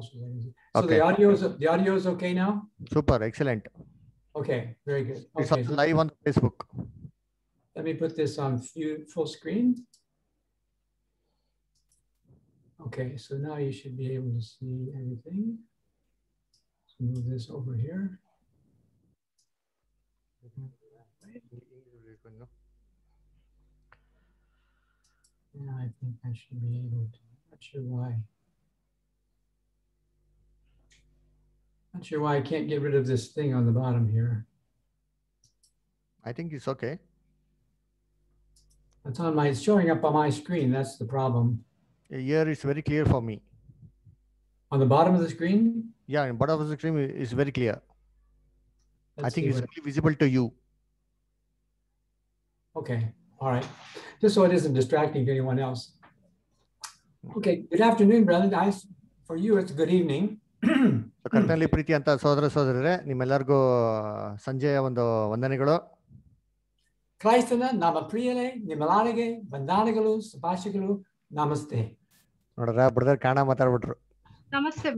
So okay. the audio is the audio is okay now. Super, excellent. Okay, very good. Okay. It's live on Facebook. Let me put this on full screen. Okay, so now you should be able to see everything. So move this over here. Yeah, I think I should be able to. Not sure why. Not sure why I can't get rid of this thing on the bottom here. I think it's okay. It's on my, it's showing up on my screen. That's the problem. Here it's very clear for me. On the bottom of the screen? Yeah, in bottom of the screen is very clear. Let's I think it's only visible to you. Okay, all right. Just so it isn't distracting to anyone else. Okay, good afternoon, brother. I, for you, it's a good evening. ಕರ್ತನಲ್ಲಿ ಪ್ರೀತಿ ಅಂತ ಸೋದರ ಸೋದರರೇ ನಿಮ್ಮೆಲ್ಲರಿಗೂ ಸಂಜೆಯ ಒಂದು ವಂದನೆಗಳು. ಕ್ರೈಸ್ತನ ನಮ್ಮ ಪ್ರಿಯರೇ ನಿಮ್ಮೆಲ್ಲರಿಗೆ ವಂದನೆಗಳು ಶುಭಾಶಯಗಳು ನಮಸ್ತೆ. ನೋಡ್ರ ಬ್ರದರ್ ಕಾಣ ಮಾತಾಡ್ಬಿಟ್ರು. ನಮಸ್ತೆ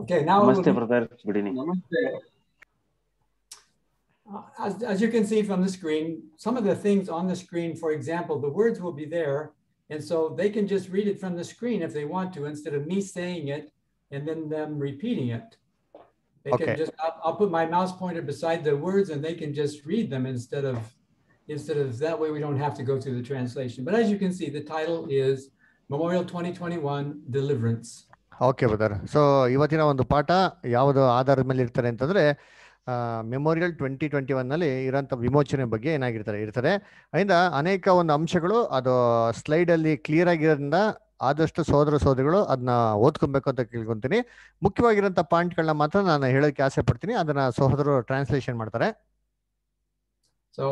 ಓಕೆ now ನಮಸ್ತೆ ಬ್ರದರ್ ಬಿಡಿ ನಮಸ್ತೆ. As, as you can see from the screen, some of the things on the screen, for example, the words will be there. And so they can just read it from the screen if they want to, instead of me saying it and then them repeating it. They Okay. can just, I'll, I'll put my mouse pointer beside the words and they can just read them instead of, instead of that way we don't have to go through the translation. But as you can see, the title is Memorial 2021 Deliverance. Okay brother so ಇವತ್ತಿನ ಒಂದು ಪಾಠ ಯಾವುದು ಆಧಾರದ ಮೇಲೆ ಇರ್ತಾರೆ ಅಂತಂದ್ರೆ memorial twenty twenty ಒನ್ನಲ್ಲಿ ಇರೋಂಥ ವಿಮೋಚನೆ ಬಗ್ಗೆ ಏನಾಗಿರ್ತಾರೆ ಇರ್ತಾರೆ ಅದರಿಂದ ಅನೇಕ ಒಂದು ಅಂಶಗಳು ಅದು ಸ್ಲೈಡಲ್ಲಿ ಕ್ಲಿಯರ್ ಆಗಿರೋದ್ರಿಂದ ಆದಷ್ಟು ಸೋದರ ಸೋದರಿಗಳು ಅದನ್ನ ಓದ್ಕೊಬೇಕು ಅಂತ ಕೇಳ್ಕೊಂತೀನಿ ಮುಖ್ಯವಾಗಿರೋಂಥ ಪಾಯಿಂಟ್ಗಳನ್ನ ಮಾತ್ರ ನಾನು ಹೇಳೋಕ್ಕೆ ಆಸೆ ಪಡ್ತೀನಿ. ಅದನ್ನ ಸಹೋದರರು ಟ್ರಾನ್ಸ್ಲೇಷನ್ ಮಾಡ್ತಾರೆ. So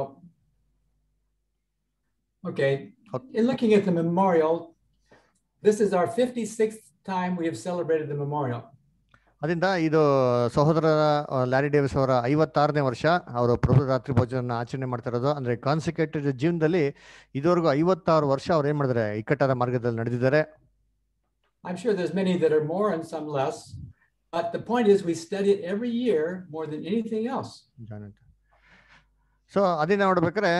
okay in looking at the memorial, this is our 56th time we have celebrated the memorial. ಅದರಿಂದ ಇದು ಸಹೋದರ ಲ್ಯಾರಿ ಡೇವಿಸ್ ಅವರ ಐವತ್ತಾರನೇ ವರ್ಷ ಅವರು ಪ್ರಭು ರಾತ್ರಿ ಭೋಜನ ಆಚರಣೆ ಮಾಡ್ತಾ ಇರೋದು ಅಂದರೆ ಕಾನ್ಸಿಕ್ರೇಟೆಡ್ ಜೀವನದಲ್ಲಿ ಇದುವರೆಗೂ ಐವತ್ತಾರು ವರ್ಷ ಅವ್ರು ಏನು ಮಾಡಿದ್ದಾರೆ ಇಕ್ಕಟ್ಟಾದ ಮಾರ್ಗದಲ್ಲಿ ನಡೆದಿದ್ದಾರೆ. I'm sure there's many that are more and some less, but the point is we study it every year more than anything else. So ಅದನ್ನ ನೋಡ್ಬೇಕಾದ್ರೆ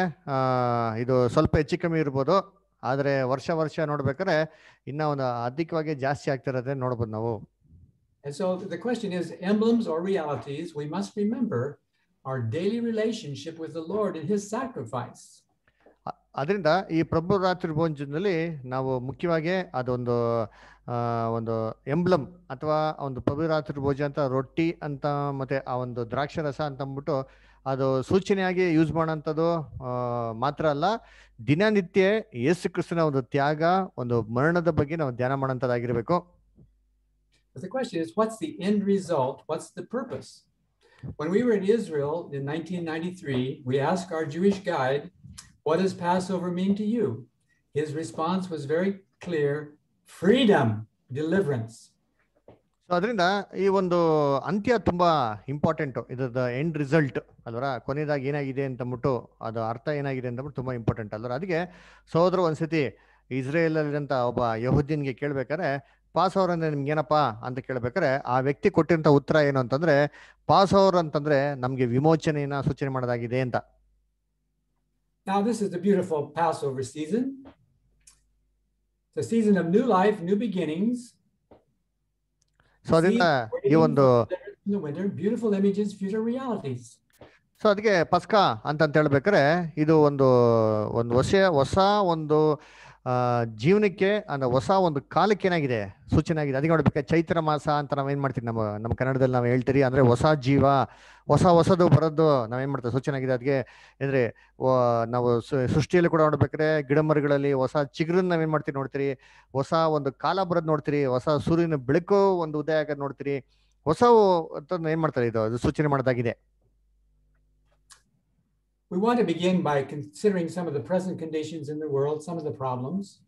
ಇದು ಸ್ವಲ್ಪ ಹೆಚ್ಚು ಕಮ್ಮಿ ಇರ್ಬೋದು ಆದರೆ ವರ್ಷ ವರ್ಷ ನೋಡ್ಬೇಕಾದ್ರೆ ಇನ್ನೂ ಒಂದು ಅಧಿಕವಾಗಿ ಜಾಸ್ತಿ ಆಗ್ತಿರೋದೇ ನೋಡ್ಬೋದು ನಾವು. And so the question is emblems or realities, we must remember our daily relationship with the Lord and his sacrifice. ಅದರಿಂದ ಈ ಪ್ರಭು ರಾತ್ರಿ ಭೋಜನದಲ್ಲಿ ನಾವು ಮುಖ್ಯವಾಗಿ ಅದೊಂದು ಒಂದು ಎಂಬ್ಲಮ್ ಅಥವಾ ಒಂದು ಪ್ರಭು ರಾತ್ರಿ ಭೋಜನ ಅಂತ ರೊಟ್ಟಿ ಅಂತ ಮತ್ತೆ ಆ ಒಂದು ದ್ರಾಕ್ಷರಸ ಅಂತ ಅಂದ್ಬಿಟ್ಟು ಅದು ಸೂಚನೆಯಾಗಿ ಯೂಸ್ ಮಾಡೋಂಥದ್ದು ಮಾತ್ರ ಅಲ್ಲ ದಿನನಿತ್ಯ ಯೇಸು ಕ್ರಿಸ್ತನ ಒಂದು ತ್ಯಾಗ ಒಂದು ಮರಣದ ಬಗ್ಗೆ ನಾವು ಧ್ಯಾನ ಮಾಡೋಂಥದ್ದಾಗಿರ್ಬೇಕು But the question is, what's the end result? What's the purpose? When we were in Israel in 1993, we asked our Jewish guide, What does Passover mean to you? His response was very clear freedom, deliverance. So ಅದರಿಂದ ಈ ಒಂದು ಅಂತ್ಯ ತುಂಬ important ಇದರದ end result ಅಲ್ವರ ಕೊನೆಯದಾಗಿ ಏನಾಗಿದೆ ಅಂತ ಅಂದ್ಬಿಟ್ಟು ಅದು ಅರ್ಥ ಏನಾಗಿದೆ ಅಂತ ತುಂಬ ಇಂಪಾರ್ಟೆಂಟ್ ಅಲ್ವರ ಅದಕ್ಕೆ ಸಹೋದರ ಒಂದ್ಸತಿ ಇಸ್ರೇಲ್ ಅಲ್ಲಿರಂತ ಒಬ್ಬ ಯಹುದ್ದೀನ್ಗೆ ಕೇಳ್ಬೇಕಾರೆ ಪಾಸ್ ಓವರ್ ಅಂದ್ರೆ ನಿಮ್ಗೆ ಏನಪ್ಪಾ ಅಂತ ಕೇಳ್ಬೇಕಾರೆ ಆ ವ್ಯಕ್ತಿ ಕೊಟ್ಟಿರಂತ ಉತ್ತರ ಏನು ಅಂತಂದ್ರೆ ಪಾಸ್ ಓವರ್ ಅಂತಂದ್ರೆ ನಮ್ಗೆ ವಿಮೋಚನೆಯನ್ನ ಸೂಚನೆ ಮಾಡೋದಾಗಿದೆ ಅಂತ Now, this is the beautiful Passover season. It's a season of new life, new beginnings. ಅದರಿಂದ ಈ ಒಂದು In the winter, beautiful images, future realities. So ಅದಕ್ಕೆ ಪಸ್ಕಾ ಅಂತ ಹೇಳ್ಬೇಕಾರೆ ಇದು ಒಂದು ಒಂದು ಹೊಸ ಹೊಸ ಒಂದು ಜೀವನಕ್ಕೆ ಅಂದ್ರೆ ಹೊಸ ಒಂದು ಕಾಲಕ್ಕೆ ಏನಾಗಿದೆ? ಸೂಚನೆ ಆಗಿದೆ. ಅದಕ್ಕೆ ನೋಡ್ಬೇಕು ಚೈತ್ರ ಮಾಸ ಅಂತ ನಾವೇನ್ ಮಾಡ್ತೀವಿ? ನಮ್ಮ ನಮ್ಮ ಕನ್ನಡದಲ್ಲಿ ನಾವು ಹೇಳ್ತೀರಿ ಅಂದ್ರೆ ಹೊಸ ಜೀವ, ಹೊಸ ಹೊಸದು ಬರೋದು ನಾವೇನ್ ಮಾಡ್ತೀವಿ? ಸೂಚನೆ ಆಗಿದೆ. ಅದಕ್ಕೆ ಅಂದ್ರೆ ನಾವು ಸೃಷ್ಟಿಯಲ್ಲಿ ಕೂಡ ನೋಡ್ಬೇಕಾದ್ರೆ ಗಿಡ ಮರಗಳಲ್ಲಿ ಹೊಸ ಚಿಗುರನ್ನ ನಾವೇನ್ ಮಾಡ್ತೀವಿ ನೋಡ್ತೀರಿ? ಹೊಸ ಒಂದು ಕಾಲ ಬರೋದು ನೋಡ್ತೀರಿ. ಹೊಸ ಸೂರ್ಯನ ಬೆಳಕು ಒಂದು ಉದಯ ಆಗೋದು ನೋಡ್ತೀರಿ. ಹೊಸ ಏನ್ ಮಾಡ್ತಾರೆ ಇದು? ಅದು ಸೂಚನೆ ಮಾಡೋದಾಗಿದೆ. We want to begin by considering some of the present conditions in the world, some of the problems.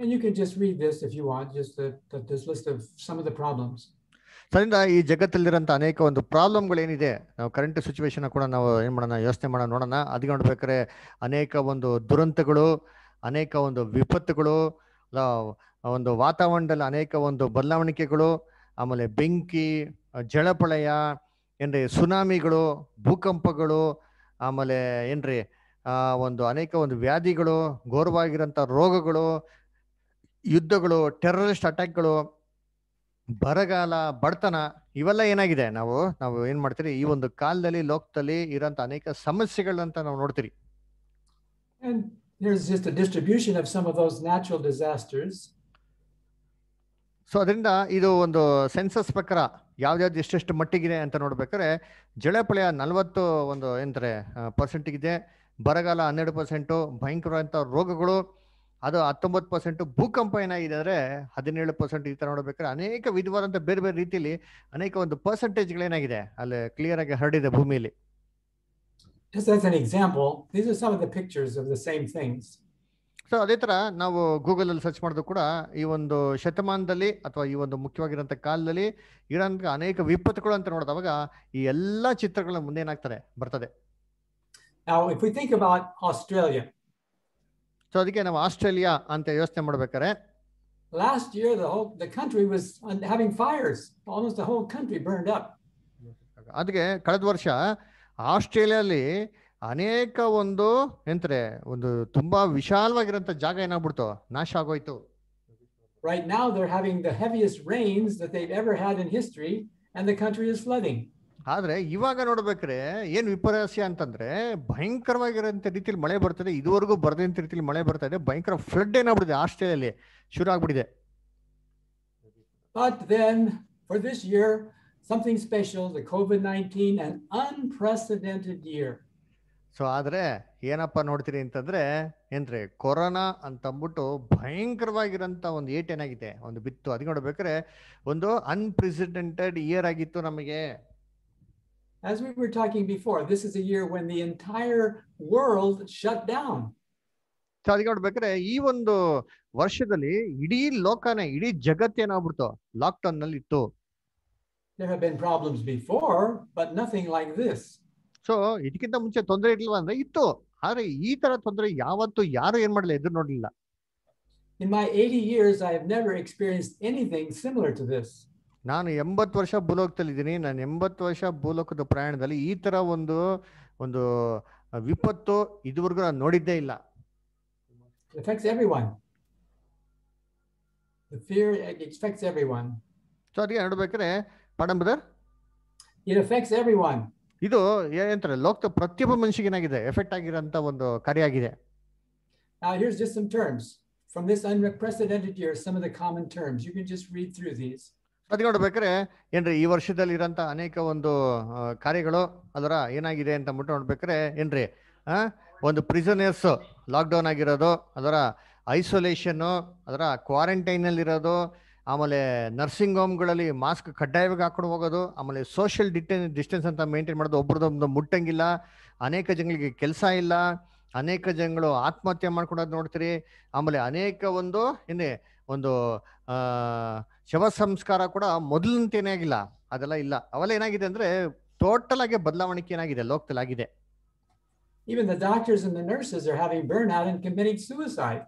And you can just read this if you want, just the, the, this list of some of the problems. ಸರಿಂದ ಈ ಜಗತ್ತಲ್ಲಿರೋಂಥ ಅನೇಕ ಒಂದು ಪ್ರಾಬ್ಲಮ್ಗಳು ಏನಿದೆ ನಾವು current situation ಕೂಡ ನಾವು ಏನ್ ಮಾಡೋಣ ಯೋಚನೆ ಮಾಡೋಣ ನೋಡೋಣ ಅದಕ್ಕೆ ನೋಡ್ಬೇಕಾದ್ರೆ ಅನೇಕ ಒಂದು ದುರಂತಗಳು ಅನೇಕ ಒಂದು ವಿಪತ್ತುಗಳು ಒಂದು ವಾತಾವರಣದಲ್ಲಿ ಅನೇಕ ಒಂದು ಬದಲಾವಣಿಕೆಗಳು ಆಮೇಲೆ ಬೆಂಕಿ ಜಳಪಳಯ ಏನ್ರಿ ಸುನಾಮಿಗಳು ಭೂಕಂಪಗಳು ಆಮೇಲೆ ಏನ್ರಿ ಆ ಒಂದು ಅನೇಕ ಒಂದು ವ್ಯಾಧಿಗಳು ಘೋರವಾಗಿರೋಂಥ ರೋಗಗಳು ಯುದ್ಧಗಳು ಟೆರರಿಸ್ಟ್ ಅಟ್ಯಾಕ್ಗಳು ಬರಗಾಲ ಬಡತನ ಇವೆಲ್ಲ ಏನಾಗಿದೆ? ನಾವು ನಾವು ಏನ್ ಮಾಡ್ತೀರಿ? ಈ ಒಂದು ಕಾಲದಲ್ಲಿ ಲೋಕದಲ್ಲಿ ಇರೋಂಥ ಅನೇಕ ಸಮಸ್ಯೆಗಳಂತ ನಾವು ನೋಡ್ತೀರಿ. And here's just a distribution of some of those natural disasters. So ಅದರಿಂದ ಇದು ಒಂದು ಸೆನ್ಸಸ್ ಪ್ರಕಾರ ಯಾವ್ದ್ಯಾವ್ದು ಎಷ್ಟೆಷ್ಟು ಮಟ್ಟಿಗಿದೆ ಅಂತ ನೋಡ್ಬೇಕಾದ್ರೆ ಜಳೆಪಳೆಯ ನಲವತ್ತು ಒಂದು ಏನಂತಾರೆ ಪರ್ಸೆಂಟಿಗಿದೆ ಬರಗಾಲ ಹನ್ನೆರಡು ಪರ್ಸೆಂಟು ಭಯಂಕರವಾದಂಥ ರೋಗಗಳು ಅದು ಹತ್ತೊಂಬತ್ತು ಪರ್ಸೆಂಟು ಭೂಕಂಪ ಏನಾಗಿದೆ ಅಂದರೆ ಹದಿನೇಳು ಪರ್ಸೆಂಟ್ ಈ ಥರ ನೋಡ್ಬೇಕಾದ್ರೆ ಅನೇಕ ವಿಧವಾದಂಥ ಬೇರೆ ಬೇರೆ ರೀತಿಯಲ್ಲಿ ಅನೇಕ ಒಂದು ಪರ್ಸೆಂಟೇಜ್ಗಳೇನಾಗಿದೆ ಅಲ್ಲಿ ಕ್ಲಿಯರ್ ಆಗಿ ಹರಡಿದೆ ಭೂಮಿಯಲ್ಲಿ Just as an example, these are some of the pictures of the same things. So ಅದೇ ತರ ನಾವು ಗೂಗಲ್ ಅಲ್ಲಿ ಸರ್ಚ್ ಮಾಡಿದ್ರು ಕೂಡ ಈ ಒಂದು ಶತಮಾನದಲ್ಲಿ ಅಥವಾ ಈ ಒಂದು ಮುಖ್ಯವಾಗಿರೋಂಥ ಕಾಲದಲ್ಲಿ ಇರೋ ಅನೇಕ ವಿಪತ್ತುಗಳು ಅಂತ ನೋಡಿದವಾಗ ಈ ಎಲ್ಲಾ ಚಿತ್ರಗಳ ಮುಂದೆ ಏನಾಗ್ತಾರೆ ಬರ್ತದೆ ಆಸ್ಟ್ರೇಲಿಯಾ ಸೊ ಅದಕ್ಕೆ ನಾವು ಆಸ್ಟ್ರೇಲಿಯಾ ಅಂತ ಯೋಚನೆ ಮಾಡ್ಬೇಕಾರೆ last year the whole the country was having fires. Almost the whole country burned up. ಅದಕ್ಕೆ ಕಳೆದ ವರ್ಷ ಆಸ್ಟ್ರೇಲಿಯಲ್ಲಿ ಅನೇಕ ಒಂದು ಎಂತರೆ ಒಂದು ತುಂಬಾ ವಿಶಾಲವಾಗಿರಂತ ಜಾಗ ಏನಾಗ್ಬಿಡ್ತು ನಾಶ ಆಗೋಯ್ತು Right now, they're having the heaviest rains that they've ever had in history, and the country is flooding. ಆದ್ರೆ ಇವಾಗ ನೋಡ್ಬೇಕ್ರೆ ಏನ್ ವಿಪರ್ಯಾಸ ಅಂತಂದ್ರೆ ಭಯಂಕರವಾಗಿರೋಂಥ ರೀತಿಯಲ್ಲಿ ಮಳೆ ಬರ್ತದೆ ಇದುವರೆಗೂ ಬರದಂತ ರೀತಿಯಲ್ಲಿ ಮಳೆ ಬರ್ತಾ ಇದೆ ಭಯಂಕರ ಫ್ಲಡ್ ಏನಾಗ್ಬಿಡಿದೆ ಆಸ್ಟ್ರೇಲಿಯಲ್ಲಿ ಶುರು ಆಗ್ಬಿಡಿದೆ But then for this year, something special, the COVID 19, an unprecedented year. So ಆದ್ರೆ ಏನಪ್ಪ ನೋಡ್ತೀರಿ ಅಂತಂದ್ರೆ ಏನ್ರಿ ಕೊರೋನಾ ಅಂತಂದ್ಬಿಟ್ಟು ಭಯಂಕರವಾಗಿರೋಂಥ ಒಂದು ಏಟ್ ಏನಾಗಿದೆ? ಒಂದು ಬಿತ್ತು. ಅದಕ್ಕೆ ನೋಡ್ಬೇಕಾದ್ರೆ ಒಂದು ಅನ್ಪ್ರೆಸಿಡೆಂಟೆಡ್ ಇಯರ್ ಆಗಿತ್ತು ನಮಗೆ. As we were talking before, this is a year when the entire world shut down. So ಅದಕ್ಕೆ ನೋಡ್ಬೇಕಾದ್ರೆ ಈ ಒಂದು ವರ್ಷದಲ್ಲಿ ಇಡೀ ಲೋಕನೇ ಇಡೀ ಜಗತ್ತೇನಾಗ್ಬಿಡ್ತು ಲಾಕ್ಡೌನ್ನಲ್ಲಿ ಇತ್ತು There have been problems before, but nothing like this. So ಇದಕ್ಕಿಂತ ಮುಂಚೆ ತೊಂದರೆ ಇರ್ಲಿಲ್ವಾ ಅಂದ್ರೆ ಇತ್ತು ಆದ್ರೆ ಈ ತರ ತೊಂದರೆ ಯಾವತ್ತು ಯಾರು ಏನ್ ಮಾಡಲಿಲ್ಲ ಎದುರು ನೋಡ್ಲಿಲ್ಲ In my 80 years, I have never experienced anything similar to this. ನಾನು ಎಂಬತ್ತು ವರ್ಷ ಭೂಲೋಕದಲ್ಲಿ ಇದ್ದೀನಿ ನಾನು ಎಂಬತ್ತು ವರ್ಷ ಭೂಲೋಕದ ಪ್ರಯಾಣದಲ್ಲಿ ಈ ತರ ಒಂದು ಒಂದು ವಿಪತ್ತು ಇದುವರೆಗೂ ನಾನು ನೋಡಿದ್ದೇ ಇಲ್ಲ affects everyone. The fear it affects everyone. So ಅದಕ್ಕೆ ನೋಡ್ಬೇಕಾದ್ರೆ ಪಡಂ ಬ್ರದರ್ It affects everyone. ಇದು ಏನಂತಾರೆ ಲೋಕ ಪ್ರತಿಯೊಬ್ಬ ಮನುಷ್ಯಗೆ ಏನಾಗಿದೆ ಎಫೆಕ್ಟ್ ಆಗಿರೋಂಥ ಒಂದು ಕಾರ್ಯ ಆಗಿದೆ Now, here's just some terms from this unprecedented year, some of the common terms. You can just read through these. ಅದಕ್ಕೆ ನೋಡ್ಬೇಕಾದ್ರೆ ಏನ್ರಿ ಈ ವರ್ಷದಲ್ಲಿ ಇರಂತ ಅನೇಕ ಒಂದು ಕಾರ್ಯಗಳು ಅದರ ಏನಾಗಿದೆ ಅಂತ ಅಂದ್ಬಿಟ್ಟು ನೋಡ್ಬೇಕಾದ್ರೆ ಏನ್ರಿ ಒಂದು ಪ್ರಿಸನರ್ಸ್ ಲಾಕ್ಡೌನ್ ಆಗಿರೋದು ಅದರ ಐಸೋಲೇಷನ್ ಅದರ ಕ್ವಾರಂಟೈನಲ್ಲಿ ಇರೋದು ಆಮೇಲೆ ನರ್ಸಿಂಗ್ ಹೋಮ್ಗಳಲ್ಲಿ ಮಾಸ್ಕ್ ಕಡ್ಡಾಯವಾಗಿ ಹಾಕೊಂಡು ಹೋಗೋದು, ಆಮೇಲೆ ಸೋಷಿಯಲ್ ಡಿಟೆನ್ ಡಿಸ್ಟೆನ್ಸ್ ಅಂತ ಮೇಂಟೈನ್ ಮಾಡೋದು ಒಬ್ರದೊಂದು ಮುಟ್ಟಂಗಿಲ್ಲ, ಅನೇಕ ಜನಗಳಿಗೆ ಕೆಲಸ ಇಲ್ಲ, ಅನೇಕ ಜನಗಳು ಆತ್ಮಹತ್ಯೆ ಮಾಡ್ಕೊಡೋದು ನೋಡ್ತೀರಿ, ಆಮೇಲೆ ಅನೇಕ ಒಂದು ಏನೇ ಒಂದು ಶವ ಸಂಸ್ಕಾರ ಕೂಡ ಮೊದಲಂತೇನೇ ಆಗಿಲ್ಲ, ಅದೆಲ್ಲ ಇಲ್ಲ ಅವೆಲ್ಲ ಏನಾಗಿದೆ ಅಂದ್ರೆ ಟೋಟಲ್ ಆಗಿ ಬದಲಾವಣೆ ಏನಾಗಿದೆ ಲೋಕದಲ್ಲಿ ಆಗಿದೆ Even the doctors and the nurses are having burnout and committing suicide.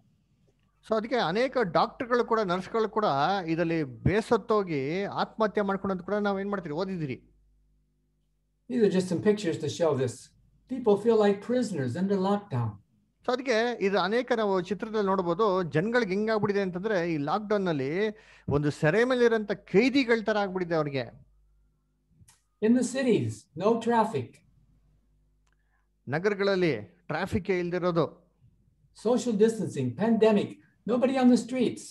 So ಅದಕ್ಕೆ ಅನೇಕ ಡಾಕ್ಟರ್ಗಳು ಕೂಡ ನರ್ಸ್ಗಳು ಕೂಡ ಇದರಲ್ಲಿ ಬೇಸತ್ತೋಗಿ ಆತ್ಮಹತ್ಯೆ ಮಾಡ್ಕೊಂಡಂತ ಕೂಡ ನಾವು ಏನ್ ಮಾಡ್ತೀರಿ? ಓದಿದಿರಿ These are just some pictures to show this. People feel like prisoners under lockdown. So ಅದಕ್ಕೆ ಇದು ಅನೇಕ ನಾವು ಚಿತ್ರದಲ್ಲಿ ನೋಡಬಹುದು ಜನಗಳಿಗೆ ಹೆಂಗಾಗ್ಬಿಟ್ಟಿದೆ ಅಂತಂದ್ರೆ ಈ ಲಾಕ್ಡೌನ್ನಲ್ಲಿ ಒಂದು ಸೆರೆ ಮೇಲೆ ಇರೋಂಥ ಕೈದಿಗಳ ತರ ಆಗ್ಬಿಟ್ಟಿದೆ ಅವ್ರಿಗೆ. In the cities, no traffic ನಗರಗಳಲ್ಲಿ traffic ಇಲ್ದಿರೋದು. Social distancing pandemic, nobody on the streets.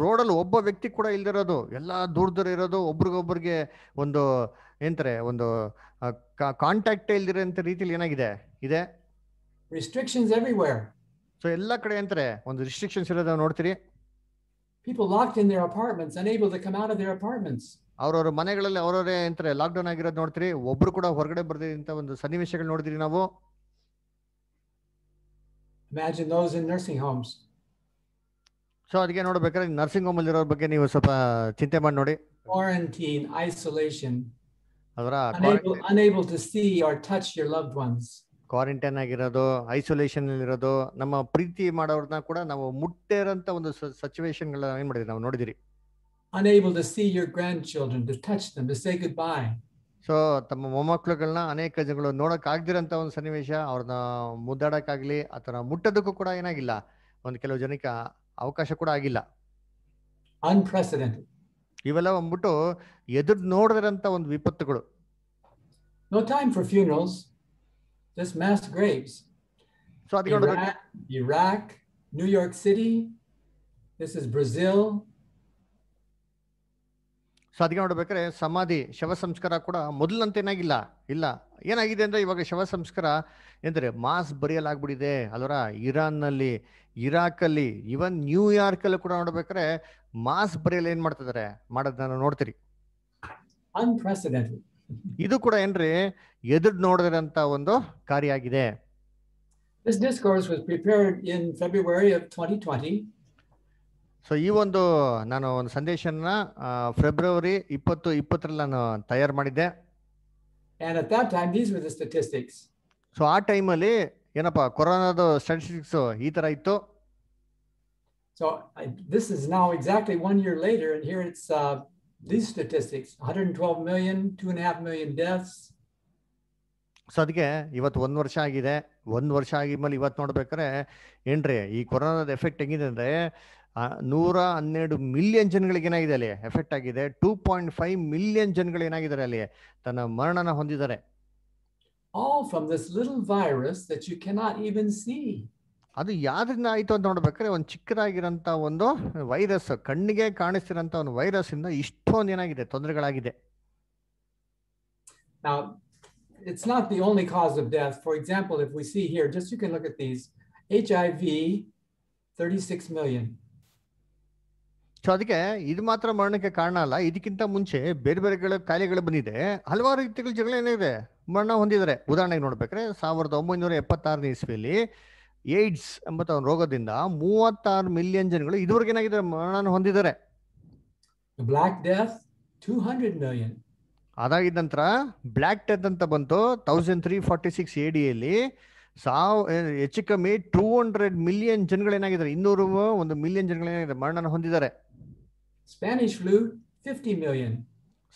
ರೋಡಲ್ಲಿ ಒಬ್ಬ ವ್ಯಕ್ತಿ ಕೂಡ ಇಲ್ದಿರೋದು ಎಲ್ಲ ದೂರ ದೂರ ಇರೋದು ಒಬ್ರಿಗೊಬ್ರಿಗೆ ಒಂದು ಏನಂತಾರೆ ಒಂದು ಕಾಂಟ್ಯಾಕ್ಟ್ ಇಲ್ದಿರೋಂಥ ರೀತಿಲಿ ಏನಾಗಿದೆ ಇದೆ ರಿಸ್ಟ್ರಿಕ್ಷನ್ಸ್ ಎವ್ರಿವೇರ್ ಸೊ ಎಲ್ಲ ಕಡೆ ಅಂತಾರೆ ಒಂದು ರಿಸ್ಟ್ರಿಕ್ಷನ್ಸ್ ಇರೋದು ನೋಡ್ತೀರಿ People locked in their apartments, unable to come out of their apartments. ಅವ್ರವ್ರ ಮನೆಗಳಲ್ಲಿ ಅವ್ರವರೇ ಅಂತಾರೆ ಲಾಕ್ಡೌನ್ ಆಗಿರೋದು ನೋಡ್ತೀರಿ ಒಬ್ರು ಕೂಡ ಹೊರಗಡೆ ಬರ್ದಿರೋಂಥ ಒಂದು ಸನ್ನಿವೇಶಗಳು ನೋಡಿದ್ರಿ ನಾವು Imagine those in nursing homes. So ಅದಕ್ಕೆ ನೋಡ್ಬೇಕಾದ್ರೆ ನರ್ಸಿಂಗ್ ಹೋಮ್ ಅಲ್ಲಿರೋ ಬಗ್ಗೆ ನೀವು ಸ್ವಲ್ಪ ಚಿಂತೆ ಮಾಡಿ ನೋಡಿ. Quarantine, isolation, ಅದರ unable, unable to see or touch your loved ones. Quarantine ಆಗಿರೋದು ಐಸೋಲೇಷನ್ ಇರೋದು ನಮ್ಮ ಪ್ರೀತಿ ಮಾಡೋರ್ನ ಕೂಡ ನಾವು ಮುಟ್ಟೇರಂತ ಒಂದು ಸಿಚುವೇಶನ್ಗಳನ್ನ ಏನ್ ಮಾಡಿದ್ರಿ ನಾವು ನೋಡಿದಿರಿ. Unable to see your grandchildren, to touch them, to say goodbye. So ತಮ್ಮ ಮೊಮ್ಮಕ್ಕಳುಗಳನ್ನ ಅನೇಕ ಜನಗಳು ನೋಡಕ್ ಆಗದಿರಂತ ಒಂದು ಸನ್ನಿವೇಶ ಅವ್ರನ್ನ ಮುದ್ದಾಡಕ್ಕಾಗ್ಲಿ ಅಥವಾ ಮುಟ್ಟೋದಕ್ಕೂ ಕೂಡ ಏನಾಗಿಲ್ಲ. ಒಂದು ಕೆಲವು ಜನಕ್ಕೆ ಅವಕಾಶ ಕೂಡ ಆಗಿಲ್ಲ Unprecedented. ಇವೆಲ್ಲ ಬಂದ್ಬಿಟ್ಟು ಎದುರು ನೋಡದಿರಂತ ಒಂದು ವಿಪತ್ತುಗಳು No time for funerals, just mass graves. So ಅದಕ್ಕೆ ನೋಡ್ಬೇಕು Iraq, Iraq, New York City. This is Brazil. So ಅದಕ್ಕೆ ನೋಡ್ಬೇಕಾದ್ರೆ ಸಮಾಧಿ ಶವ ಸಂಸ್ಕಾರ ಕೂಡ ಮೊದಲಂತ ಏನಾಗಿಲ್ಲ ಇಲ್ಲ ಏನಾಗಿದೆ ಅಂದ್ರೆ ಇವಾಗ ಶವ ಸಂಸ್ಕಾರ ಎಂದರೆ ಮಾಸ್ ಬರೆಯಲಾಗ್ಬಿಟ್ಟಿದೆ. ಅಲ್ವರ? ಇರಾನ್ನಲ್ಲಿ ಇರಾಕಲ್ಲಿ ಇವನ್ ನ್ಯೂಯಾರ್ಕಲ್ಲಿ ಕೂಡ ನೋಡ್ಬೇಕಾದ್ರೆ ಮಾಸ್ ಬರೆಯಲು ಏನು ಮಾಡ್ತಿದ್ದಾರೆ ಮಾಡೋದನ್ನ ನೋಡ್ತೀರಿ. ಇದು ಕೂಡ ಏನ್ರಿ? ಎದುರು ನೋಡಿದಂತ ಒಂದು ಕಾರ್ಯ ಆಗಿದೆ. This discourse was prepared in February of 2020 so ಈ ಒಂದು ನಾನು ಒಂದು ಸಂದೇಶನ ಫೆಬ್ರವರಿ ಇಪ್ಪತ್ತು ಇಪ್ಪತ್ತರಲ್ಲಿ ನಾನು ತಯಾರು ಮಾಡಿದ್ದೆ. And at that time, these were the statistics. So ಆ ಟೈಮಲ್ಲಿ ಏನಪ್ಪ ಕೊರೋನಾದ ಸ್ಟಾಟಿಸ್ಟಿಕ್ಸ್ ಈ ತರ ಇತ್ತು So I, this is now exactly one year later, and here it's uh, these statistics 112 million, two and a half million deaths. So ಅದಕ್ಕೆ ಇವತ್ತು ಒಂದು ವರ್ಷ ಆಗಿದೆ ಒಂದು ವರ್ಷ ಆಗಿದ್ಮೇಲೆ ಇವತ್ತು ನೋಡ್ಬೇಕಾದ್ರೆ ಏನ್ರಿ ಈ ಕೊರೋನಾದ ಎಫೆಕ್ಟ್ ಹೆಂಗಿದೆ ಅಂದ್ರೆ ನೂರ ಹನ್ನೆರಡು ಮಿಲಿಯನ್ ಜನಗಳಿಗೆ ಏನಾಗಿದೆ ಅಲ್ಲಿ? ಎಫೆಕ್ಟ್ ಆಗಿದೆ. ಟೂ ಪಾಯಿಂಟ್ ಫೈವ್ ಮಿಲಿಯನ್ ಜನಗಳು ಏನಾಗಿದ್ದಾರೆ ಅಲ್ಲಿ? ತನ್ನ ಮರಣನ ಹೊಂದಿದ್ದಾರೆ. All from this little virus that you cannot even see. ಅದು ಯಾವ್ದ್ರಿಂದ ಆಯ್ತು ಅಂತ ನೋಡ್ಬೇಕಾದ್ರೆ ಒಂದು ಚಿಕ್ಕದಾಗಿರೋಂಥ ಒಂದು ವೈರಸ್ ಕಣ್ಣಿಗೆ ಕಾಣಿಸ್ತಿರೋಂಥ ಒಂದು ವೈರಸ್ ಇಂದ ಇಷ್ಟೊಂದು ಏನಾಗಿದೆ? ತೊಂದರೆಗಳಾಗಿದೆ. Now, it's not the only cause of death. For example, if we see here, just you can look at these. HIV, 36 million. So ಅದಕ್ಕೆ ಇದು ಮಾತ್ರ ಮರಣಕ್ಕೆ ಕಾರಣ ಅಲ್ಲ ಇದಕ್ಕಿಂತ ಮುಂಚೆ ಬೇರೆ ಬೇರೆಗಳ ಕಾಯಿಲೆಗಳು ಬಂದಿದೆ. ಹಲವಾರು ರೀತಿಗಳ ಜಗಳ ಏನಿದೆ ಮರಣ ಹೊಂದಿದ್ದಾರೆ. ಉದಾಹರಣೆಗೆ ನೋಡ್ಬೇಕಾದ್ರೆ ಸಾವಿರದ ಒಂಬೈನೂರ ಎಪ್ಪತ್ತಾರನೇ ಇಸ್ವಿಯಲ್ಲಿ ಏಡ್ಸ್ ಎಂಬತ್ತ ಒಂದು ರೋಗದಿಂದ ಮೂವತ್ತಾರು ಮಿಲಿಯನ್ ಜನಗಳು ಇದುವರೆಗೆ ಏನಾಗಿದ್ದಾರೆ? ಮರಣ ಹೊಂದಿದ್ದಾರೆ. ಬ್ಲಾಕ್ ಡೆತ್ ಟೂ 200 ಮಿಲಿಯನ್ ಅದಾಗಿದ ನಂತರ ಬ್ಲ್ಯಾಕ್ ಡೆತ್ ಅಂತ ಬಂತು. Thousand three forty six A ಡಿಯಲ್ಲಿ ಸಾವ್ ಹೆಚ್ಚು ಕಮ್ಮಿ ಟೂ ಹಂಡ್ರೆಡ್ ಮಿಲಿಯನ್ ಜನಗಳು ಏನಾಗಿದ್ದಾರೆ ಇನ್ನೂರು ಒಂದು ಮಿಲಿಯನ್ ಜನಗಳು ಏನಾಗಿದೆ ಮರಣ ಹೊಂದಿದ್ದಾರೆ. Spanish flu, 50 million.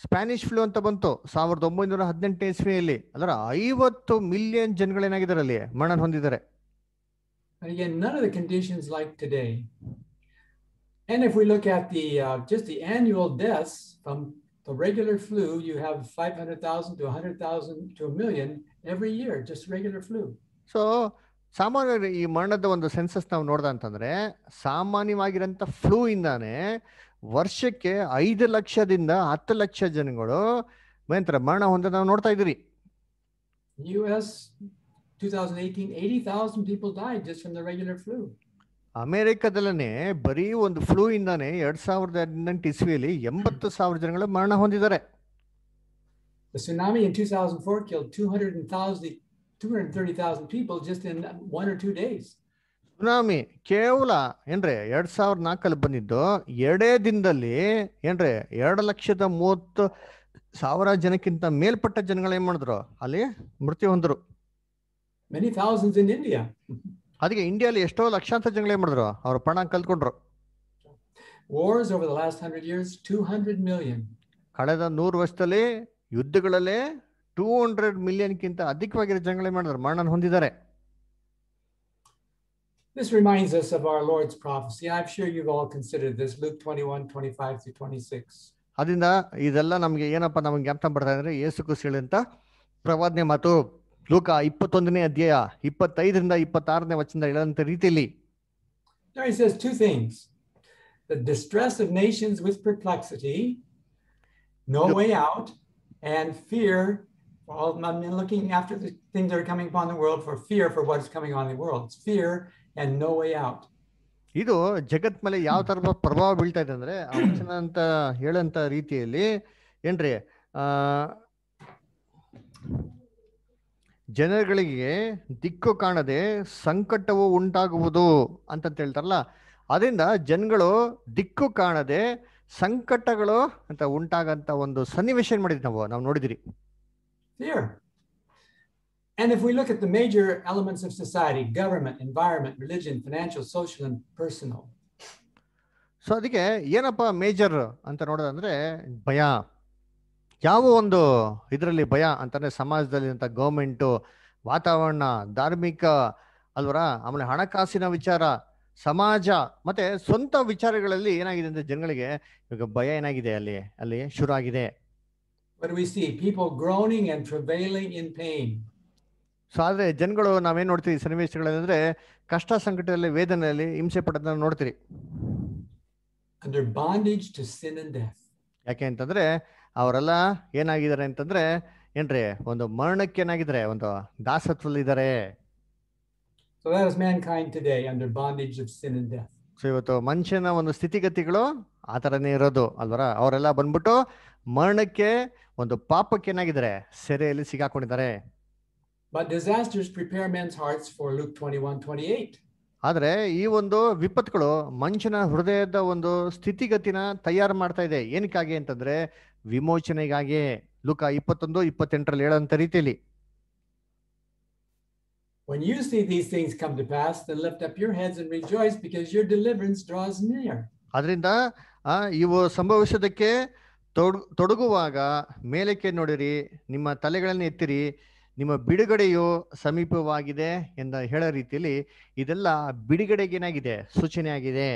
Spanish flu ಅಂತ ಬಂತು ಸಾವಿರದ ಒಂಬೈನೂರ ಹದಿನೆಂಟನೇ ಇಸ್ವಿಯಲ್ಲಿ ಅದರ ಐವತ್ತು ಮಿಲಿಯನ್ ಜನಗಳೇನಾಗಿದ್ದಾರೆ ಅಲ್ಲಿ ಮರಣ ಹೊಂದಿದ್ದಾರೆ And again, none of the conditions like today. And if we look at the uh, just the annual deaths from the regular flu, you have 500,000 to 100,000 to a million every year, just regular flu. So ಸಾಮಾನ್ಯ ಈ ಮರಣದ ಒಂದು census ನಾವು ನೋಡ್ದ ಅಂತಂದ್ರೆ ಸಾಮಾನ್ಯವಾಗಿರೋಂಥ flu ಇಂದಾನೆ ವರ್ಷಕ್ಕೆ ಐದು ಲಕ್ಷದಿಂದ ಹತ್ತು ಲಕ್ಷ ಜನಗಳು ಏನಂತಾರೆ ಮರಣ ಹೊಂದ ನಾವು ನೋಡ್ತಾ ಇದ್ದೀರಿ US 2018, 80,000 people died just from the regular flu. ಅಮೆರಿಕದಲ್ಲೇ ಬರೀ ಒಂದು ಫ್ಲೂ ಇಂದಾನೆ ಎರಡ್ ಸಾವಿರದ ಹದಿನೆಂಟು ಇಸ್ವಿಯಲ್ಲಿ ಎಂಬತ್ತು ಸಾವಿರ ಜನಗಳು ಮರಣ ಹೊಂದಿದ್ದಾರೆ The tsunami in 2004 killed 200,000 230,000 people just in one or two days. Tsunami ಕೇವಲ ಏನ್ರಿ ಎರಡ್ ಸಾವಿರದ ನಾಲ್ಕಲ್ಲಿ ಬಂದಿದ್ದು ಎರಡೇ ದಿನದಲ್ಲಿ ಏನ್ರಿ ಎರಡು ಲಕ್ಷದ ಮೂವತ್ತು ಸಾವಿರ ಜನಕ್ಕಿಂತ ಮೇಲ್ಪಟ್ಟ ಜನಗಳು ಏನ್ ಮಾಡಿದ್ರು? ಅಲ್ಲಿ ಮೃತ್ಯು ಹೊಂದರು. ಅದಕ್ಕೆ ಇಂಡಿಯಾ. ಅದಕ್ಕೆ ಇಂಡಿಯಾಲಿ ಎಷ್ಟೋ ಲಕ್ಷಾಂತರ ಜನಗಳು ಏನ್ ಮಾಡಿದ್ರು? ಅವ್ರ ಪಣ ಕಲ್ತ್ಕೊಂಡ್ರು Wars over the last 100 years, 200 million. ಕಳೆದ ನೂರು ವರ್ಷದಲ್ಲಿ ಯುದ್ಧಗಳಲ್ಲೇ ಟೂ ಹಂಡ್ರೆಡ್ ಮಿಲಿಯನ್ಗಿಂತ ಅಧಿಕವಾಗಿರೋ ಜನಗಳೇ ಮಾಡಿದ್ರು? ಮರಣ ಹೊಂದಿದ್ದಾರೆ. This reminds us of our Lord's prophecy. I'm sure you've all considered this Luke 21, 25 through 26. ಅದರಿಂದ ಇದೆಲ್ಲ ನಮ್ಗೆ ಏನಪ್ಪ ನಮ್ಗೆ ಜ್ಞಾಪಕ ಬರ್ತಾ ಅಂದ್ರೆ ಯೇಸು ಕ್ರಿಸ್ತ ಅಂತ ಪ್ರವಾದನೆ ಮಾತು ಲೋಕ ಇಪ್ಪತ್ತೊಂದನೇ ಅಧ್ಯಾಯ ಇಪ್ಪತ್ತೈದರಿಂದ ಇಪ್ಪತ್ತಾರನೇ ವಚನದ ಹೇಳಂತ ರೀತಿಯಲ್ಲಿ There he says two things the distress of nations with perplexity, no Yep. way out, and fear. Well, I'm looking after the things that are coming upon the world for fear for what is coming on in the world. It's fear and no way out. ಇದು ಜಗತ್ ಮೇಲೆ ಯಾವ ತರ ಪ್ರಭಾವ ಬೀಳ್ತಾ ಇದೆ ಅಂದ್ರೆ ಅವಚನ ವಚನ ಅಂತ ಹೇಳಂತ ರೀತಿಯಲ್ಲಿ ಏನ್ರಿ ಜನಗಳಿಗೆ ದಿಕ್ಕು ಕಾಣದೆ ಸಂಕಟವು ಉಂಟಾಗುವುದು ಅಂತ ಹೇಳ್ತಾರಲ್ಲ ಅದರಿಂದ ಜನಗಳು ದಿಕ್ಕು ಕಾಣದೆ ಸಂಕಟಗಳು ಅಂತ ಉಂಟಾಗಂತ ಒಂದು ಸನ್ನಿವೇಶ ಏನ್ ಮಾಡಿದ್ವಿ ನಾವು ನಾವು ನೋಡಿದಿರಿ. And if we look at the major elements of society government, environment, religion, financial, social, and personal so ಅದಕ್ಕೆ ಏನಪ್ಪ ಮೇಜರ್ ಅಂತ ನೋಡೋದಂದ್ರೆ ಭಯ ಯಾವ ಒಂದು ಇದರಲ್ಲಿ ಭಯ ಅಂತಂದ್ರೆ ಸಮಾಜದಲ್ಲಿ ಅಂತ ಗೌರ್ಮೆಂಟು ವಾತಾವರಣ ಧಾರ್ಮಿಕ ಅಲ್ವರ ಆಮೇಲೆ ಹಣಕಾಸಿನ ವಿಚಾರ ಸಮಾಜ ಮತ್ತೆ ಸ್ವಂತ ವಿಚಾರಗಳಲ್ಲಿ ಏನಾಗಿದೆ ಅಂದ್ರೆ ಜನಗಳಿಗೆ ಇವಾಗ ಭಯ ಏನಾಗಿದೆ ಅಲ್ಲಿ ಅಲ್ಲಿ ಶುರು ಆಗಿದೆ what do we see? People groaning and travailing in pain. So ಆದ್ರೆ ಜನಗಳು ನಾವೇನ್ ನೋಡ್ತೀವಿ ಸನ್ನಿವೇಶಗಳಂದ್ರೆ ಕಷ್ಟ ಸಂಕಟದಲ್ಲಿ ವೇದನೆಯಲ್ಲಿ ಹಿಂಸೆ ಪಡೋದನ್ನ ನೋಡ್ತೀರಿ under bondage sin and death. ಯಾಕೆ ಅಂತಂದ್ರೆ ಅವರೆಲ್ಲ ಏನಾಗಿದ್ದಾರೆ ಅಂತಂದ್ರೆ ಏನ್ರಿ ಒಂದು ಮರಣಕ್ಕೆ ಏನಾಗಿದ್ದಾರೆ ಒಂದು ದಾಸತ್ವದಲ್ಲಿದ್ದಾರೆ So that is mankind today under bondage of sin and death. So ಇವತ್ತು ಮನುಷ್ಯನ ಒಂದು ಸ್ಥಿತಿಗತಿಗಳು ಆ ಥರನೇ ಇರೋದು ಅಲ್ವರ ಅವರೆಲ್ಲ ಬಂದ್ಬಿಟ್ಟು ಮರಣಕ್ಕೆ ಒಂದು ಪಾಪಕ್ಕೆ ಏನಾಗಿದ್ದಾರೆ ಸೆರೆಯಲ್ಲಿ ಸಿಗಾಕೊಂಡಿದ್ದಾರೆ But disasters prepare men's hearts for Luke 21 28. ಆದರೆ ಈ ಒಂದು ವಿಪತ್ತುಗಳು ಮನುಷ್ಯನ ಹೃದಯದ ಒಂದು ಸ್ಥಿತಿಗತಿನ ತಯಾರು ಮಾಡ್ತಾ ಇದೆ ಏನಕ್ಕಾಗಿ ಅಂತಂದ್ರೆ ವಿಮೋಚನೆಗಾಗಿ ಲುಕ ಇಪ್ಪತ್ತೊಂದು ಇಪ್ಪತ್ತೆಂಟರಲ್ಲಿ ಹೇಳೋಂಥ ರೀತಿಯಲ್ಲಿ When you see these things come to pass, then lift up your heads and rejoice because your deliverance draws near. ಅದರಿಂದ ಆ ಇವು ಸಂಭವಿಸೋದಕ್ಕೆ ತೊಡಗುವಾಗ ಮೇಲಕ್ಕೆ ನೋಡಿರಿ ನಿಮ್ಮ ತಲೆಗಳನ್ನು ಎತ್ತಿರಿ ನಿಮ್ಮ ಬಿಡುಗಡೆಯು ಸಮೀಪವಾಗಿದೆ ಎಂದ ಹೇಳೋ ರೀತಿಯಲ್ಲಿ ಇದೆಲ್ಲ ಬಿಡುಗಡೆಗೇನಾಗಿದೆ ಸೂಚನೆ ಆಗಿದೆ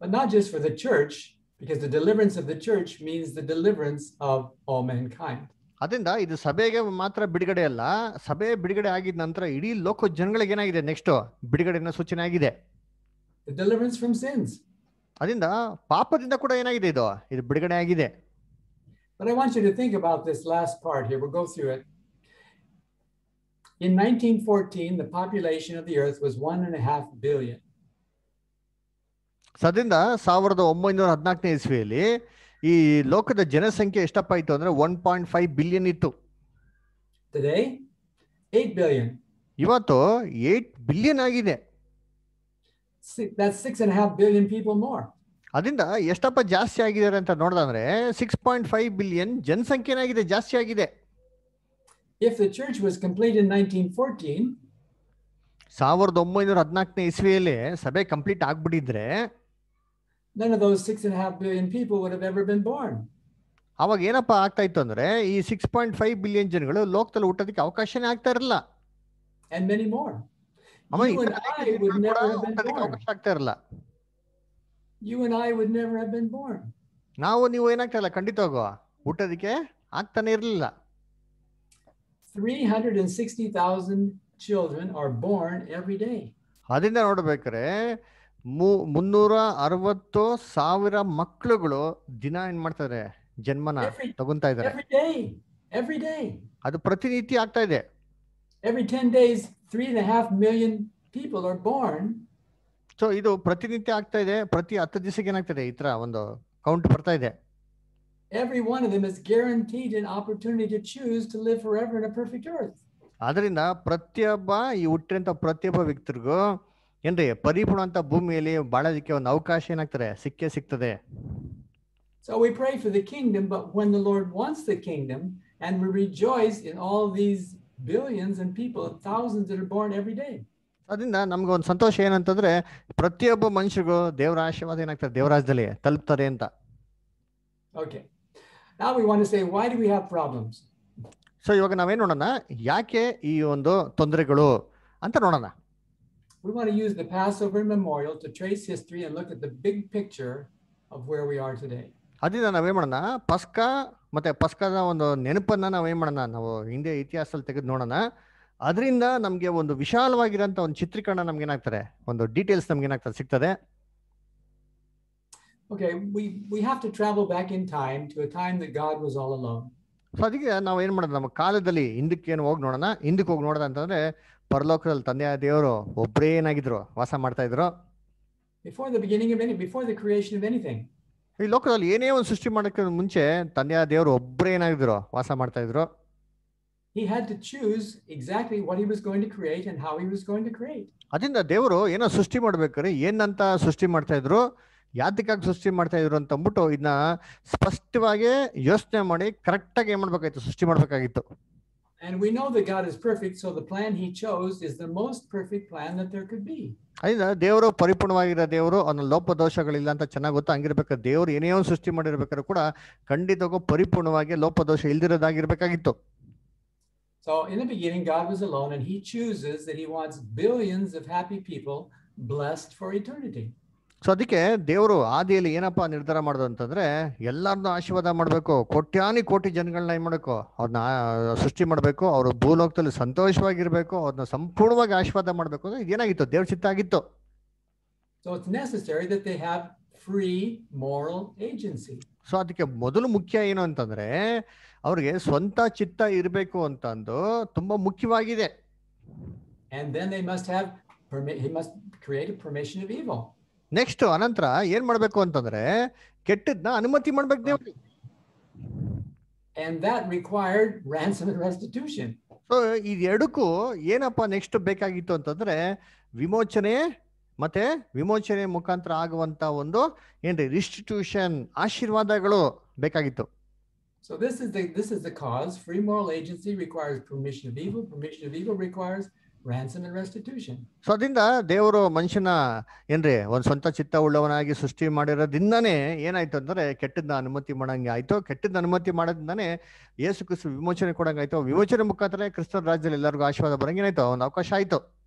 But not just for the church, because the deliverance of the church means the deliverance of all mankind. ಅದರಿಂದ ಇದು ಸಭೆಗೆ ಮಾತ್ರ ಬಿಡುಗಡೆ ಅಲ್ಲ ಸಭೆ ಬಿಡುಗಡೆ ಆಗಿದ ನಂತರ ಇಡೀ ಲೋಕ ಜನಗಳಿಗೆ ಏನಾಗಿದೆ ನೆಕ್ಸ್ಟ್ ಬಿಡುಗಡೆನ ಸೂಚನೆ ಆಗಿದೆ The deliverance from sins. ಅದರಿಂದ ಪಾಪದಿಂದ ಕೂಡ ಏನಾಗಿದೆ ಇದು ಇದು ಬಿಡುಗಡೆ ಆಗಿದೆ But I want you to think about this last part here. We'll go through it. In 1914, the population of the earth was one and a half billion. So ಅದರಿಂದ ಸಾವಿರದ ಒಂಬೈನೂರ ಹದಿನಾಲ್ಕನೇ ಇಸ್ವಿಯಲ್ಲಿ ಈ ಲೋಕದ ಜನಸಂಖ್ಯೆ ಎಷ್ಟಪ್ಪ ಇತ್ತು ಅಂದ್ರೆ ಒನ್ ಪಾಯಿಂಟ್ ಫೈವ್ ಬಿಲಿಯನ್ ಇತ್ತು Today, 8 billion. ಇವತ್ತು ಏಟ್ ಬಿಲಿಯನ್ ಆಗಿದೆ Si- That's six and a half billion people more. ಅದರಿಂದ ಎಷ್ಟಪ್ಪ ಜಾಸ್ತಿ ಆಗಿದ್ದಾರೆ ಅಂತ ನೋಡಿದ್ರೆ ಸಿಕ್ಸ್ ಪಾಯಿಂಟ್ ಫೈವ್ ಬಿಲಿಯನ್ ಜನಸಂಖ್ಯೆನಾಗಿದೆ ಜಾಸ್ತಿ ಆಗಿದೆ If the church was complete in 1914, ಸಾವಿರದ ಒಂಬೈನೂರ ಹದಿನಾಲ್ಕನೇ ಇಸ್ವಿಯಲ್ಲಿ ಸಭೆ ಕಂಪ್ಲೀಟ್ ಆಗ್ಬಿಟ್ಟಿದ್ರೆ none of those six and a half billion people would have ever been born. ಅವಾಗ ಏನಪ್ಪ ಆಗ್ತಾ ಇತ್ತು ಅಂದ್ರೆ ಈ ಸಿಕ್ಸ್ ಪಾಯಿಂಟ್ ಫೈವ್ ಬಿಲಿಯನ್ ಜನಗಳು ಲೋಕದಲ್ಲಿ ಹುಟ್ಟೋದಕ್ಕೆ ಅವಕಾಶನೇ ಆಗ್ತಾ ಇರಲಿಲ್ಲ and many more. ಆಮೇಲೆ You and ಇತರ I would ಜನಗಳು ಕೂಡ never have been ಹುಟ್ಟೋದಕ್ಕೆ born. ಅವಕಾಶ ಆಗ್ತಾ ಇರಲ್ಲ You and I would never have been born. ನಾವು ನೀವು ಏನಾಗ್ತಾ ಇಲ್ಲ ಖಂಡಿತವಾಗೋ ಹುಟ್ಟೋದಕ್ಕೆ ಆಗ್ತಾನೆ ಇರಲಿಲ್ಲ 360,000 children are born every day. ಅದರಿಂದ ನೋಡ್ಬೇಕಾರೆ ಮೂ ಮುನ್ನೂರ ಅರವತ್ತು ಸಾವಿರ ಮಕ್ಕಳುಗಳು ದಿನ ಏನ್ ಮಾಡ್ತಾರೆ ಜನ್ಮನ ತಗೊಂತಾ ಇದಾರೆ every day. ಅದು ಪ್ರತಿನಿತ್ಯ ಆಗ್ತಾ ಇದೆ Every 10 days, 3 and a half million people are born. So ಇದು ಪ್ರತಿನಿತ್ಯ ಆಗ್ತಾ ಇದೆ ಪ್ರತಿ ಹತ್ತು ದಿವಸಕ್ಕೆ ಏನಾಗ್ತದೆ ಈ ತರ ಒಂದು ಕೌಂಟ್ ಬರ್ತಾ ಇದೆ Every one of them is guaranteed an opportunity to choose to live forever in a perfect earth. ಅದರಿಂದ ಪ್ರತಿಯೊಬ್ಬ ಈ ಹುಟ್ಟಿರಂತ ಪ್ರತಿಯೊಬ್ಬ ವ್ಯಕ್ತಿಗೂ ಏನ್ರಿ ಪರಿಪೂರ್ಣ ಅಂತ ಭೂಮಿಯಲ್ಲಿ ಬಾಳೋದಕ್ಕೆ ಒಂದು ಅವಕಾಶ ಏನಾಗ್ತಾರೆ ಸಿಕ್ಕೇ ಸಿಗ್ತದೆ So we pray for the kingdom, but when the Lord wants the kingdom, and we rejoice in all these billions and people, thousands that are born every day. ಅದರಿಂದ ನಮ್ಗೆ ಒಂದು ಸಂತೋಷ ಏನಂತಂದ್ರೆ ಪ್ರತಿಯೊಬ್ಬ ಮನುಷ್ಯರಿಗೂ ದೇವರ ಆಶೀರ್ವಾದ ಏನಾಗ್ತಾರೆ ದೇವರಾಜದಲ್ಲಿ ತಲುಪ್ತಾರೆ ಅಂತ Okay. Now we want to say, why do we have problems? So ಇವಾಗ ನಾವೇನ್ ನೋಡೋಣ? ಯಾಕೆ ಈ ಒಂದು ತೊಂದರೆಗಳು ಅಂತ ನೋಡೋಣ. We want to use the Passover memorial to trace history and look at the big picture of where we are today. ಅದರಿಂದ ನಾವೇನ್ ಮಾಡೋಣ? ಪಸ್ಕ ಮತ್ತೆ ಪಸ್ಕದ ಒಂದು ನೆನಪನ್ನ ನಾವೇನ್ ಮಾಡೋಣ? ನಾವು ಹಿಂದೆ ಇತಿಹಾಸದಲ್ಲಿ ತೆಗೆದು ನೋಡೋಣ. ಅದರಿಂದ ನಮಗೆ ಒಂದು ವಿಶಾಲವಾಗಿರೋಂಥ ಒಂದು ಚಿತ್ರೀಕರಣ ನಮ್ಗೆ ಏನಾಗ್ತದೆ? ಒಂದು ಡೀಟೇಲ್ಸ್ ನಮ್ಗೆ ಏನಾಗ್ತದೆ? ಸಿಗ್ತದೆ. Okay, we, we have to travel back in time to a time that God was all alone. So ಅದಕ್ಕೆ ನಾವು ಏನ್ ಮಾಡೋದು ನಮ್ಮ ಕಾಲದಲ್ಲಿ ಹಿಂದಕ್ಕೆ ಏನು ಹೋಗಿ ನೋಡೋಣ ಹಿಂದಕ್ಕೆ ಹೋಗಿ ನೋಡೋಣ ಅಂತಂದ್ರೆ ಪರಲೋಕದಲ್ಲಿ ತಂದೆಯ ದೇವರು ಒಬ್ಬರೇ ಏನಾಗಿದ್ರು ವಾಸ ಮಾಡ್ತಾ ಇದ್ರು Before the beginning of any, before the creation of anything. ಈ ಲೋಕದಲ್ಲಿ ಏನೇ ಒಂದು ಸೃಷ್ಟಿ ಮಾಡೋಕ್ಕೆ ಮುಂಚೆ ತಂದೆಯ ದೇವರು ಒಬ್ಬರೇ ಏನಾಗಿದ್ರು ವಾಸ ಮಾಡ್ತಾ ಇದ್ರು He had to choose exactly what he was going to create and how he was going to create. ಅದರಿಂದ ದೇವರು ಏನೋ ಸೃಷ್ಟಿ ಮಾಡ್ಬೇಕಾದ್ರೆ ಏನಂತ ಸೃಷ್ಟಿ ಮಾಡ್ತಾ ಇದ್ರು ಯಾತಕ್ಕಾಗಿ ಸೃಷ್ಟಿ ಮಾಡ್ತಾ ಇದ್ರು ಅಂತ ಅಂದ್ಬಿಟ್ಟು ಇದನ್ನ ಸ್ಪಷ್ಟವಾಗಿ ಯೋಚನೆ ಮಾಡಿ ಕರೆಕ್ಟ್ ಆಗಿ ಏನ್ ಮಾಡ್ಬೇಕಾಯ್ತು ಸೃಷ್ಟಿ ಮಾಡ್ಬೇಕಾಗಿತ್ತು And we know that God is perfect, so the plan he chose is the most perfect plan that there could be. ಅಯ್ಯ ದೇವರು ಪರಿಪೂರ್ಣವಾಗಿರೋ ದೇವರು ಅವನ ಲೋಪದೋಷಗಳಿಲ್ಲ ಅಂತ ಚೆನ್ನಾಗಿ ಗೊತ್ತು ಹಂಗಿರ್ಬೇಕಾದ್ರೆ ದೇವರು ಏನೇ ಒಂದು ಸೃಷ್ಟಿ ಮಾಡಿರ್ಬೇಕಾದ್ರೂ ಕೂಡ ಖಂಡಿತವಾಗೂ ಪರಿಪೂರ್ಣವಾಗಿ ಲೋಪದೋಷ ಇಲ್ದಿರೋದಾಗಿರ್ಬೇಕಾಗಿತ್ತು So in the beginning, God was alone, and he chooses that he wants billions of happy people blessed for eternity. So ಅದಕ್ಕೆ ದೇವರು ಆದಿಯಲ್ಲಿ ಏನಪ್ಪಾ ನಿರ್ಧಾರ ಮಾಡೋದು ಅಂತಂದ್ರೆ ಎಲ್ಲರನ್ನೂ ಆಶೀರ್ವಾದ ಮಾಡಬೇಕು ಕೋಟ್ಯಾನಿ ಕೋಟಿ ಜನಗಳನ್ನ ಏನ್ ಮಾಡಬೇಕು ಅವ್ರನ್ನ ಸೃಷ್ಟಿ ಮಾಡಬೇಕು ಅವರು ಭೂಲೋಕದಲ್ಲಿ ಸಂತೋಷವಾಗಿರ್ಬೇಕು ಅವ್ರನ್ನ ಸಂಪೂರ್ಣವಾಗಿ ಆಶೀರ್ವಾದ ಮಾಡಬೇಕು ಅಂದ್ರೆ ಇದೇನಾಗಿತ್ತು ದೇವ್ರ ಚಿತ್ತ ಆಗಿತ್ತು So it's necessary that they have free moral agency. So ಅದಕ್ಕೆ ಮೊದಲು ಮುಖ್ಯ ಏನು ಅಂತಂದ್ರೆ ಅವ್ರಿಗೆ ಸ್ವಂತ ಚಿತ್ತ ಇರಬೇಕು ಅಂತಂದು ತುಂಬಾ ಮುಖ್ಯವಾಗಿದೆ And then they must have, permi- he must create a permission of evil. Next ಅನಂತರ ಏನ್ ಮಾಡ್ಬೇಕು ಅಂತಂದ್ರೆ ಕೆಟ್ಟದ್ನ ಅನುಮತಿ ಮಾಡ್ಬೇಕು ನೀವು ಆಂಡ್ ದಟ್ ರಿಕ್ವೈರ್ಡ್ ಇದೆರಡಕ್ಕೂ ಏನಪ್ಪ ನೆಕ್ಸ್ಟ್ ಬೇಕಾಗಿತ್ತು ಅಂತಂದ್ರೆ ವಿಮೋಚನೆ ಮತ್ತೆ ವಿಮೋಚನೆ ಮುಖಾಂತರ ಆಗುವಂತ ಒಂದು ಏನ್ರಿ ರಿಸ್ಟಿಟ್ಯೂಷನ್ ಆಶೀರ್ವಾದಗಳು ಬೇಕಾಗಿತ್ತು. So this is this is the cause free moral agency requires permission of evil permission of evil requires ransom and restitution. So ಅದರಿಂದ ದೇವರು ಮನುಷ್ಯನ ಏನ್ರಿ ಒಂದು ಸ್ವಂತ ಚಿತ್ತ ಉಳ್ಳವನಾಗಿ ಸೃಷ್ಟಿ ಮಾಡಿರೋದ್ರಿಂದಾನೇ ಏನಾಯ್ತು ಅಂದ್ರೆ ಕೆಟ್ಟದ್ನ ಅನುಮತಿ ಮಾಡಂಗೆ ಆಯ್ತು. ಕೆಟ್ಟದ್ನ ಅನುಮತಿ ಮಾಡೋದ್ರಿಂದಾನೇ ಯೇಸು ಕ್ರಿಸ್ತು ವಿಮೋಚನೆ ಕೊಡಂಗಾಯ್ತು ವಿಮೋಚನೆ ಮುಖಾಂತರ ಕ್ರಿಸ್ತನ ರಾಜ್ಯದಲ್ಲಿ ಎಲ್ಲರಿಗೂ ಆಶೀರ್ವಾದ ಬರಂಗೆ ಏನಾಯ್ತು? ಒಂದು ಅವಕಾಶ ಆಯ್ತು.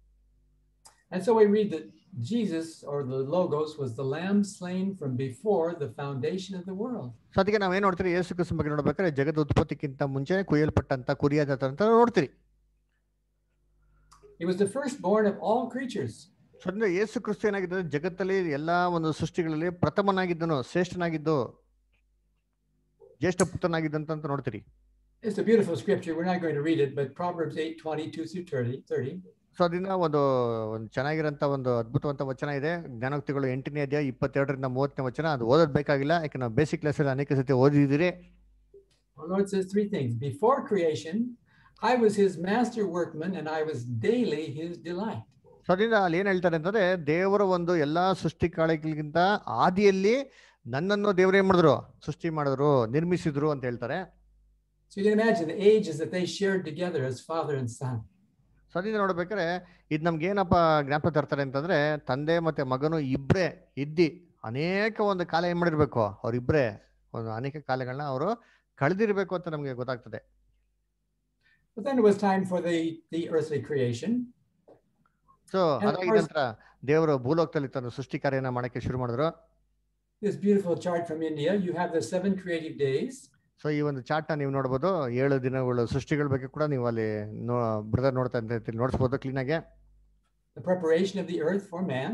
And so we read that Jesus or the Logos was the lamb slain from before the foundation of the world. So ಅದಕ್ಕೆ ಏನು ನೋಡ್ತೀರಿ? ಯೇಸು ಕ್ರಿಸ್ತನ ಬಗ್ಗೆ ನೋಡ್ಬೇಕಾದ್ರೆ ಜಗದ ಉತ್ಪತ್ತಿಕ್ಕಿಂತ ಮುಂಚೆ ಕುಯ್ಯಲ್ಪಟ್ಟಂತ ಕುರಿಯಾದ ಅಂತ ನೋಡ್ತೀರಿ. He was the firstborn of all creatures. So ಅಂದ್ರೆ ಯೇಸು ಕ್ರಿಸ್ತು ಏನಾಗಿದ್ದು ಜಗತ್ತಲ್ಲಿ ಎಲ್ಲಾ ಒಂದು ಸೃಷ್ಟಿಗಳಲ್ಲಿ ಪ್ರಥಮನಾಗಿದ್ದನು ಶ್ರೇಷ್ಠನಾಗಿದ್ದು ಜ್ಯೇಷ್ಠ ಪುತ್ರನಾಗಿದ್ದಂತ ಅಂತ ನೋಡ್ತೀರಿ It's a beautiful scripture. We're not going to read it, but Proverbs 8 22 through 30. 30 so ಅದರಿಂದ ಒಂದು ಒಂದು ಚೆನ್ನಾಗಿರಂತ ಒಂದು ಅದ್ಭುತವಂತ ವಚನ ಇದೆ ಜ್ಞಾನೋಕ್ತಿಗಳು ಎಂಟನೇ ಅಧ್ಯಾಯ ಇಪ್ಪತ್ತೆರಡರಿಂದ ಮೂವತ್ತನೇ ವಚನ ಅದು ಓದೋದು ಬೇಕಾಗಿಲ್ಲ ಯಾಕೆ ನಾವು ಬೇಸಿಕ್ ಕ್ಲಾಸಲ್ಲಿ ಅನೇಕ ಸತಿ ಓದಿದಿರಿ Our Lord says three things. Before creation, I was his master workman and I was daily his delight. So ಅದರಿಂದ ಅಲ್ಲಿ ಏನ್ ಹೇಳ್ತಾರೆ ಅಂತಂದ್ರೆ ದೇವರ ಒಂದು ಎಲ್ಲಾ ಸೃಷ್ಟಿ ಕಾಳಗಳಿಗಿಂತ ಆದಿಯಲ್ಲಿ ನನ್ನನ್ನು ದೇವರು ಏನ್ ಮಾಡಿದ್ರು ಸೃಷ್ಟಿ ಮಾಡಿದ್ರು ನಿರ್ಮಿಸಿದ್ರು ಅಂತ ಹೇಳ್ತಾರೆ So you can imagine the ages that they shared together as father and son. So ಅದರಿಂದ ನೋಡ್ಬೇಕಾದ್ರೆ ಇದು ನಮ್ಗೆ ಏನಪ್ಪ ಜ್ಞಾಪಕ ತರ್ತಾರೆ ಅಂತಂದ್ರೆ ತಂದೆ ಮತ್ತೆ ಮಗನು ಇಬ್ರೇ ಇದ್ದಿ ಅನೇಕ ಒಂದು ಕಾಲ ಏನ್ ಮಾಡಿರ್ಬೇಕು ಅವ್ರಿಬ್ರೇ ಒಂದು ಅನೇಕ ಕಾಲಗಳನ್ನ ಅವರು ಕಳೆದಿರ್ಬೇಕು ಅಂತ ನಮ್ಗೆ ಗೊತ್ತಾಗ್ತದೆ But then it was time for the, the earthly creation. So And of ಅದಾಗಿದ course- ನಂತರ ದೇವರು ಭೂಲೋಕದಲ್ಲಿ ತನ್ನ ಸೃಷ್ಟಿ ಕಾರ್ಯನ ಮಾಡಕ್ಕೆ ಶುರು ಮಾಡಿದ್ರು This beautiful chart from India, you have the seven creative days. So ಈ ಒಂದು ಚಾರ್ಟ್ನ ನೀವು ನೋಡ್ಬೋದು ಏಳು ದಿನಗಳು ಸೃಷ್ಟಿಗಳ ಬಗ್ಗೆ ಕೂಡ ನೀವು ಅಲ್ಲಿ ನೋ ಬ್ರದರ್ ನೋಡ್ತಾ ಅಂತ ಹೇಳ್ತೀರಿ ನೋಡಿಸ್ಬೋದು ಕ್ಲೀನಾಗೆ the preparation of the earth for man,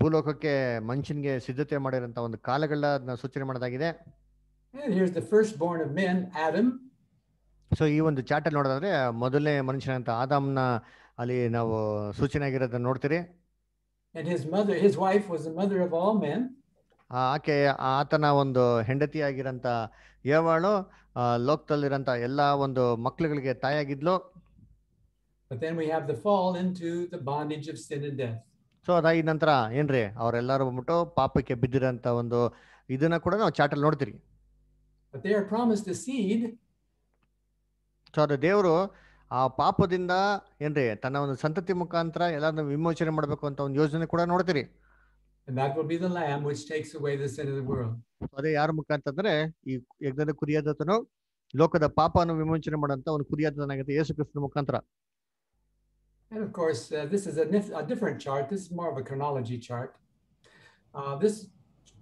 ಭೂಲೋಕಕ್ಕೆ ಮನುಷ್ಯನ್ಗೆ ಸಿದ್ಧತೆ ಮಾಡಿರೋಂಥ ಒಂದು ಕಾಲಗಳನ್ನ ಸೂಚನೆ ಮಾಡೋದಾಗಿದೆ and here's the firstborn of men, Adam, So ಈ ಒಂದು ಚಾಟಲ್ಲಿ ನೋಡೋದಾದ್ರೆ ಮೊದಲನೇ ಮನುಷ್ಯನಂತ ಆದಾಮ್ನ ಅಲ್ಲಿ ನಾವು ಸೂಚನೆ ಆಗಿರೋದನ್ನ ನೋಡ್ತೀರಿ and his mother, his wife was the mother of all men. ಆಕೆ ಆತನ ಒಂದು ಹೆಂಡತಿಯಾಗಿರಂತ ಯವಾಳು ಲೋಕದಲ್ಲಿರಂತ ಎಲ್ಲಾ ಒಂದು ಮಕ್ಳುಗಳಿಗೆ ತಾಯಾಗಿದ್ಲು But then we have the fall into the bondage of sin and death. So ಅದಾದ ನಂತರ ಏನ್ರಿ ಅವರೆಲ್ಲರೂ ಬಂದ್ಬಿಟ್ಟು ಪಾಪಕ್ಕೆ ಬಿದ್ದಿರಂತ ಒಂದು ಇದನ್ನ ಕೂಡ ನಾವು ಚಾಟಲ್ಲಿ ನೋಡ್ತೀರಿ But they are promised a seed so ಅದು ದೇವರು ಆ ಪಾಪದಿಂದ ಏನ್ರಿ ತನ್ನ ಒಂದು ಸಂತತಿ ಮುಖಾಂತರ ಎಲ್ಲಾರನ್ನ ವಿಮೋಚನೆ ಮಾಡಬೇಕು ಅಂತ ಒಂದು ಯೋಜನೆ ಕೂಡ ನೋಡ್ತೀರಿ. ಅದೇ ಯಾರ ಮುಖಾಂತರ ಅಂದ್ರೆ ಈ ಯಜ್ಞದ ಕುರಿಯಾದತನು ಲೋಕದ ಪಾಪವನ್ನು ವಿಮೋಚನೆ ಮಾಡುವಂತ ಒಂದು ಕುರಿಯಾದನಾಗುತ್ತೆ ಯೇಸು ಕ್ರಿಸ್ತನ ಮುಖಾಂತರ And of course, uh, this is a, a different chart. This is more of a chronology chart. Uh, this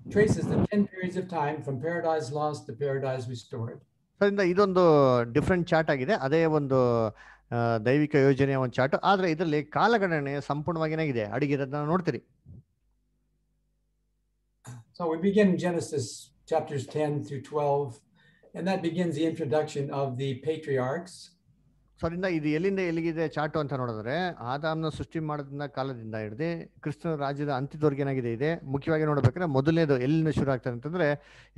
traces the 10 periods of time from paradise lost to paradise restored. ಅದರಿಂದ ಇದೊಂದು ಡಿಫ್ರೆಂಟ್ ಚಾರ್ಟ್ ಆಗಿದೆ ಅದೇ ಒಂದು ದೈವಿಕ ಯೋಜನೆಯ ಒಂದು chart ಆದರೆ ಇದರಲ್ಲಿ ಕಾಲಗಣನೆ ಸಂಪೂರ್ಣವಾಗಿ ಏನಾಗಿದೆ ಅಡಿಗಿರೋದನ್ನ ನೋಡ್ತೀರಿ So we begin in Genesis chapters 10 through 12, and that begins the introduction of the patriarchs. So ಅದರಿಂದ ಇದು ಎಲ್ಲಿಂದ ಎಲ್ಲಿಗಿದೆ ಚಾಟು ಅಂತ ನೋಡಿದ್ರೆ ಆದಾಮ್ನ ಸೃಷ್ಟಿ ಮಾಡೋದ್ರಿಂದ ಕಾಲದಿಂದ ಹಿಡಿದು ಕ್ರಿಸ್ತನ ರಾಜ್ಯದ ಅಂತ್ಯದವರೆಗೆ ಏನಾಗಿದೆ ಇದೆ ಮುಖ್ಯವಾಗಿ ನೋಡ್ಬೇಕಂದ್ರೆ ಮೊದಲನೇದು ಎಲ್ಲಿಂದ ಶುರು ಆಗ್ತದೆ ಅಂತಂದ್ರೆ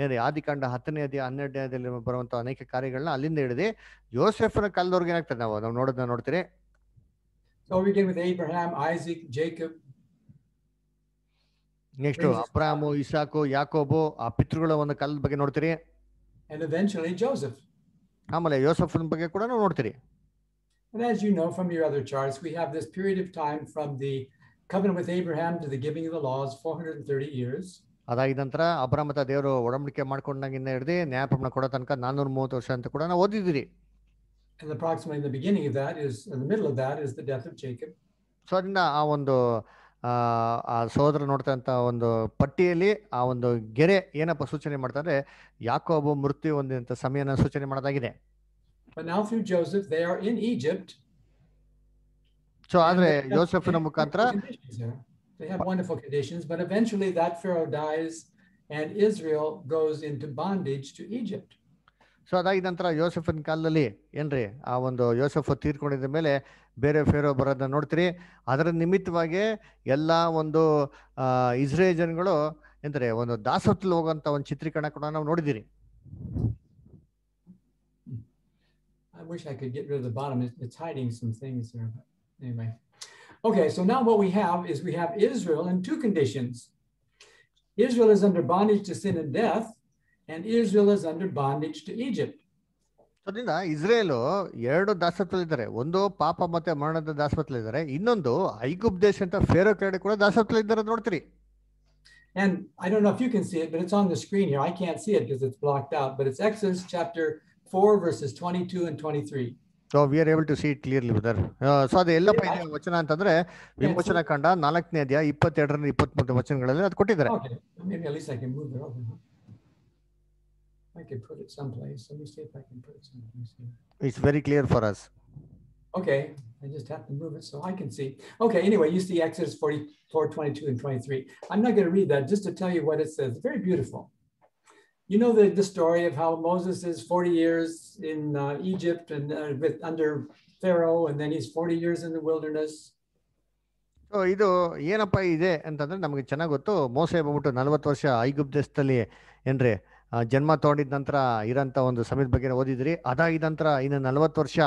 ಏನೇ ಆದಿಕಾಂಡ ಹತ್ತನೇ ಅದೇ ಹನ್ನೆರಡನೇ ಅದಿಯಲ್ಲಿ ಬರುವಂತಹ ಅನೇಕ ಕಾರ್ಯಗಳನ್ನ ಅಲ್ಲಿಂದ ಹಿಡಿದು ಯೋಸೆಫ್ನ ಕಾಲದವ್ರಿಗೆ ಏನಾಗ್ತದೆ ನಾವು ನಾವು ನೋಡೋದನ್ನ ನೋಡ್ತೀರಿ? So we begin with Abraham, Isaac, Jacob, next Abram Isaac ಯಾಕೋಬು ಆ ಪಿತೃಗಳ ಒಂದು ಕಾಲದ ಬಗ್ಗೆ ನೋಡ್ತೀರಿ? And eventually Joseph. ಆಮೇಲೆ ಯೋಸಫ್ ಬಗ್ಗೆ ಕೂಡ ನಾವು ನೋಡ್ತೀರಿ. And as you know from your other charts, we have this period of time from the covenant with Abraham to the giving of the laws, 430 years. ಅದಾಗಿದ ನಂತರ ಅಬ್ರಮತ ದೇವರು ಒಡಂಬಡಿಕೆ ಮಾಡ್ಕೊಂಡಾಗಿಂದ ಹಿಡಿದು ನ್ಯಾಯಪ್ರಮಾಣ ಕೊಡೋ ತನಕ ನಾನ್ನೂರ ಮೂವತ್ತು ವರ್ಷ ಅಂತ ಕೂಡ ನಾವು ಓದಿದಿರಿ And approximately in the beginning of that is, in the middle of that is the death of Jacob. So ಅದರಿಂದ ಆ ಒಂದು ಆ, ಸಹೋದರ ನೋಡ್ತಂತ ಒಂದು ಪಟ್ಟಿಯಲ್ಲಿ ಆ ಒಂದು ಗೆರೆ ಏನಪ್ಪ ಸೂಚನೆ ಮಾಡ್ತಾರೆ ಯಾಕೋಬ ಮೃತ್ಯು ಹೊಂದಿದಂತ ಸಮಯನ ಸೂಚನೆ ಮಾಡೋದಾಗಿದೆ But now through Joseph, they are in Egypt. So ಆದ್ರೆ have ಮುಖಾಂತರ wonderful conditions. They have wonderful conditions, but eventually that Pharaoh dies and Israel goes into bondage to Egypt. So ಅದಾಗಿದ ನಂತರ ಯೋಸೆಫನ್ ಕಾಲದಲ್ಲಿ ಏನ್ರಿ ಆ ಒಂದು ಯೋಸೆಫ್ ತೀರ್ಕೊಂಡಿದ ಮೇಲೆ ಬೇರೆ ಫೇರೋ ಬರೋದನ್ನ ನೋಡ್ತೀರಿ ಅದರ ನಿಮಿತ್ತವಾಗಿ ಎಲ್ಲ ಒಂದು ಆ ಇಸ್ರೇಲ್ ಜನಗಳು ಎಂದರೆ ಒಂದು ದಾಸತ್ಲು ಹೋಗುವಂತ ಒಂದು ಚಿತ್ರೀಕರಣ ಕೂಡ ನಾವು ನೋಡಿದಿರಿ I wish I could get rid of the bottom. It- It's hiding some things there. But anyway. Okay, so now what we have is we have Israel in two conditions. Israel is under bondage to sin and death, and Israel is under bondage to Egypt. ಅದರಿಂದ Israel ಎರಡು ದಾಸತ್ವದಲ್ಲಿದ್ದಾರೆ ಒಂದು ಪಾಪ ಮತ್ತೆ ಮರಣದ ದಾಸತ್ವದಲ್ಲಿದ್ದಾರೆ ಇನ್ನೊಂದು ಐಗುಪ್ ದೇಶ ಅಂತ ಫೇರೋ ಕೆಳಗಡೆ ಕೂಡ ದಾಸತ್ವದಲ್ಲಿದ್ದಾರೆ ಅಂತ ನೋಡ್ತೀರಿ And I don't know if you can see it, but it's on the screen here. I can't see it because it's blocked out, but it's Exodus chapter 4, verses 22 and 23. So we are able to see it clearly brother so ಅದು ಎಲ್ಲಪ್ಪ ಇದೆ ವಚನ ಅಂತಂದ್ರೆ ವಿಮೋಚನಾ ಕಂಡ ನಾಲ್ಕನೇ ಅಧ್ಯಾಯ ಇಪ್ಪತ್ತೆರಡರಿಂದ ಇಪ್ಪತ್ಮೂರು ವಚನಗಳಲ್ಲಿ ಅದು ಕೊಟ್ಟಿದ್ದಾರೆ Okay, maybe at least I can move it over. huh? I could put it someplace. Let me see if I can put it someplace. here. It's very clear for us Okay, I just have to move it so I can see. Okay, anyway, you see Exodus 44, 22, and 23. I'm not going to read that, just to tell you what it says. Very beautiful. You know the, the story of how Moses is 40 years in uh, Egypt and uh, with under Pharaoh, and then he's 40 years in the wilderness. So ಇದು ಏನಪ್ಪ ಇದೆ ಅಂತಂದ್ರೆ ನಮಗೆ ಚೆನ್ನಾಗಿ ಗೊತ್ತು ಮೋಸೆ ಬಂದ್ಬಿಟ್ಟು ನಲ್ವತ್ತು ವರ್ಷ ಐಗುಪ್ ದೇಶದಲ್ಲಿ ಏನ್ರಿ ಆ, ಜನ್ಮ ತಗೊಂಡಿದ ನಂತರ ಇರೋಂಥ ಒಂದು ಸಮಯದ ಬಗ್ಗೆ ಓದಿದ್ರಿ ಅದಾಗಿದ ನಂತರ ಇನ್ನು ನಲ್ವತ್ತು ವರ್ಷ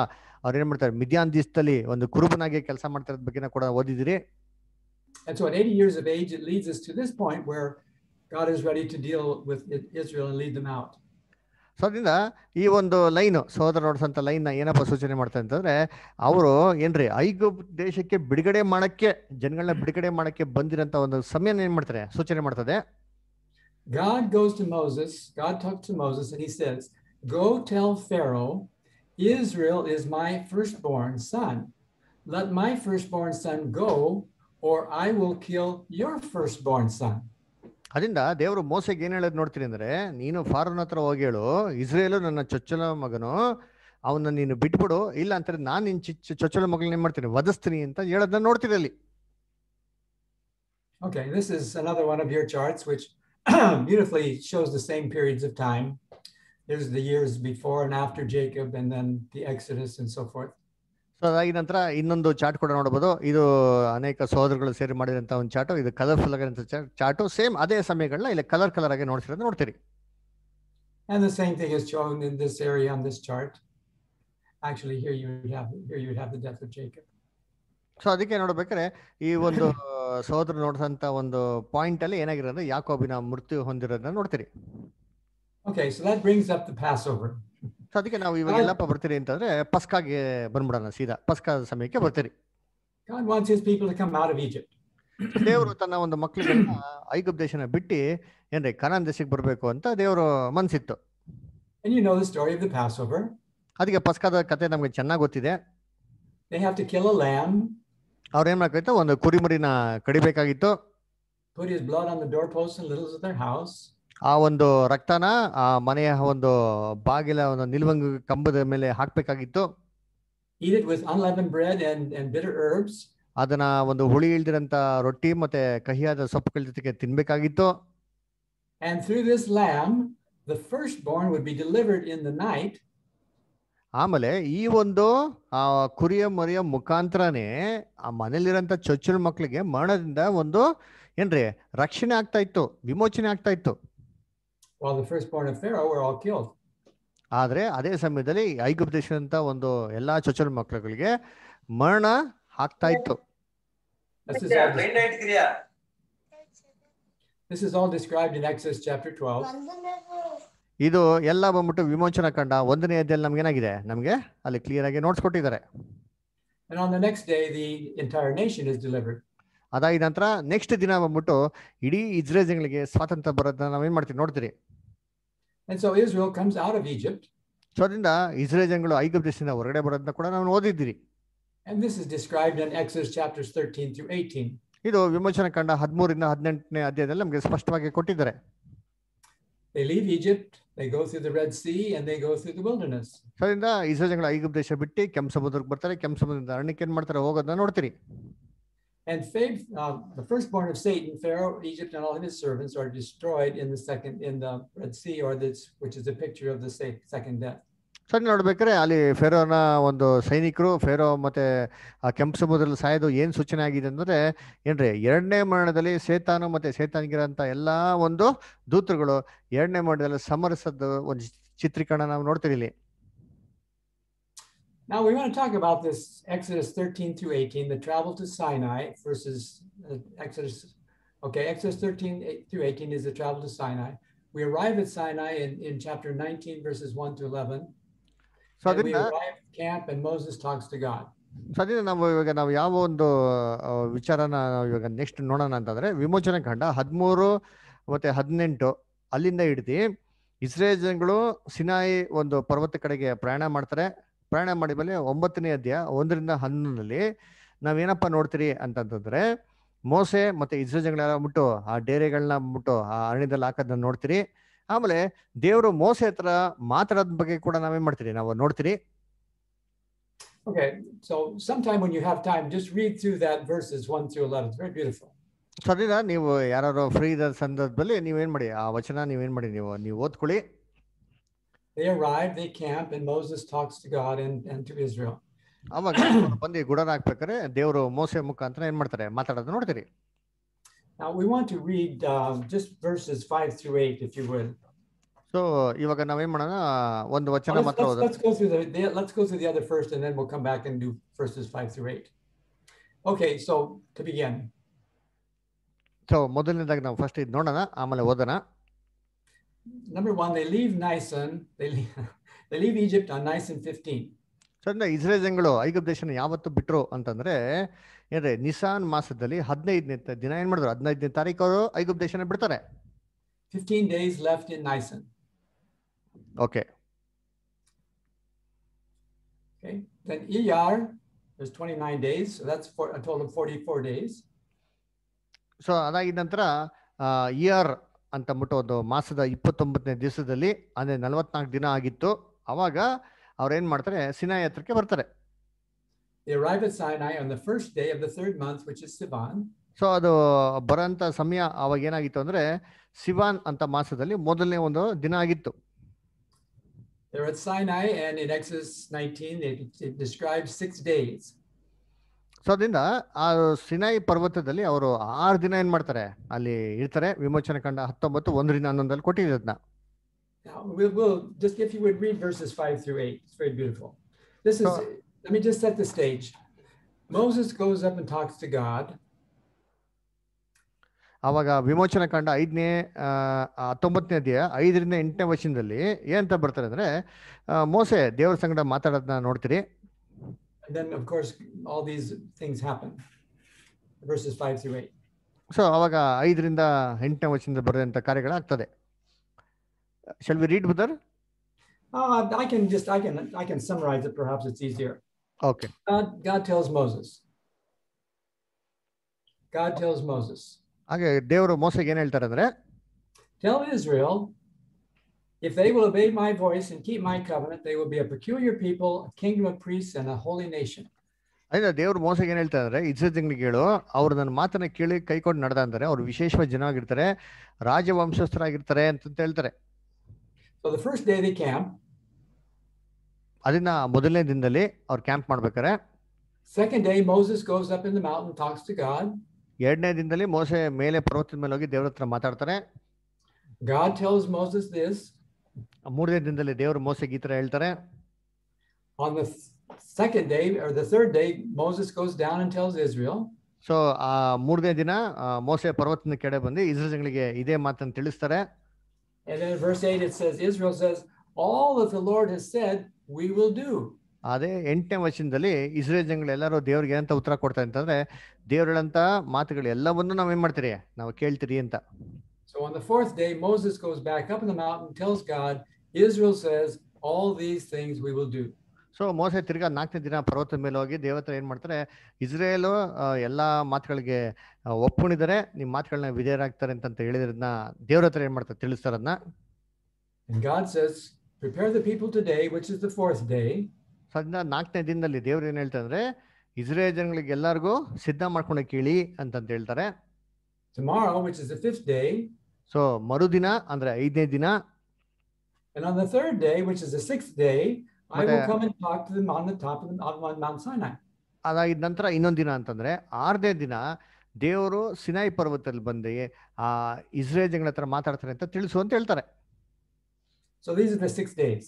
ಅವ್ರು ಏನ್ ಮಾಡ್ತಾರೆ ಮಿದ್ಯಾನ್ ದೇಶದಲ್ಲಿ ಒಂದು ಕುರುಬನಾಗಿ ಕೆಲಸ ಮಾಡ್ತಿರೋದ್ ಬಗ್ಗೆ ಕೂಡ ಓದಿದಿರಿ And so at 80 years of age, it leads us to this point where God is ready to deal with I- Israel and lead them out. So ಅದರಿಂದ ಈ ಒಂದು ಲೈನ್ ಸಹೋದರ ನೋಡ್ಸಂತ ಲೈನ್ ಏನಪ್ಪ ಸೂಚನೆ ಮಾಡ್ತಾರೆ ಅಂತಂದ್ರೆ ಅವರು ಏನ್ರಿ ಐಗುಪ್ ದೇಶಕ್ಕೆ ಬಿಡುಗಡೆ ಮಾಡಕ್ಕೆ ಜನಗಳನ್ನ ಬಿಡುಗಡೆ ಮಾಡಕ್ಕೆ ಬಂದಿರೋಂಥ ಒಂದು ಸಮಯನ ಏನ್ ಮಾಡ್ತಾರೆ ಸೂಚನೆ ಮಾಡ್ತದೆ God goes to Moses, God talks to Moses, and he says, Go tell Pharaoh, Israel is my firstborn son. Let my firstborn son go, or I will kill your firstborn son. ಅದರಿಂದ ದೇವರು ಮೋಸೆಗೆ ಏನು ಹೇಳೋದು ನೋಡ್ತೀನಿ ಅಂದ್ರೆ ನೀನು foreign ಹತ್ರ ಹೋಗಿ ಹೇಳು ಇಸ್ರೇಲು ನನ್ನ ಚೊಚ್ಚಲ ಮಗನು ಅವನ್ನ ನೀನು ಬಿಟ್ಬಿಡು ಇಲ್ಲ ಅಂತಾರೆ ನಾನು ನಿನ್ನ ಚಿಚ್ಚ ಚೊಚ್ಚಲ ಮಗಳನ್ನ ಏನ್ ಮಾಡ್ತೀನಿ ವಧಿಸ್ತೀನಿ ಅಂತ ಹೇಳೋದನ್ನ ನೋಡ್ತೀರಿ ಅಲ್ಲಿ Okay, this is another one of your charts, which beautifully shows the same periods of time. There's the years before and after Jacob, and then the Exodus and so forth. So ಅದಾಗಿ ನಂತರ ಇನ್ನೊಂದು chart ಕೂಡ ನೋಡಬಹುದು ಇದು ಅನೇಕ ಸಹೋದರಗಳು ಸೇರಿ ಮಾಡಿದಂತ ಒಂದು ಚಾರ್ಟ್ ಇದು ಕಲರ್ಫುಲ್ ಆಗಿರೋಂಥ ಚಾಟು ಸೇಮ್ ಅದೇ ಸಮಯಗಳನ್ನ ಇಲ್ಲಿ ಕಲರ್ ಕಲರ್ ಆಗಿ ನೋಡ್ತಿರೋದು ನೋಡ್ತೀರಿ And the same thing is shown in this area on this chart. Actually, here you would have here you would have the death of Jacob. So ಅದಕ್ಕೆ ನೋಡ್ಬೇಕಾದ್ರೆ ಈ ಒಂದು ಸಹೋದರ ನೋಡಿದಂತ ಒಂದು ಪಾಯಿಂಟ್ ಅಲ್ಲಿ ಏನಾಗಿರೋದು ಯಾಕೋಬಿನ ಮೃತ್ಯು ಹೊಂದಿರೋದನ್ನ ನೋಡ್ತೀರಿ Okay, so that brings up the Passover. So ಅದಕ್ಕೆ ನಾವು ಇವಾಗ ಎಲ್ಲಪ್ಪ ಬರ್ತೀರಿ ಅಂತಂದ್ರೆ ಪಸ್ಕಾಗೆ ಬಂದ್ಬಿಡೋಣ ಸೀದಾ. ಪಸ್ಕಾ ಸಮಯಕ್ಕೆ ಬರ್ತೀರಿ. God wants his people to come out of Egypt. ದೇವರು ತನ್ನ ಒಂದು ಮಕ್ಕಳಿಗೆಲ್ಲ ಐಗುಪ್ ದೇಶನ ಬಿಟ್ಟು ಏನ್ರಿ ಕನಾನ್ ದೇಶಕ್ಕೆ ಬರಬೇಕು ಅಂತ ದೇವರು ಮನ್ಸಿತ್ತು. And you know the story of the Passover. ಅದಕ್ಕೆ ಪಸ್ಕಾದ ಕತೆ ನಮ್ಗೆ ಚೆನ್ನಾಗಿ ಗೊತ್ತಿದೆ. They have to kill a lamb, ಅವ್ರು ಏನ್ ಒಂದು ಕುರಿಮರಿನ ಕಡಿಬೇಕಾಗಿತ್ತು. Put his blood on the doorposts and littles of their house, ಆ ಒಂದು ರಕ್ತನ ಆ ಮನೆಯ ಒಂದು ಬಾಗಿಲ ಒಂದು ನಿಲ್ವಂಗ ಕಂಬದ ಮೇಲೆ ಹಾಕಬೇಕಾಗಿತ್ತು. Eat it with unleavened bread and, and bitter herbs, ಅದನ್ನ ಒಂದು ಹುಳಿ ಇಲ್ದಿರಂತ ರೊಟ್ಟಿ ಮತ್ತೆ ಕಹಿಯಾದ ಸೊಪ್ಪುಗಳ ಜೊತೆಗೆ ತಿನ್ಬೇಕಾಗಿತ್ತು. And through this lamb, the firstborn would be delivered in the night. ಆಮೇಲೆ ಈ ಒಂದು ಆ ಕುರಿಯ ಮರಿಯ ಮುಖಾಂತರನೇ ಆ ಮನೇಲಿರಂತ ಚೊಚ್ಚಲ ಮಕ್ಕಳಿಗೆ ಮರಣದಿಂದ ಒಂದು ಏನ್ರಿ ರಕ್ಷಣೆ ಆಗ್ತಾ ಇತ್ತು ವಿಮೋಚನೆ ಆಗ್ತಾ ಇತ್ತು. While the firstborn of Pharaoh were all killed. ಆದ್ರೆ ಅದೇ ಸಮಯದಲ್ಲಿ ಐಗುಪ್ತ ದೇಶದಂತ ಒಂದು ಎಲ್ಲಾ ಚೊಚ್ಚಲ ಮಕ್ಕಳುಗಳಿಗೆ ಮರಣ ಆಗ್ತಾ ಇತ್ತು This is, all, this is all described in Exodus chapter 12. ಇದು ಎಲ್ಲ ಬಂದ್ಬಿಟ್ಟು ವಿಮೋಚನಾ ಕಂಡ ಒಂದನೇ ಅಧ್ಯಾಯದಲ್ಲಿ ನಮ್ಗೆ ಏನಾಗಿದೆ ನಮಗೆ ಅಲ್ಲಿ ಕ್ಲಿಯರ್ ಆಗಿ ನೋಟ್ಸ್ ಕೊಟ್ಟಿದ್ದಾರೆ And on the next day, the entire nation is delivered. ಅದಾದ ನಂತರ ನೆಕ್ಸ್ಟ್ ದಿನ ಬಂದ್ಬಿಟ್ಟು ಇಡೀ ಇಸ್ರೇಲ್ಗಳಿಗೆ ಸ್ವಾತಂತ್ರ್ಯ ಬರೋದನ್ನ ನಾವೇನ್ ಮಾಡ್ತೀವಿ ನೋಡ್ತೀರಿ And so Israel comes out of Egypt. So ಅದರಿಂದ ಇಸ್ರೇಲ್ ಜನಗಳು ಐಗುಪ್ತ ದೇಶದಿಂದ ಹೊರಗಡೆ ಬರೋದನ್ನ ಕೂಡ ನಾವು ಓದಿದ್ದೀರಿ And this is described in Exodus chapters 13 through 18. ಇದು ವಿಮೋಚನ ಕಂಡ ಹದಿಮೂರಿಂದ ಹದಿನೆಂಟನೇ ಅಧ್ಯಾಯದಲ್ಲಿ ನಮಗೆ ಸ್ಪಷ್ಟವಾಗಿ ಕೊಟ್ಟಿದ್ದಾರೆ They leave Egypt, they go through the Red Sea, and they go through the wilderness. ಅದರಿಂದ ಇಸ್ರೇಲ್ ಜನಗಳು ಐಗುಪ್ತ ದೇಶ ಬಿಟ್ಟು ಕೆಂಪು ಸಮುದ್ರಕ್ಕೆ ಬರ್ತಾರೆ ಕೆಂಪು ಸಮುದ್ರದ ಅರಣ್ಯಕ್ಕೆ ಏನ್ ಮಾಡ್ತಾರೆ ಹೋಗೋದನ್ನ ನೋಡ್ತೀರಿ And faith, uh, the firstborn of Satan, Pharaoh, Egypt, and all his servants are destroyed in the second in the Red Sea, or this, which is a picture of the se- second death. ಅಲ್ಲಿ ನೋಡ್ಬೇಕಾದ್ರೆ ಅಲ್ಲಿ ಫೆರೋನ ಒಂದು ಸೈನಿಕರು ಫೆರೋ ಮತ್ತೆ ಆ ಕೆಂಪು ಸಮುದ್ರದಲ್ಲಿ ಸಾಯೋದು ಏನು ಸೂಚನೆ ಆಗಿದೆ ಅಂದ್ರೆ ಏನ್ರಿ ಎರಡನೇ ಮರಣದಲ್ಲಿ ಸೇತಾನು ಮತ್ತೆ ಸೇತಾನಿಗಿರಂತ ಎಲ್ಲಾ ಒಂದು ದೂತರುಗಳು ಎರಡನೇ ಮರಣದಲ್ಲಿ ಸಮರಸದ ಒಂದು ಚಿತ್ರೀಕರಣ ನಾವು ನೋಡ್ತೀವಿ ಇಲ್ಲಿ Now we want to talk about this Exodus 13 through 18, the travel to Sinai versus uh, Exodus. Okay, Exodus 13 eight through 18 is the travel to Sinai. We arrive at Sinai in, in chapter 19, verses 1 to 11. So And we that... arrive at camp, and Moses talks to God. So ಅದರಿಂದ ನಾವು ಇವಾಗ ನಾವು ಯಾವ ಒಂದು ವಿಚಾರನ ನಾವು ಇವಾಗ next ನೋಡೋಣ ಅಂತಂದ್ರೆ ವಿಮೋಚನೆ ಕಂಡ ಹದಿಮೂರು ಮತ್ತೆ ಹದಿನೆಂಟು ಅಲ್ಲಿಂದ ಹಿಡ್ದು ಇಸ್ರೇಲ್ ಜನಗಳು ಸಿನಾಯಿ ಒಂದು ಪರ್ವತ ಕಡೆಗೆ ಪ್ರಯಾಣ ಮಾಡ್ತಾರೆ ಪ್ರಯಾಣ ಮಾಡಿದ್ಮೇಲೆ ಒಂಬತ್ತನೇ ಅಧ್ಯಾಯ ಒಂದರಿಂದ ಹನ್ನೊಂದರಲ್ಲಿ ನಾವೇನಪ್ಪ ನೋಡ್ತೀರಿ ಅಂತಂತಂದ್ರೆ ಮೋಸೆ ಮತ್ತೆ ಇಸ್ರೋ ಜನಗಳೆಲ್ಲ ಬಿಟ್ಟು ಆ ಡೇರೆಗಳನ್ನ ಬಿಟ್ಟು ಆ ಅರಣ್ಯದಲ್ಲಿ ಹಾಕೋದನ್ನ ನೋಡ್ತೀರಿ. ಆಮೇಲೆ ದೇವರು ಮೋಸೆ ಹತ್ರ ಮಾತಾಡೋದ್ ಬಗ್ಗೆ ಕೂಡ ನಾವೇನ್ ಮಾಡ್ತೀರಿ? ನಾವು ನೋಡ್ತೀರಿ? Okay, so sometime when you have time, just read through that verses 1 through 11. It's very beautiful. So ನೀವು ಯಾರು ಫ್ರೀ ಇದ್ದ ಸಂದರ್ಭದಲ್ಲಿ ನೀವೇನ್ ಮಾಡಿ? ಆ ವಚನ ನೀವೇನ್ ಮಾಡಿ? ನೀವು ನೀವು ಓದ್ಕೊಳ್ಳಿ. They arrive, they camp, and Moses talks to God and, and to Israel. ಅವಾಗ ಅವ್ರು ಬಂದು ಗುಡನ ಹಾಕ್ಬೇಕಾದ್ರೆ ದೇವರು ಮೋಸೆ ಮುಖಾಂತರ ಏನ್ ಮಾಡ್ತಾರೆ ಮಾತಾಡೋದು ನೋಡ್ತೀರಿ Now we want to read uh, just verses 5 through 8, if you would. So ಇವಾಗ ನಾವೇನ್ ಮಾಡೋಣ ಒಂದು ವಚನ Let's, ಮಾತ್ರ let's, ಓದೋಣ let's go through the, the let's go through the other first, and then we'll come back and do verses 5 through 8. Okay, so to begin, so ಮೊದಲನೇದಾಗಿ ನಾವು first ಇದು ನೋಡೋಣ ಆಮೇಲೆ ಓದೋಣ number one, they leave Nisan, they leave, they leave Egypt on Nisan 15. ಸದ್ಯ Israel ಐಗುಪ್ತ ದೇಶನ ಯಾವತ್ತು ಬಿಟ್ರು ಅಂತಂದ್ರೆ ಏನ್ರಿ ನಿಸಾನ್ ಮಾಸದಲ್ಲಿ ಹದಿನೈದನೇ ದಿನ ಏನ್ ಮಾಡಿದ್ರು? ಹದಿನೈದನೇ ತಾರೀಕು ಅವರು ಐಗುಪ್ತ ದೇಶನ ಬಿಡ್ತಾರೆ fifteen days left in Nisan okay then ಈ is twenty nine days that's for total forty four days so ಅದಾಗಿದ್ದ ನಂತರ ಇಯರ್ ಅಂತ ಅಂದ್ಬಿಟ್ಟು ಒಂದು ಮಾಸದ ಇಪ್ಪತ್ತೊಂಬತ್ತನೇ ದಿವಸದಲ್ಲಿ ಅಂದ್ರೆ ನಲವತ್ನಾಲ್ಕು ದಿನ ಆಗಿತ್ತು ಅವಾಗ ಅವ್ರು ಏನ್ ಮಾಡ್ತಾರೆ ಸಿನಾಯಿ ಹತ್ರಕ್ಕೆ ಬರ್ತಾರೆ They arrive at Sinai on the first day of the third month, which is Sivan. So ಅದು ಬರೋಂಥ ಸಮಯ ಅವಾಗ ಏನಾಗಿತ್ತು ಅಂದ್ರೆ ಸಿವಾನ್ ಅಂತ ಮಾಸದಲ್ಲಿ ಮೊದಲನೇ ಒಂದು ದಿನ ಆಗಿತ್ತು They're at Sinai, and in Exodus 19, it, it describes six days. So ಅದರಿಂದ ಆ ಸಿನಾಯಿ ಪರ್ವತದಲ್ಲಿ ಅವರು ಆರು ದಿನ ಏನ್ ಮಾಡ್ತಾರೆ ಅಲ್ಲಿ ಇರ್ತಾರೆ ವಿಮೋಚನೆ ಕಂಡ ಹತ್ತೊಂಬತ್ತು ಒಂದರಿಂದ ಹನ್ನೊಂದಲ್ಲಿ ಕೊಟ್ಟಿದ್ರು ಅದನ್ನ Now, we'll, we'll just, if you would read verses 5 through 8, it's very beautiful. This is, So- let me just set the stage. Moses goes up and talks to God. ಅವಾಗ ವಿಮೋಚನೆ ಕಂಡ ಐದನೇ ಹತ್ತೊಂಬತ್ತನೇ ಅಧ್ಯಾಯ ಐದರಿಂದ ಎಂಟನೇ ವರ್ಷದಲ್ಲಿ ಏನಂತ ಬರ್ತಾರೆ ಅಂದ್ರೆ ಮೋಸೆ ದೇವರ ಸಂಗಡ ಮಾತಾಡೋದನ್ನ ನೋಡ್ತೀರಿ And then, of course, all these things happen. Verses 5 through 8. So ಅವಾಗ ಐದರಿಂದ ಎಂಟನೇ ವರ್ಷದಿಂದ ಬರೆದಂಥ ಕಾರ್ಯಗಳಾಗ್ತದೆ shall we read brother Uh, I can just, I can, I can summarize it. Perhaps it's easier. Okay God, God tells Moses. God tells Moses, ಹಾಗೆ ದೇವರು ಮೋಸೆಗೆ ಏನ್ ಹೇಳ್ತಾರೆ ಅಂದ್ರೆ Tell Israel, if they will obey my voice and keep my covenant, they will be a peculiar people, a kingdom of priests, and a holy nation. ಅದೇ ದೇವ್ರು ಮೋಸಗೆ ಏನ್ ಹೇಳ್ತಾರೆ ಅಂದ್ರೆ ಇಸ್ರೇಲ್ ಜನಗಳಿಗೆ ಹೇಳು ಅವ್ರು ನನ್ನ ಮಾತನ್ನ ಕೇಳಿ ಕೈಕೊಂಡು ನಡೆದ ಅಂದರೆ ಅವ್ರು ವಿಶೇಷವಾದ ಜನ ಆಗಿರ್ತಾರೆ ರಾಜವಂಶಸ್ಥರಾಗಿರ್ತಾರೆ ಅಂತ ಹೇಳ್ತಾರೆ So the first day they camp. ಅದನ್ನ ಮೊದಲನೇ ದಿನದಲ್ಲಿ ಅವ್ರು ಕ್ಯಾಂಪ್ ಮಾಡ್ಬೇಕಾರೆ Second day, Moses goes up in the mountain, talks to God. ಎರಡನೇ ದಿನದಲ್ಲಿ ಮೋಸೆ ಮೇಲೆ ಪರ್ವತದ ಮೇಲೆ ಹೋಗಿ ದೇವ್ರ ಹತ್ರ ಮಾತಾಡ್ತಾರೆ God tells Moses this. ಮೂರನೇ ದಿನದಲ್ಲಿ ದೇವರು ಮೋಸೆಗೆ ಈ ತರ ಹೇಳ್ತಾರೆ On the th- second day or the third day, Moses goes down and tells Israel. So ಆ ಮೂರನೇ ದಿನ ಮೋಸೆ ಪರ್ವತದ ಕೆಡೆ ಬಂದು ಇಸ್ರೇಲ್ ಜನಗಳಿಗೆ ಇದೇ ಮಾತನ್ನು ತಿಳಿಸ್ತಾರೆ And then in verse 8, it says, Israel says, All that the Lord has said, we will do. ಅದೇ ಎಂಟನೇ ವಚನದಲ್ಲಿ ಇಸ್ರೇಲ್ ಜನಗಳೆಲ್ಲರೂ ದೇವ್ರಿಗೆ ಏನಂತ ಉತ್ತರ ಕೊಡ್ತಾರೆ ಅಂತಂದ್ರೆ ದೇವ್ರಂತ ಮಾತುಗಳು ಎಲ್ಲವನ್ನೂ ನಾವೇನ್ ಮಾಡ್ತೀರಿ ನಾವು ಕೇಳ್ತೀರಿ ಅಂತ So on the fourth day, Moses goes back up in the mountain, tells God, Israel says, all these things we will do. So ಮೋಸೆ ತಿರ್ಗಾ ನಾಲ್ಕನೇ ದಿನ ಪರ್ವತದ ಮೇಲೆ ಹೋಗಿ ದೇವತ್ರ ಏನ್ ಮಾಡ್ತಾರೆ ಇಸ್ರೇಲು ಆ, ಎಲ್ಲಾ ಮಾತುಗಳಿಗೆ ಆ, ಒಪ್ಕೊಂಡಿದ್ದಾರೆ ನಿಮ್ ಮಾತುಗಳನ್ನ ವಿಧೇಯರಾಗ್ತಾರೆ ಅಂತ ಹೇಳಿದ್ರನ್ನ ದೇವ್ರ ಹತ್ರ ಏನ್ ಮಾಡ್ತಾರೆ ತಿಳಿಸ್ತಾರೆ ಅದನ್ನ And God says, prepare the people today, which is the fourth day, so ಅದನ್ನ ನಾಲ್ಕನೇ ದಿನದಲ್ಲಿ ದೇವ್ರು ಏನ್ ಹೇಳ್ತಾರೆ ಅಂದ್ರೆ ಇಸ್ರೇಲ್ ಜನಗಳಿಗೆ ಎಲ್ಲರಿಗೂ ಸಿದ್ಧ ಮಾಡ್ಕೊಂಡು ಕೇಳಿ ಅಂತಂತ ಹೇಳ್ತಾರೆ tomorrow, which is the fifth day, So ಮರುದಿನ ಅಂದ್ರೆ ಐದನೇ ದಿನ and on the third day, which is the sixth day, I will come and talk to them on the top of the, on Mount Sinai. ಅದಾಗಿದ ನಂತರ ಇನ್ನೊಂದು ದಿನ ಅಂತಂದ್ರೆ ಆರನೇ ದಿನ ದೇವರು ಸಿನಾಯಿ ಪರ್ವತದಲ್ಲಿ ಬಂದು ಆ ಇಸ್ರೇಲ್ ಜನಗಳ ಹತ್ರ ಮಾತಾಡ್ತಾರೆ ಅಂತ ತಿಳಿಸು ಅಂತ ಹೇಳ್ತಾರೆ So these are the six days.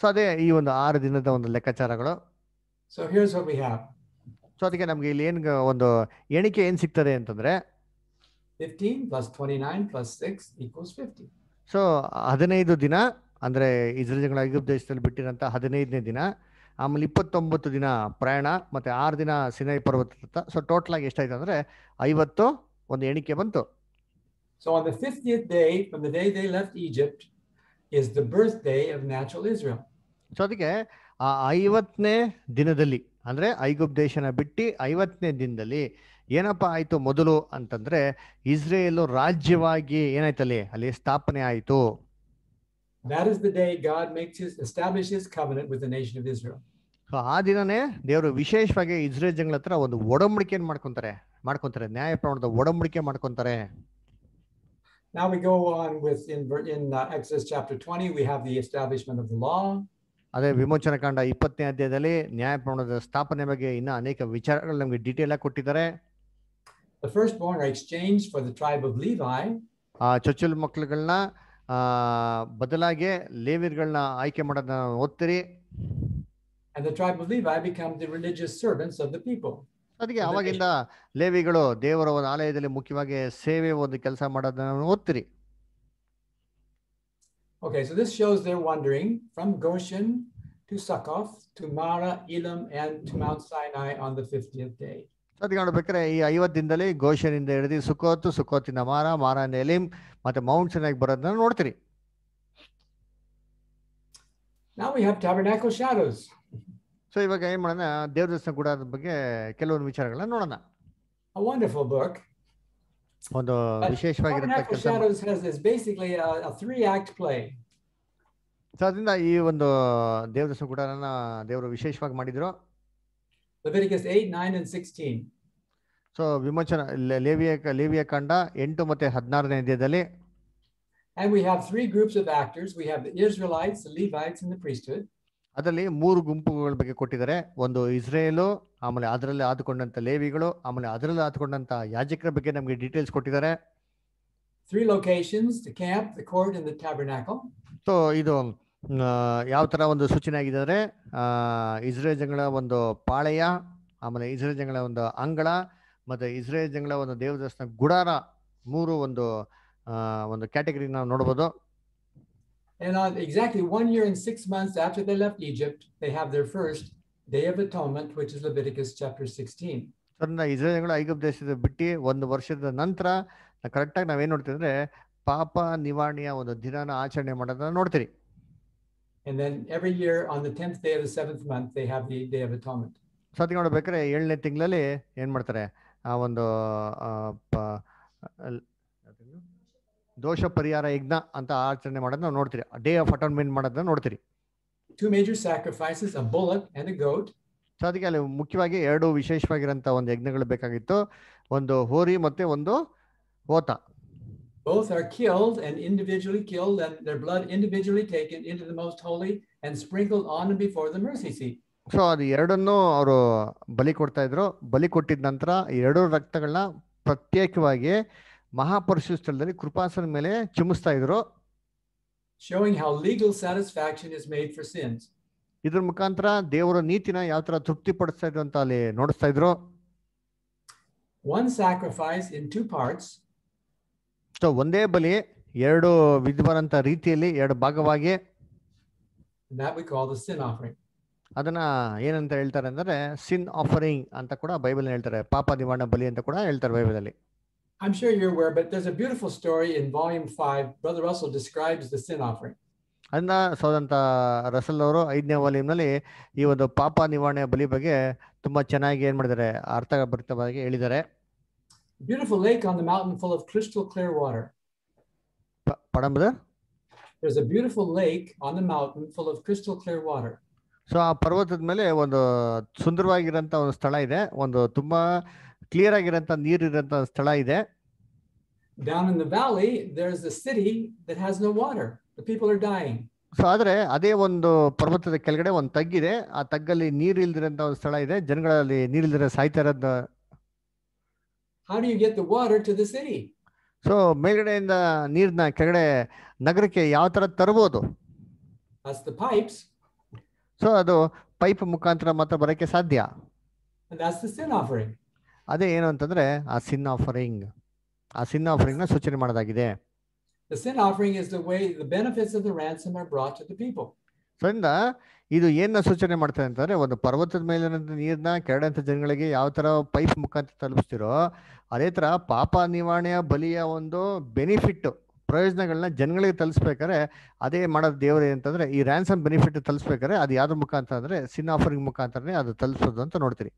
So ಅದೇ ಈ ಒಂದು ಆರು ದಿನದ ಒಂದು ಲೆಕ್ಕಾಚಾರಗಳು So here's what we have so ಅದಕ್ಕೆ ನಮಗೆ ಇಲ್ಲಿ ಏನು ಒಂದು ಎಣಿಕೆ ಏನು ಸಿಗ್ತದೆ ಅಂತಂದ್ರೆ 15 plus 29 plus 6 equals 50. ಸೊ ಹದಿನೈದು ದಿನ ಅಂದ್ರೆ ಇಸ್ರೇಲ್ ಜನಗಳ ಐಗುಪ್ತ ದೇಶದಲ್ಲಿ ಬಿಟ್ಟಿರೋಂಥ ಹದಿನೈದನೇ ದಿನ ಆಮೇಲೆ ಇಪ್ಪತ್ತೊಂಬತ್ತು ದಿನ ಪ್ರಯಾಣ ಮತ್ತೆ ಆರು ದಿನ ಸಿನೈ ಪರ್ವತ ಸೊ ಟೋಟಲ್ ಆಗಿ ಎಷ್ಟಾಯ್ತು ಅಂದ್ರೆ ಐವತ್ತು ಒಂದು ಎಣಿಕೆ ಬಂತು So on the 50th day, from the day they left Egypt, is the birthday of natural Israel. So ಅದಕ್ಕೆ ಆ ಐವತ್ತನೇ ದಿನದಲ್ಲಿ ಅಂದರೆ ಐಗುಪ್ತ ದೇಶನ ಬಿಟ್ಟು ಐವತ್ತನೇ ದಿನದಲ್ಲಿ ಏನಪ್ಪ ಆಯ್ತು ಮೊದಲು ಅಂತಂದ್ರೆ ಇಸ್ರೇಲು ರಾಜ್ಯವಾಗಿ ಏನಾಯ್ತಲ್ಲಿ? ಅಲ್ಲಿ ಸ್ಥಾಪನೆ ಆಯಿತು. That is the day God makes his establishes his covenant with the nation of Israel. So ಆ ದಿನನೇ ದೇವರು ವಿಶೇಷವಾಗಿ ಇಸ್ರೇಲ್ ಜನಗಳ ಹತ್ರ ಒಂದು ಒಡಂಬಡಿಕೆಯನ್ನು ಮಾಡ್ಕೊಂತಾರೆ. ಮಾಡ್ಕೊಂತಾರೆ. ನ್ಯಾಯ ಪ್ರಮಾಣದ ಒಡಂಬಡಿಕೆ ಮಾಡ್ಕೊಂತಾರೆ. Now we go on with in in uh, Exodus chapter 20, we have the establishment of the law. ಅದೇ ವಿಮೋಚನ ಕಾಂಡ ಇಪ್ಪತ್ತನೇ ಅಧ್ಯಾಯದಲ್ಲಿ ನ್ಯಾಯ ಪ್ರಮಾಣದ ಸ್ಥಾಪನೆ ಬಗ್ಗೆ ಇನ್ನ ಅನೇಕ ವಿಚಾರಗಳು ನಮಗೆ ಡೀಟೇಲ್ ಆಗಿ ಕೊಟ್ಟಿದ್ದಾರೆ. The firstborn are exchanged for the tribe of Levi, ಆ ಚೊಚ್ಚಲು ಮಕ್ಳುಗಳನ್ನ ಆ ಬದಲಾಗಿ ಲೇವಿರ್ಗಳನ್ನ ಆಯ್ಕೆ ಮಾಡೋದನ್ನ ನಾವು ಓದ್ತೀರಿ and the tribe of Levi become the religious servants of the people. ಅದಕ್ಕೆ ಅದಕ್ಕೆ- ಅವಾಗಿಂದ ಲೇವಿಗಳು ದೇವರ ಒಂದು ಆಲಯದಲ್ಲಿ ಮುಖ್ಯವಾಗಿ ಸೇವೆ ಒಂದು ಕೆಲಸ ಮಾಡೋದನ್ನ ನಾವು ಓದ್ತೀರಿ Okay, so this shows they're wandering from Goshen to Succoth to Mara, Elam, and to Mount Sinai on the 50th day. ಅದಕ್ಕೆ ನೋಡ್ಬೇಕಾದ್ರೆ ಈ ಐವತ್ತು ದಿನದಲ್ಲಿ ಗೋಷನಿಂದ ಹಿಡಿದು ಸುಖೋತ್ತು ಸುಖೋತಿನ ಮಾರ ಮಾರ ಎಲಿಮ್ ಮತ್ತೆ ಮೌಂಟ್ ಸೆನಾಗಿ ಬರೋದನ್ನ ನೋಡ್ತೀರಿ Now we have tabernacle shadows. So ಇವಾಗ ಏನ್ ಮಾಡೋಣ ದೇವ್ರ ದರ್ಶನ ಗುಡಾರದ ಬಗ್ಗೆ ಕೆಲವೊಂದು ವಿಚಾರಗಳನ್ನ ನೋಡೋಣ A wonderful book. ಒಂದು the ವಿಶೇಷವಾಗಿರಂತ Tabernacle ಕೆಲಸ Shadows has basically a, a three-act play. So ಅದರಿಂದ ಈ ಒಂದು ದೇವ್ರ ದರ್ಶನ ಗುಡಾರನ ದೇವರು ವಿಶೇಷವಾಗಿ ಮಾಡಿದ್ರು Leviticus 8, 9, and 16. ಸೊ ವಿಮೋಚನ ಲೇವಿಯ ಲೇವಿಯ ಕಂಡ ಎಂಟು ಮತ್ತೆ ಹದಿನಾರನೇ ಅಧ್ಯಾಯದಲ್ಲಿ And we have three groups of actors. We have the Israelites, the Levites, and the priesthood. ಅದರಲ್ಲಿ ಮೂರು ಗುಂಪುಗಳ ಬಗ್ಗೆ ಕೊಟ್ಟಿದ್ದಾರೆ ಒಂದು ಇಸ್ರೇಲು ಆಮೇಲೆ ಅದರಲ್ಲಿ ಆದುಕೊಂಡಂತ ಲೇವಿಗಳು ಆಮೇಲೆ ಅದರಲ್ಲಿ ಆದುಕೊಂಡಂತ ಯಾಜಕರ ಬಗ್ಗೆ ನಮಗೆ ಡೀಟೇಲ್ಸ್ ಕೊಟ್ಟಿದ್ದಾರೆ Three locations, the camp, the court, and the tabernacle. so ಇದು ಯಾವ ಥರ ಒಂದು ಸೂಚನೆ ಆಗಿದೆ ಅಂದರೆ ಇಸ್ರೇಲ್ ಜಂಗಳ ಒಂದು ಪಾಳೆಯ ಆಮೇಲೆ ಇಸ್ರೇಲ್ ಜಂಗಳ ಒಂದು ಅಂಗಳ ಮತ್ತು ಇಸ್ರೇಲ್ ಜಂಗಳ ಒಂದು ದೇವದರ್ಶನ ಗುಡಾರ ಮೂರು ಒಂದು ಒಂದು ಕ್ಯಾಟಗರಿ ನಾವು ನೋಡ್ಬೋದು. And on exactly one year and six months after they left Egypt, they have their first Day of Atonement, which is Leviticus chapter 16. ಅದನ್ನ ಇಸ್ರೇಲ್ ಜನಗಳು ಐಗುಪ್ತ ದೇಶದ ಬಿಟ್ಟು ಒಂದು ವರ್ಷದ ನಂತರ ಕರೆಕ್ಟಾಗಿ ನಾವೇನು ನೋಡ್ತೀವಿ ಅಂದರೆ ಪಾಪ ನಿವಾರಣೆಯ ಒಂದು ದಿನಾನ ಆಚರಣೆ ಮಾಡೋದನ್ನ ನೋಡ್ತೀರಿ. And then every year on the 10th day of the seventh month, they have the Day of Atonement. ನೋಡ್ಬೇಕಾದ್ರೆ ಏಳನೇ ತಿಂಗಳಲ್ಲಿ ಏನು ಮಾಡ್ತಾರೆ ಆ ಒಂದು? ದೋಷ ಪರಿಹಾರ ಯಜ್ಞ ಅಂತ ಆಚರಣೆ ಮಾಡೋದನ್ನ ನಾವು ನೋಡ್ತೀರಿ ಡೇ ಆಫ್ ಅಟೋನ್ಮೆಂಟ್ ಮಾಡೋದನ್ನ ನೋಡ್ತೀರಿ Two major sacrifices, a bullock and a goat. So ಅದಕ್ಕೆ ಅಲ್ಲಿ ಮುಖ್ಯವಾಗಿ ಎರಡು ವಿಶೇಷವಾಗಿರೋಂಥ ಒಂದು ಯಜ್ಞಗಳು ಬೇಕಾಗಿತ್ತು ಒಂದು ಹೋರಿ ಮತ್ತೆ ಒಂದು ಓತ Both are killed and individually killed, and their blood individually taken into the most holy and sprinkled on and before the mercy seat. So ಅದು ಎರಡನ್ನೂ ಅವರು ಬಲಿ ಕೊಡ್ತಾ ಇದ್ರು ಬಲಿ ಕೊಟ್ಟಿದ ನಂತರ ಈ ಎರಡು ರಕ್ತಗಳನ್ನ ಪ್ರತ್ಯೇಕವಾಗಿ ಮಹಾಪರಿಶು ಸ್ಥಳದಲ್ಲಿ ಕೃಪಾಸನ ಮೇಲೆ ಚಿಮಿಸ್ತಾ ಇದ್ರು showing how legal satisfaction is made for sins. ಇದ್ರ ಮುಖಾಂತರ ದೇವರ ನೀತಿನ ಯಾವ ತರ ತೃಪ್ತಿ ಪಡಿಸ್ತಾ ಇದ್ರು ಅಂತ ಅಲ್ಲಿ ನೋಡಿಸ್ತಾ ಇದ್ರು One sacrifice in two parts, So ಒಂದೇ ಬಲಿ ಎರಡು ವಿಧವಾದಂತ ರೀತಿಯಲ್ಲಿ ಎರಡು ಭಾಗವಾಗಿ. ಅದನ್ನ ಏನಂತ ಹೇಳ್ತಾರೆ ಅಂದ್ರೆ ಸಿನ್ ಆಫರಿಂಗ್ ಅಂತ ಕೂಡ ಬೈಬಲ್ ಹೇಳ್ತಾರೆ ಪಾಪ ನಿವಾರಣ ಬಲಿ ಅಂತ ಕೂಡ ಹೇಳ್ತಾರೆ ಬೈಬಲ್ ಅಲ್ಲಿ I'm sure you're aware, but there's a beautiful story in volume 5. Brother Russell describes the sin offering. ಅದನ್ನ ಸೋದಂತ ರಸಲ್ ಅವರು ಐದನೇ ವಾಲ್ಯೂಮ್ನಲ್ಲಿ ಈ ಒಂದು ಪಾಪ ನಿವಾರಣೆ ಬಲಿ ಬಗ್ಗೆ ತುಂಬಾ ಚೆನ್ನಾಗಿ ಏನ್ ಮಾಡಿದ್ದಾರೆ ಅರ್ಥಭರಿತವಾಗಿ ಹೇಳಿದ್ದಾರೆ Beautiful lake on the mountain full of crystal clear water. Pardon, brother? There's a beautiful lake on the mountain full of crystal clear water. So ಆ ಪರ್ವತದ ಮೇಲೆ ಒಂದು ಸುಂದರವಾಗಿರೋಂಥ ಒಂದು ಸ್ಥಳ ಇದೆ ಒಂದು ತುಂಬಾ ಕ್ಲಿಯರ್ ಆಗಿರೋಂಥ ನೀರಿರೋಂಥ ಸ್ಥಳ ಇದೆ Down in the valley, there's a city that has no water. The people are dying. So ಆದ್ರೆ ಅದೇ ಒಂದು ಪರ್ವತದ ಕೆಳಗಡೆ ಒಂದು ತಗ್ಗಿದೆ ಆ ತಗ್ಗಲ್ಲಿ ನೀರು ಇಲ್ದಿರೋಂಥ ಒಂದು ಸ್ಥಳ ಇದೆ ಜನಗಳಲ್ಲಿ ನೀರಿಲ್ದಿರ ಸಾಯ್ತಾ ಇರೋದು How do you get the water to the city? So ಮೇಲ್ಗಡೆಯಿಂದ ನೀರ್ನ ಕೆಳಗಡೆ ನಗರಕ್ಕೆ ಯಾವ ತರ ತರ್ಬೋದು That's the pipes, ಸೊ ಅದು ಪೈಪ್ ಮುಖಾಂತರ ಮಾತ್ರ ಬರೋಕ್ಕೆ ಸಾಧ್ಯ and that's the sin offering. ಅದೇ ಏನು ಅಂತಂದ್ರೆ ಆ ಸಿನ್ ಆಫರಿಂಗ್ ಆ ಸಿನ್ ಆಫರಿಂಗ್ನ ಸೂಚನೆ ಮಾಡೋದಾಗಿದೆ The sin offering is the way the benefits of the ransom are brought to the people. So ಇಂದ ಇದು ಏನ ಸೂಚನೆ ಮಾಡ್ತದೆ ಅಂತಂದ್ರೆ ಒಂದು ಪರ್ವತದ ಮೇಲಿನ ನೀರನ್ನ ಕೆರಡಂಥ ಜನಗಳಿಗೆ ಯಾವ ತರ ಪೈಪ್ ಮುಖಾಂತರ ತಲುಪಿಸ್ತಿರೋ ಅದೇ ತರ ಪಾಪ ನಿವಾರಣೆಯ ಬಲಿಯ ಒಂದು ಬೆನಿಫಿಟ್ ಪ್ರಯೋಜನಗಳನ್ನ ಜನಗಳಿಗೆ ತಲುಪಿಸ್ಬೇಕಾದ್ರೆ ಅದೇ ಮಾಡೋದು ದೇವರೇ ಅಂತಂದ್ರೆ ಈ ರ್ಯಾನ್ಸಮ್ ಬೆನಿಫಿಟ್ ತಲುಪಿಸ್ಬೇಕಾದ್ರೆ ಅದು ಯಾವ್ದ್ರ ಮುಖಾಂತರ ಅಂದ್ರೆ ಸಿನ್ ಆಫರಿಂಗ್ ಮುಖಾಂತರನೇ ಅದು ತಲುಪಿಸೋದು ಅಂತ ನೋಡ್ತೀರಿ.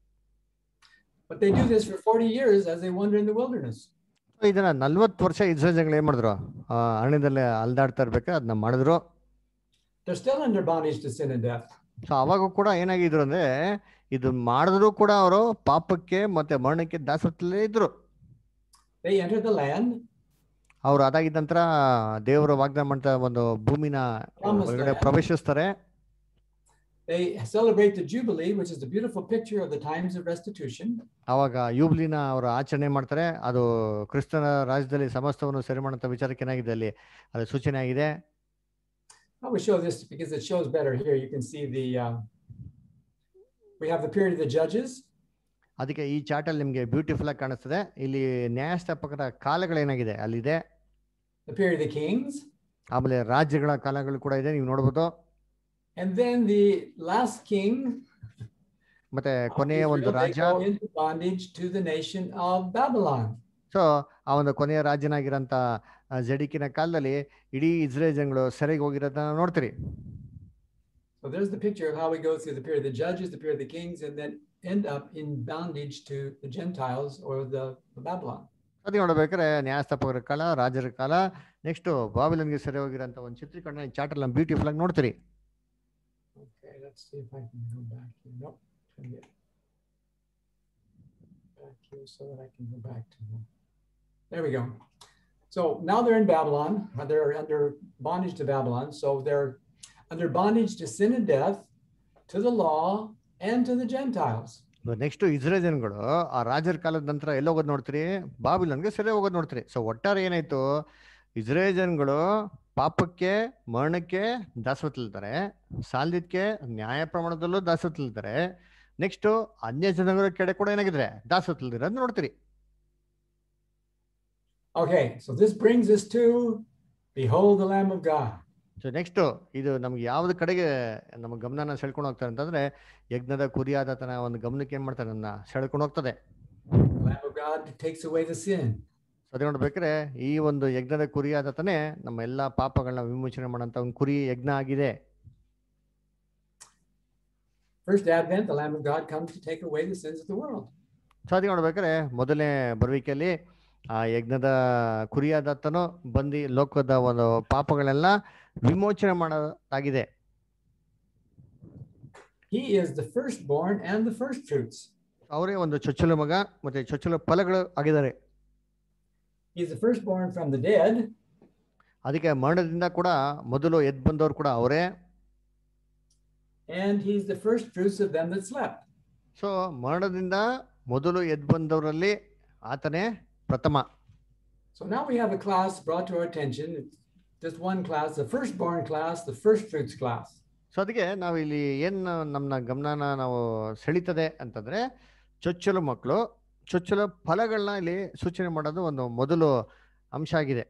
But they do for 40 years as they wander in the wilderness. So ಇದನ್ನ ನಲ್ವತ್ತು ವರ್ಷ ಇಸ್ರೇಲ್ ಜನಗಳು ಏನ್ ಮಾಡಿದ್ರು? ಅರಣ್ಯದಲ್ಲಿ ಅಲ್ದಾಡ್ತಾ ಇರ್ಬೇಕಾದ್ರೆ ಅದನ್ನ ಮಾಡಿದ್ರು. They're still under bondage to sin and death. So ಅವಾಗ ಕೂಡ ಏನಾಗಿದ್ರು ಅಂದ್ರೆ ಇದು ಮಾಡಿದ್ರು ಕೂಡ ಅವರು ಪಾಪಕ್ಕೆ ಮತ್ತೆ ಮರಣಕ್ಕೆ ದಾಸತ್ವದಲ್ಲೇ ಇದ್ರು. They enter the land, ಅವ್ರು ಅದಾಗಿದ್ದ ನಂತರ ದೇವರು ವಾಗ್ದಾನ ಮಾಡ್ತಾ ಒಂದು ಭೂಮಿನ ಒಳಗಡೆ ಪ್ರವೇಶಿಸ್ತಾರೆ. They celebrate the Jubilee, which is the beautiful picture of the times of restitution. ಅವಾಗ ಯೂಬ್ಲಿನ ಅವರು ಆಚರಣೆ ಮಾಡ್ತಾರೆ. ಅದು ಕ್ರಿಸ್ತನ ರಾಜ್ಯದಲ್ಲಿ ಸಮಸ್ತವನ್ನು ಸರಿ ಮಾಡೋಂಥ ವಿಚಾರಕ್ಕೆ ಏನಾಗಿದೆ ಅಲ್ಲಿ? ಅದು ಸೂಚನೆ ಆಗಿದೆ. I will show this because it shows better here. You can see the, uh, we have the period of the judges. ಅದಕ್ಕೆ ಈ ಚಾರ್ಟಲ್ಲಿ ನಿಮಗೆ ಬ್ಯೂಟಿಫುಲ್ ಆಗಿ ಕಾಣಿಸ್ತದೆ ಇಲ್ಲಿ ನ್ಯಾಯಸ್ಥಾಪಕರ ಕಾಲಗಳೇನಾಗಿದೆ ಅಲ್ಲಿದೆ the period of the kings, ಆಮೇಲೆ ರಾಜ್ಯಗಳ ಕಾಲಗಳು ಕೂಡ ಇದೆ ನೀವು ನೋಡ್ಬೋದು and then the last king. ಮತ್ತೆ of ಕೊನೆಯ ಒಂದು Israel, they ರಾಜ್ಯ go into bondage to the nation of Babylon. So ಆ ಒಂದು ಕೊನೆಯ ರಾಜ್ಯನಾಗಿರೋಂಥ ಜಡಿಕಿನ ಕಾಲದಲ್ಲಿ ಇಡೀ ಇಸ್ರೇಲ್ ಜನಗಳು ಸೆರೆಗೆ ಹೋಗಿರೋದನ್ನ ನೋಡ್ತೀರಿ So there's the picture of how we go through the period of the judges, the period of the kings, and then end up in bondage to the Gentiles or the, the Babylon. ಅದು ನೋಡ್ಬೇಕಾದ್ರೆ ನ್ಯಾಯಸ್ಥಾಪಕರ ಕಾಲ ರಾಜರ ಕಾಲ next ಬಾಬಿಲನ್ಗೆ ಸೆರೆ ಹೋಗಿರೋಂಥ ಒಂದು ಚಿತ್ರೀಕರಣ ನಾವು beautiful ಆಗಿ ನೋಡ್ತೀರಿ Okay, let's see if I can go back here. Nope. Back here so that I can go back to. There we go. So now they're in Babylon. uh, They're under bondage to Babylon. So they're under bondage to sin and death, to the law, and to the Gentiles. Next Israel ಜನಗಳು ಆ ರಾಜರ ಕಾಲದ ನಂತರ ಎಲ್ಲ ಹೋಗೋದು ನೋಡ್ತೀರಿ ಬಾಬಿಲನ್ಗೆ ಸೆರೆ ಹೋಗೋದು ನೋಡ್ತೀರಿ ಸೊ ಒಟ್ಟಾರೆ ಏನಾಯ್ತು ಇಸ್ರೇಲ್ ಜನಗಳು ಪಾಪಕ್ಕೆ ಮರಣಕ್ಕೆ ದಾಸವತ್ತಿಲ್ತಾರೆ ಸಾಲದಿದ್ಕೆ ನ್ಯಾಯ ಪ್ರಮಾಣದಲ್ಲೂ ದಾಸವತ್ತಿಲ್ತಾರೆ ನೆಕ್ಸ್ಟ್ ಅನ್ಯ ಜನಗಳ ಕೆಡೆ ಕೂಡ ಏನಾಗಿದ್ರೆ ದಾಸವತ್ತಿಲ್ದಿರೋದು ನೋಡ್ತೀರಿ Okay, so this brings us to behold the Lamb of God. So next ಇದು ನಮ್ಗೆ ಯಾವ್ದು ಕಡೆಗೆ ನಮ್ಮ ಗಮನನ ಸೆಳ್ಕೊಂಡು ಹೋಗ್ತಾರೆ ಅಂತಂದ್ರೆ ಯಜ್ಞದ ಕುರಿಯಾದತನ ಒಂದು ಗಮನಕ್ಕೆ ಏನ್ ಮಾಡ್ತಾರೆ ನನ್ನ ಸೆಳ್ಕೊಂಡು ಹೋಗ್ತದೆ The Lamb of God takes away the sin. So ಅದೇ ನೋಡ್ಬೇಕಾದ್ರೆ ಈ ಒಂದು ಯಜ್ಞದ ಕುರಿಯಾದತನೇ ನಮ್ಮ ಎಲ್ಲಾ ಪಾಪಗಳನ್ನ ವಿಮೋಚನೆ ಮಾಡಂತ ಒಂದು ಕುರಿ ಯಜ್ಞ ಆಗಿದೆ First Advent, the Lamb of God comes to take away the sins of the world. So ಅದಕ್ಕೆ ನೋಡ್ಬೇಕಾದ್ರೆ ಮೊದಲನೇ ಬರುವಿಕೆಯಲ್ಲಿ ಆ ಯಜ್ಞದ ಕುರಿಯಾದತ್ತನೋ ಬಂದು ಲೋಕದ ಒಂದು ಪಾಪಗಳೆಲ್ಲ ವಿಮೋಚನೆ ಮಾಡೋದಾಗಿದೆ He is the firstborn and the first fruits. ಅವರೇ ಒಂದು ಚೊಚ್ಚಲು ಮಗ ಮತ್ತೆ ಚೊಚ್ಚಲು ಫಲಗಳು ಆಗಿದ್ದಾರೆ He's the firstborn from the dead, ಅದಕ್ಕೆ ಮರಣದಿಂದ ಕೂಡ ಮೊದಲು ಎದ್ದು ಬಂದವರು ಕೂಡ ಅವರೇ and he's the first fruits of them that slept. So ಮರಣದಿಂದ ಮೊದಲು ಎದ್ದು ಬಂದವರಲ್ಲಿ ಆತನೇ ಪ್ರಥಮ. ಸೊ ನಾವ್ we have a class brought to our attention it's just one class the first born class the first fruits class so ಅದಕ್ಕೆ ನಾವು ಇಲ್ಲಿ ಏನು ನಮ್ಮ ಗಮನನ ನಾವು ಸೆಳೀತದೆ ಅಂತಂದ್ರೆ ಚೊಚ್ಚಲು ಮಕ್ಕಳು ಚೊಚ್ಚಲು ಫಲಗಳನ್ನ ಇಲ್ಲಿ ಸೂಚನೆ ಮಾಡೋದು ಒಂದು ಮೊದಲು ಅಂಶ ಆಗಿದೆ.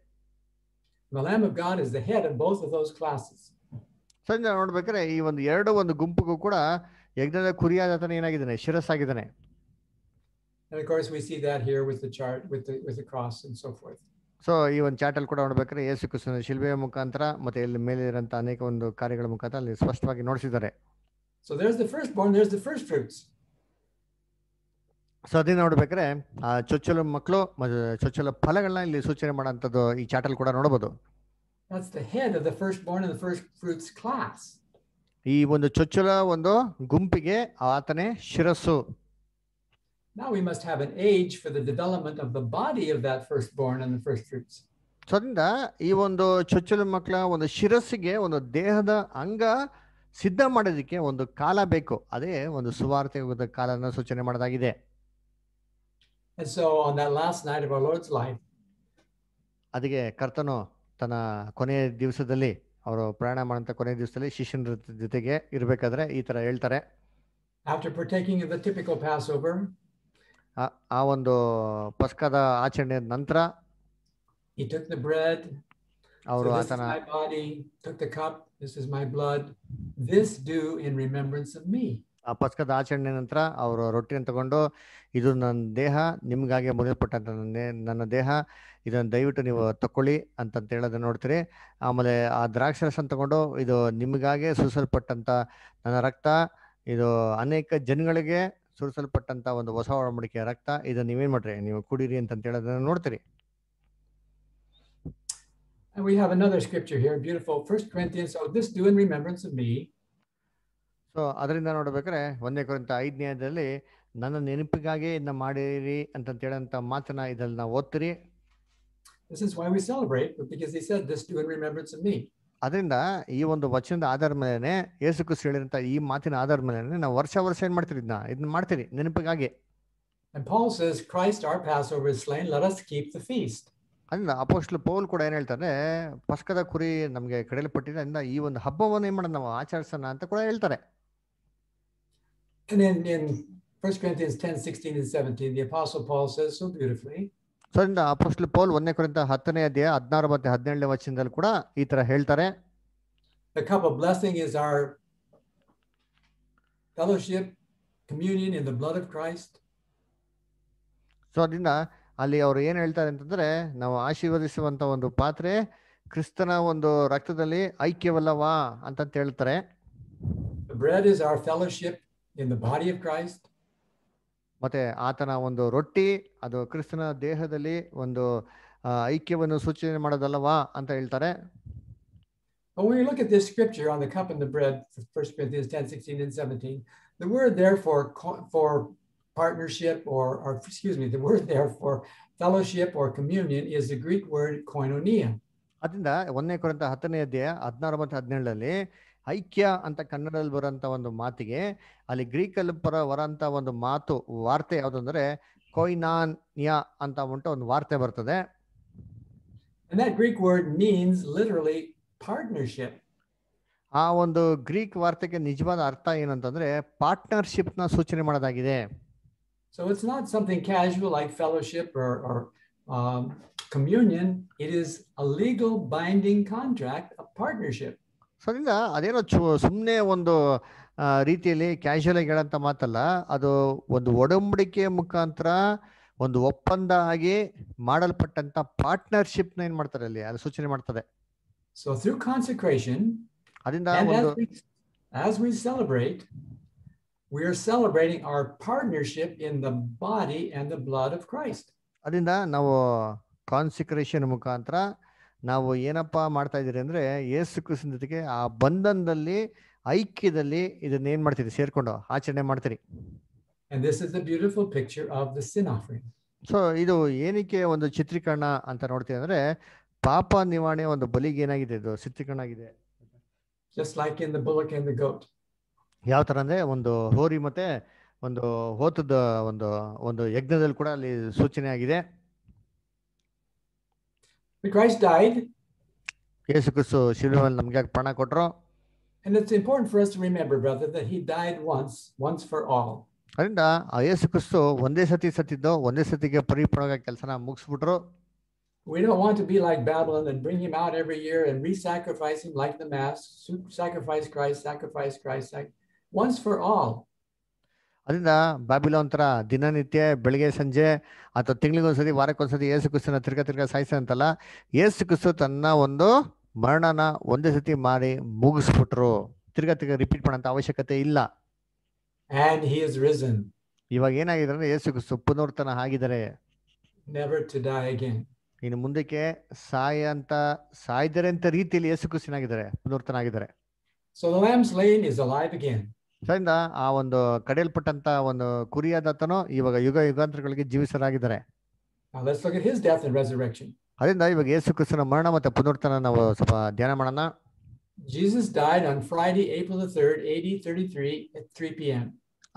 ಸಂಜೆ ನೋಡ್ಬೇಕಾದ್ರೆ ಈ ಒಂದು ಎರಡು ಒಂದು ಗುಂಪಿಗೂ ಕೂಡ ಯಜ್ಞದ ಕುರಿಯಾದ ಏನಾಗಿದ್ದಾನೆ ಶಿರಸ್ ಆಗಿದ್ದಾನೆ And of course, we see that here with the chart, with the, with the cross and so forth. So ಈ ಒಂದು ಚಾಟಲ್ ಕೂಡ ನೋಡ್ಬೇಕಾದ್ರೆ ಯೇಸು ಕ್ರಿಸ್ತನ ಶಿಲ್ಬೆಯ ಮುಖಾಂತರ ಮತ್ತೆ ಇಲ್ಲಿ ಮೇಲೆ ಇರೋಂಥ ಅನೇಕ ಒಂದು ಕಾರ್ಯಗಳ ಮುಖಾಂತರ ಅಲ್ಲಿ ಸ್ಪಷ್ಟವಾಗಿ ನೋಡಿಸಿದ್ದಾರೆ So there's the firstborn, there's the first fruits. So ಅದೇ ನೋಡ್ಬೇಕಾದ್ರೆ ಆ ಚೊಚ್ಚಲ ಮಕ್ಕಳು ಮತ್ತೆ ಚೊಚ್ಚಲ ಫಲಗಳನ್ನ ಇಲ್ಲಿ ಸೂಚನೆ ಮಾಡೋಂಥದ್ದು ಈ kuda ಕೂಡ ನೋಡಬಹುದು That's the head of the firstborn and the first fruits class. ಈ ಒಂದು ಚೊಚ್ಚಲ ಒಂದು ಗುಂಪಿಗೆ ಆತನೇ ಶಿರಸ್ಸು Now we must have an age for the development of the body of that firstborn and the first fruits. So ಅದರಿಂದ ಈ ಒಂದು ಚೊಚ್ಚಲ ಮಕ್ಕಳ ಒಂದು ಶಿರಸ್ಸಿಗೆ ಒಂದು ದೇಹದ ಅಂಗ ಸಿದ್ಧ ಮಾಡೋದಕ್ಕೆ ಒಂದು ಕಾಲ ಬೇಕು ಅದೇ ಒಂದು ಸುವಾರ್ತೆ ಯುಗದ ಕಾಲನ ಸೂಚನೆ ಮಾಡೋದಾಗಿದೆ And so on that last night of our Lord's life, ಅದಕ್ಕೆ ಕರ್ತನು ತನ್ನ ಕೊನೆಯ ದಿವಸದಲ್ಲಿ ಅವರು ಪ್ರಯಾಣ ಮಾಡೋಂಥ ಕೊನೆಯ ದಿವಸದಲ್ಲಿ ಶಿಷ್ಯನ ಜೊತೆಗೆ ಇರಬೇಕಾದ್ರೆ ಈ ತರ ಹೇಳ್ತಾರೆ after partaking of the typical Passover, ಆ- ಆ ಒಂದು ಪಸ್ಕದ ಆಚರಣೆ ನಂತರ he took the bread, ಅವರು So ಆತನ my body, took the cup, this is my blood. This do in remembrance of me. ಆ ಪಸ್ಕದ ಆಚರಣೆ ನಂತರ ಅವರು ರೊಟ್ಟಿಯನ್ನು ತಗೊಂಡು ಇದು ನನ್ನ ದೇಹ ನಿಮ್ಗಾಗಿ ಮುರಿಯಲ್ಪಟ್ಟಂತ ನನ್ನ ದೇಹ ಇದನ್ನು ದಯವಿಟ್ಟು ನೀವು ತಕೊಳ್ಳಿ ಅಂತಂತ ಹೇಳೋದನ್ನ ನೋಡ್ತೀರಿ ಆಮೇಲೆ ಆ ದ್ರಾಕ್ಷರಸನ ತಗೊಂಡು ಇದು ನಿಮಗಾಗೆ ಸೂಸಲ್ಪಟ್ಟಂತ ನನ್ನ ರಕ್ತ ಇದು ಅನೇಕ ಜನಗಳಿಗೆ ಸುರಿಸಲ್ಪಟ್ಟಂತ ಒಂದು ಹೊಸ ಒಡಂಬಡಿಕೆಯ ರಕ್ತ ಇದನ್ನ ನೀವೇನ್ ಮಾಡ್ರಿ ನೀವು ಕುಡೀರಿ ಅಂತ ಹೇಳೋದನ್ನ ನೋಡ್ತೀರಿ And we have another scripture here, beautiful, First Corinthians. So this do in remembrance of me. So ಅದರಿಂದ ನೋಡಬೇಕಾದ್ರೆ ಒಂದೇ ಕುರಿತ ಐದನೇದಲ್ಲಿ ನನ್ನ ನೆನಪಿಗಾಗಿ ಇದನ್ನ ಮಾಡಿರಿ ಅಂತ ಹೇಳಂತ ಮಾತನ್ನ ಇದ್ರಲ್ಲಿ ನಾವು ಓದ್ತೀರಿ This is why we celebrate, because he said this do in remembrance of me. ಅದರಿಂದ ಈ ಒಂದು ವಚನದ ಆಧಾರ ಮೇಲೆ ಯೇಸು ಕ್ರಿಸ್ತು ಹೇಳಿರಂತ ಈ ಮಾತಿನ ಆಧಾರ ಮೇಲೆ ನಾವು ವರ್ಷ ವರ್ಷ ಏನ್ ಮಾಡ್ತೀರಿ ಇದನ್ನ? ಇದನ್ನ ಮಾಡ್ತೀರಿ ನೆನಪಿಗಾಗಿ. And Paul says, Christ our Passover is slain, let us keep the feast. ಅದರಿಂದ ಅಪೋಸ್ಟ್ಲ ಪೌಲ್ ಕೂಡ ಏನ್ ಹೇಳ್ತಾರೆ ಪಸ್ಕದ ಕುರಿ ನಮ್ಗೆ ಕಡೆಯಲ್ಪಟ್ಟಿದೆ ಅದರಿಂದ ಈ ಒಂದು ಹಬ್ಬವನ್ನು ಏನ್ ಮಾಡೋಣ ನಾವು ಆಚರಿಸೋಣ ಅಂತ ಕೂಡ ಹೇಳ್ತಾರೆ. And in, in 1 Corinthians 10, 16, and 17, the Apostle Paul says so beautifully, so ಅದರಿಂದ ಅಪೋಸ್ಟ್ಲ ಪೌಲ್ ಒಂದನೇ ಕುರಿತ ಹತ್ತನೇ ಅಧ್ಯಾಯ ಹದಿನಾರು ಮತ್ತೆ ಹದಿನೇಳನೇ ವಚನದಲ್ಲಿ ಕೂಡ ಈ ತರ ಹೇಳ್ತಾರೆ the cup of blessing is our fellowship, communion in the blood of Christ. So ಅದರಿಂದ ಅಲ್ಲಿ ಅವರು ಏನು ಹೇಳ್ತಾರೆ ಅಂತಂದ್ರೆ ನಾವು ಆಶೀರ್ವದಿಸುವಂತ ಒಂದು ಪಾತ್ರೆ ಕ್ರಿಸ್ತನ ಒಂದು ರಕ್ತದಲ್ಲಿ ಐಕ್ಯವಲ್ಲವಾ ಅಂತ ಹೇಳ್ತಾರೆ The bread is our fellowship in the body of Christ. ಮತ್ತೆ ಆತನ ಒಂದು ರೊಟ್ಟಿ ಅದು ಕ್ರಿಸ್ತನ ದೇಹದಲ್ಲಿ ಒಂದು ಐಕ್ಯವನ್ನು ಸೂಚನೆ ಮಾಡೋದಲ್ಲವಾ ಅಂತ ಹೇಳ್ತಾರೆ when we look at this scripture on the cup and the bread, 1 Corinthians 10, 16, and 17, the word there for, for partnership or, or, excuse me, the word there for fellowship or communion is the Greek word koinonia. ಅದರಿಂದ ಒಂದನೇ ಕೊರಂತ ಹತ್ತನೇ ಅಧ್ಯಾಯ ಹದಿನಾರು ಮತ್ತು ಹದಿನೇಳರಲ್ಲಿ ಐಕ್ಯ ಅಂತ ಕನ್ನಡದಲ್ಲಿ ಬರೋಂಥ ಒಂದು ಮಾತಿಗೆ ಅಲ್ಲಿ ಗ್ರೀಕಲ್ಲಿ ಪರ ಬರೋಂಥ ಒಂದು ಮಾತು ವಾರ್ತೆ ಯಾವುದಂದ್ರೆ ಕೊಯ್ನಾನ್ಯ ಅಂತ ಉಂಟು ಒಂದು ವಾರ್ತೆ ಬರ್ತದೆ And that Greek word means literally partnership. ಆ ಒಂದು ಗ್ರೀಕ್ ವಾರ್ತೆಗೆ ನಿಜವಾದ ಅರ್ಥ ಏನಂತಂದ್ರೆ ಪಾರ್ಟ್ನರ್ಶಿಪ್ನ ಸೂಚನೆ ಮಾಡೋದಾಗಿದೆ So it's not something casual like fellowship or, or um, communion. It is a legal binding contract, a partnership. So ಅದರಿಂದ ಅದೇನೋ ಚು ಸುಮ್ಮನೆ ಒಂದು ರೀತಿಯಲ್ಲಿ ಕ್ಯಾಶುಯಲ್ ಆಗಿ ಹೇಳಂತ ಮಾತಲ್ಲ. ಅದು ಒಂದು ಒಡಂಬಡಿಕೆ ಮುಖಾಂತರ ಒಂದು ಒಪ್ಪಂದ ಆಗಿ ಮಾಡಲ್ಪಟ್ಟಂತ ಪಾರ್ಟ್ನರ್ಶಿಪ್ನ ಏನ್ ಮಾಡ್ತಾರೆ ಅಲ್ಲಿ? ಅದು ಸೂಚನೆ ಮಾಡ್ತದೆ. ಸೊ ಥ್ರೂ ಕಾನ್ಸಿಕ್ರೇಷನ್ ಅದರಿಂದ ಒಂದು as we, as we celebrate, we are celebrating our partnership in the body and the blood of Christ. ಅದರಿಂದ ನಾವು ಕಾನ್ಸಿಕ್ರೇಷನ್ ಮುಖಾಂತರ ನಾವು ಏನಪ್ಪಾ ಮಾಡ್ತಾ ಇದ್ದೀರಿ ಅಂದರೆ ಯೇಸು ಕ್ರಿಸ್ತನ ಜೊತೆಗೆ ಆ ಬಂಧನದಲ್ಲಿ ಐಕ್ಯದಲ್ಲಿ ಇದನ್ನ ಏನು ಮಾಡ್ತೀರಿ? ಸೇರ್ಕೊಂಡು ಆಚರಣೆ ಮಾಡ್ತೀರಿ. And this is the beautiful picture of the sin offering. So ಇದು ಏನಕ್ಕೆ ಒಂದು ಚಿತ್ರೀಕರಣ ಅಂತ ನೋಡ್ತೀವಿ ಅಂದ್ರೆ ಪಾಪ ನಿವಾರಣೆ ಒಂದು ಬಲಿಗೆ ಏನಾಗಿದೆ? ಇದು ಚಿತ್ರೀಕರಣ ಆಗಿದೆ. Just like in the bullock and the goat. ಯಾವ ತರ ಅಂದ್ರೆ ಒಂದು ಹೋರಿ ಮತ್ತೆ ಒಂದು ಹೋತದ ಒಂದು ಒಂದು ಯಜ್ಞದಲ್ಲಿ ಕೂಡ ಅಲ್ಲಿ ಸೂಚನೆ ಆಗಿದೆ. Christ died, ಯೇಸು ಕ್ರಿಸ್ತು ಶಿಲುಬೆಯಲ್ಲಿ ನಮ್ಗೆ ಯಾಕೆ ಪ್ರಾಣ ಕೊಟ್ರು and it's important for us to remember, brother, that he died once, once for all. ಅದರಿಂದ ಆ ಯೇಸು ಕ್ರಿಸ್ತು ಒಂದೇ ಸತಿ ಸತ್ತಿದ್ದು ಒಂದೇ ಸತಿಗೆ ಪರಿಪೂರ್ಣ ಕೆಲಸನ ಮುಗಿಸ್ಬಿಟ್ರು We don't want to be like Babylon and bring him out every year and re-sacrifice him like the mass, su- sacrifice Christ, sacrifice Christ, sac- once for all. ಅದರಿಂದ ಬಾಬಿಲೋ ಒಂಥರ ದಿನನಿತ್ಯ ಬೆಳಗ್ಗೆ ಸಂಜೆ ಅಥವಾ ತಿಂಗಳಿಗೊಂದ್ಸತಿ ವಾರಕ್ಕೊಂದ್ಸತಿ ಏಸು ಕ್ರಿಸ್ತನ ತಿರ್ಗ ತಿರ್ಗ ಸಾಯಿಸ ಅಂತಲ್ಲ ಏಸು ಕ್ರಿಸ್ತು ತನ್ನ ಒಂದು ಮರಣನ ಒಂದೇ ಸತಿ ಮಾಡಿ ಮುಗಿಸ್ಬಿಟ್ರು. ತಿರ್ಗ ತಿರ್ಗ ರಿಪೀಟ್ ಮಾಡೋಂಥ ಅವಶ್ಯಕತೆ ಇಲ್ಲ. And he is risen, ಇವಾಗ ಏನಾಗಿದೆ ಅಂದ್ರೆ ಏಸು ಕ್ರಿಸ್ತು ಪುನರ್ತನ ಆಗಿದ್ದಾರೆ. Never to die again. ಇನ್ನು ಮುಂದಕ್ಕೆ ಸಾಯ ಅಂತ ಸಾಯ್ದರೆ ಅಂತ ರೀತಿಯಲ್ಲಿ ಏಸು ಕ್ರಿಸ್ತನಾಗಿದ್ದಾರೆ ಪುನರ್ತನ ಆಗಿದ್ದಾರೆ. So the lamb slain is alive again. ಅದರಿಂದ ಆ ಒಂದು ಕಡೆಯಲ್ಪಟ್ಟಂತ ಒಂದು ಕುರಿಯಾದತನು ಇವಾಗ ಯುಗ ಯುಗಾಂತರಗಳಿಗೆ ಜೀವಿಸಲಾಗಿದ್ದಾರೆ. ಅದರಿಂದ ಇವಾಗ ಯೇಸು ಕ್ರಿಸ್ತನ ಮರಣ ಮತ್ತೆ ಪುನರ್ತನ ನಾವು ಸ್ವಲ್ಪ ಧ್ಯಾನ ಮಾಡೋಣ. Jesus died on Friday, April the 3rd, AD 33 at 3 p.m.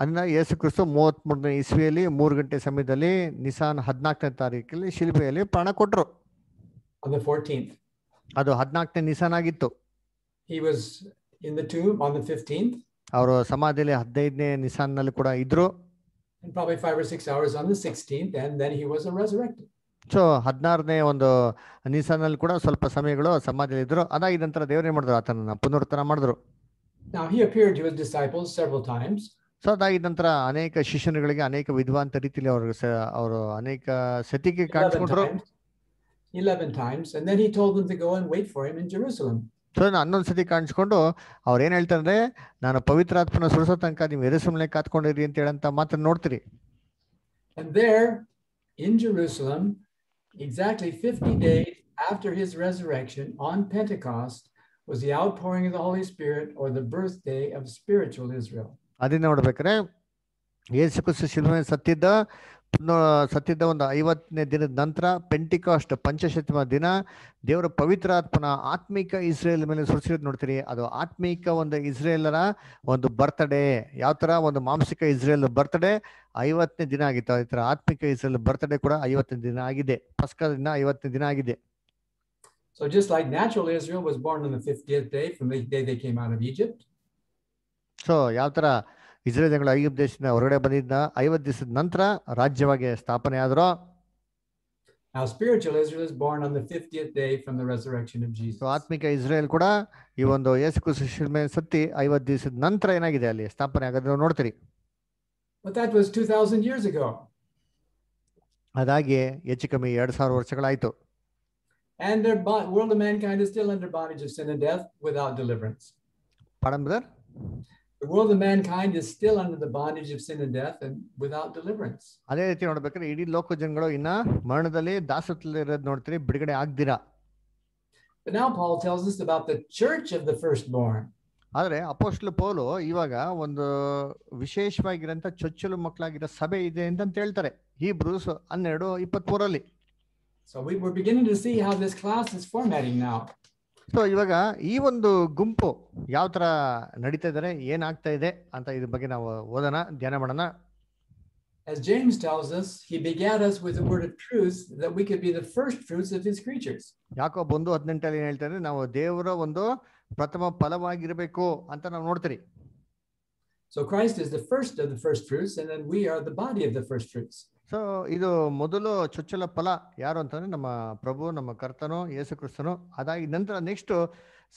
ಅನ್ನ ಯೇಸು ಕ್ರಿಸ್ತು ಮೂವತ್ತ್ ಮೂರನೇ ಇಸ್ವಿಯಲ್ಲಿ ಮೂರು ಗಂಟೆ ಸಮಯದಲ್ಲಿ ನಿಸಾನ್ ಹದಿನಾಲ್ಕನೇ ತಾರೀಕಲ್ಲಿ ಶಿಲ್ಬೆಯಲ್ಲಿ ಪ್ರಾಣ ಕೊಟ್ಟರು On the 14th, ಅದು ಹದಿನಾಲ್ಕನೇ ನಿಸಾನ್ ಆಗಿತ್ತು. He was in the tomb on the 15th, ಅವರು ಸಮಾಧಿಯಲ್ಲಿ ಹದಿನೈದನೇ ನಿಸಾನ್ನಲ್ಲಿ ಕೂಡ ಇದ್ರು and probably five or six hours on the 16th, and then he was resurrected. So ಹದಿನಾರನೇ ಒಂದು ನಿಸಾನಲ್ಲಿ ಕೂಡ ಸ್ವಲ್ಪ ಸಮಯಗಳು ಸಮಾಧಿಯಲ್ಲಿ ಇದ್ರು ಅದಾಗಿದ ನಂತರ ದೇವರೇ ಏನ್ ಮಾಡಿದ್ರು ಆತನ ಪುನರ್ತನ ಮಾಡಿದ್ರು Now he appeared to his disciples several times, so ಅದಾಗಿದ ನಂತರ ಅನೇಕ ಶಿಷ್ಯನುಗಳಿಗೆ ಅನೇಕ ವಿದ್ವಾಂತ ರೀತಿಯಲ್ಲಿ ಅವರು ಅವರು ಅನೇಕ ಸತಿಗೆ 11 ಕಾಣಿಸ್ಕೊಂಡ್ರು times, 11 times, and then he told them to go and wait for him in Jerusalem. So ನಾನು ಹನ್ನೊಂದು ಸತಿ ಕಾಣಿಸ್ಕೊಂಡು ಅವ್ರು ಏನು ಹೇಳ್ತಾರೆ ಅಂದರೆ ನಾನು ಪವಿತ್ರ ಆತ್ಮನ ಸುರಸೋ ತನಕ ನೀವು ಎರಡು ಸುಮ್ಮನೆ ಕಾತ್ಕೊಂಡಿರಿ ಅಂತ ಹೇಳಂತ ಮಾತ್ರ ನೋಡ್ತೀರಿ. In Jerusalem exactly fifty days after his resurrection on Pentecost was the outpouring of the holy spirit or the birthday of spiritual Israel ಅದನ್ನ ನೋಡ್ಬೇಕಾದ್ರೆ ಯೇಸು ಕ್ರಿಸ್ತ ಶಿಲ್ವನೆ ಸತ್ತಿದ್ದ ಸತ್ತಿದ್ದ ಒಂದು ಐವತ್ತನೇ ದಿನದ ನಂತರ ಪೆಂಟಿಕಾಸ್ಟ್ ಪಂಚಶತಮ ದಿನ. ದೇವರ ಪವಿತ್ರಾತ್ಮನ ಆತ್ಮಿಕ ಇಸ್ರೇಲ್ ಮೇಲೆ ಸುರಿಸಿರೋದು ನೋಡ್ತೀರಿ. ಅದು ಆತ್ಮಿಕ ಒಂದು ಇಸ್ರೇಲರ ಒಂದು ಬರ್ತ್ಡೇ ಯಾವ ಥರ? ಒಂದು ಮಾಂಸಿಕ ಇಸ್ರೇಲ್ ಬರ್ತ್ಡೇ ಐವತ್ತನೇ ದಿನ ಆಗಿತ್ತು. ಅದೇ ಥರ ಆತ್ಮಿಕ ಇಸ್ರೇಲ್ ಬರ್ತ್ಡೇ ಕೂಡ ಐವತ್ತನೇ ದಿನ ಆಗಿದೆ. ಫಸ್ಕ ದಿನ ಐವತ್ತನೇ ದಿನ ಆಗಿದೆ. So just like natural Israel was born on the 50th day from the day they came out of Egypt, so ಯಾವ ಇಸ್ರೇಲ್ ಐಗುಪ್ತ ದೇಶದಿಂದ ಹೊರಗಡೆ ಬಂದಿದ್ದ ಐವತ್ತು ದಿವಸದ ನಂತರ ರಾಜ್ಯವಾಗಿ ಸ್ಥಾಪನೆ ಆದ್ರು now spiritual Israel is born on the 50th day from the resurrection of Jesus. So, ಆತ್ಮಿಕ ಇಸ್ರೇಲ್ ಕೂಡ ಈ ಒಂದು ಯೇಸು ಕ್ರಿಸ್ತು ಶಿಲ್ಮೆ ಸತ್ತಿ ಐವತ್ತು ದಿವಸದ ನಂತರ ಏನಾಗಿದೆ ಅಲ್ಲಿ ಸ್ಥಾಪನೆ ಆಗೋದು ನಾವು ನೋಡ್ತೀರಿ But that was 2,000 years ago. ಅದಾಗಿ ಹೆಚ್ಚು ಕಮ್ಮಿ ಎರಡ್ ಸಾವಿರ And their world of mankind is still under bondage of sin and death without deliverance. ಪಡಮ್ brother The world of mankind is still under the bondage of sin and death and without deliverance. ಅದೇ ರೀತಿ ನೋಡ್ಬೇಕಾದ್ರೆ ಇಡೀ ಲೋಕ ಜನಗಳು ಇನ್ನ ಮರಣದಲ್ಲಿ ದಾಸತ್ವದಲ್ಲಿ ಇರೋದು ನೋಡ್ತೀರಿ ಬಿಡುಗಡೆ ಆಗ್ದಿರಾ But now Paul tells us about the church of the firstborn. ಆದರೆ ಅಪೋಸ್ಟಲ್ ಪೌಲು ಇವಾಗ ಒಂದು ವಿಶೇಷವಾಗಿರೋಂಥ ಚೊಚ್ಚಲು ಮಕ್ಕಳಾಗಿರೋ ಸಭೆ ಇದೆ ಅಂತ ಹೇಳ್ತಾರೆ ಈ ಬ್ರೂಸ್ ಹನ್ನೆರಡು ಇಪ್ಪತ್ಮೂರಲ್ಲಿ So we, we're beginning to see how this class is formatting now. So ಇವಾಗ ಈ ಒಂದು ಗುಂಪು ಯಾವ ತರ ನಡೀತಾ ಇದ್ದಾರೆ ಏನಾಗ್ತಾ ಇದೆ ಅಂತ ಇದ್ರ ಬಗ್ಗೆ ನಾವು ಓದೋಣ ಧ್ಯಾನ ಮಾಡೋಣ As James tells us, he begat us with the word of truth that we could be the first fruits of his creatures. ಯಾಕೋ ಬಂದು ಹದಿನೆಂಟಲ್ಲಿ ಏನ್ ಹೇಳ್ತಾರೆ ನಾವು ದೇವರ ಒಂದು ಪ್ರಥಮ ಫಲವಾಗಿರಬೇಕು ಅಂತ ನಾವು ನೋಡ್ತೀರಿ So Christ is the first of the first fruits, and then we are the body of the first fruits. So ಇದು ಮೊದಲು ಚೊಚ್ಚಲ ಫಲ ಯಾರು ಅಂತಂದ್ರೆ ನಮ್ಮ ಪ್ರಭು ನಮ್ಮ ಕರ್ತನು ಯೇಸು ಕ್ರಿಸ್ತನು ಅದಾಗಿ ನಂತರ ನೆಕ್ಸ್ಟ್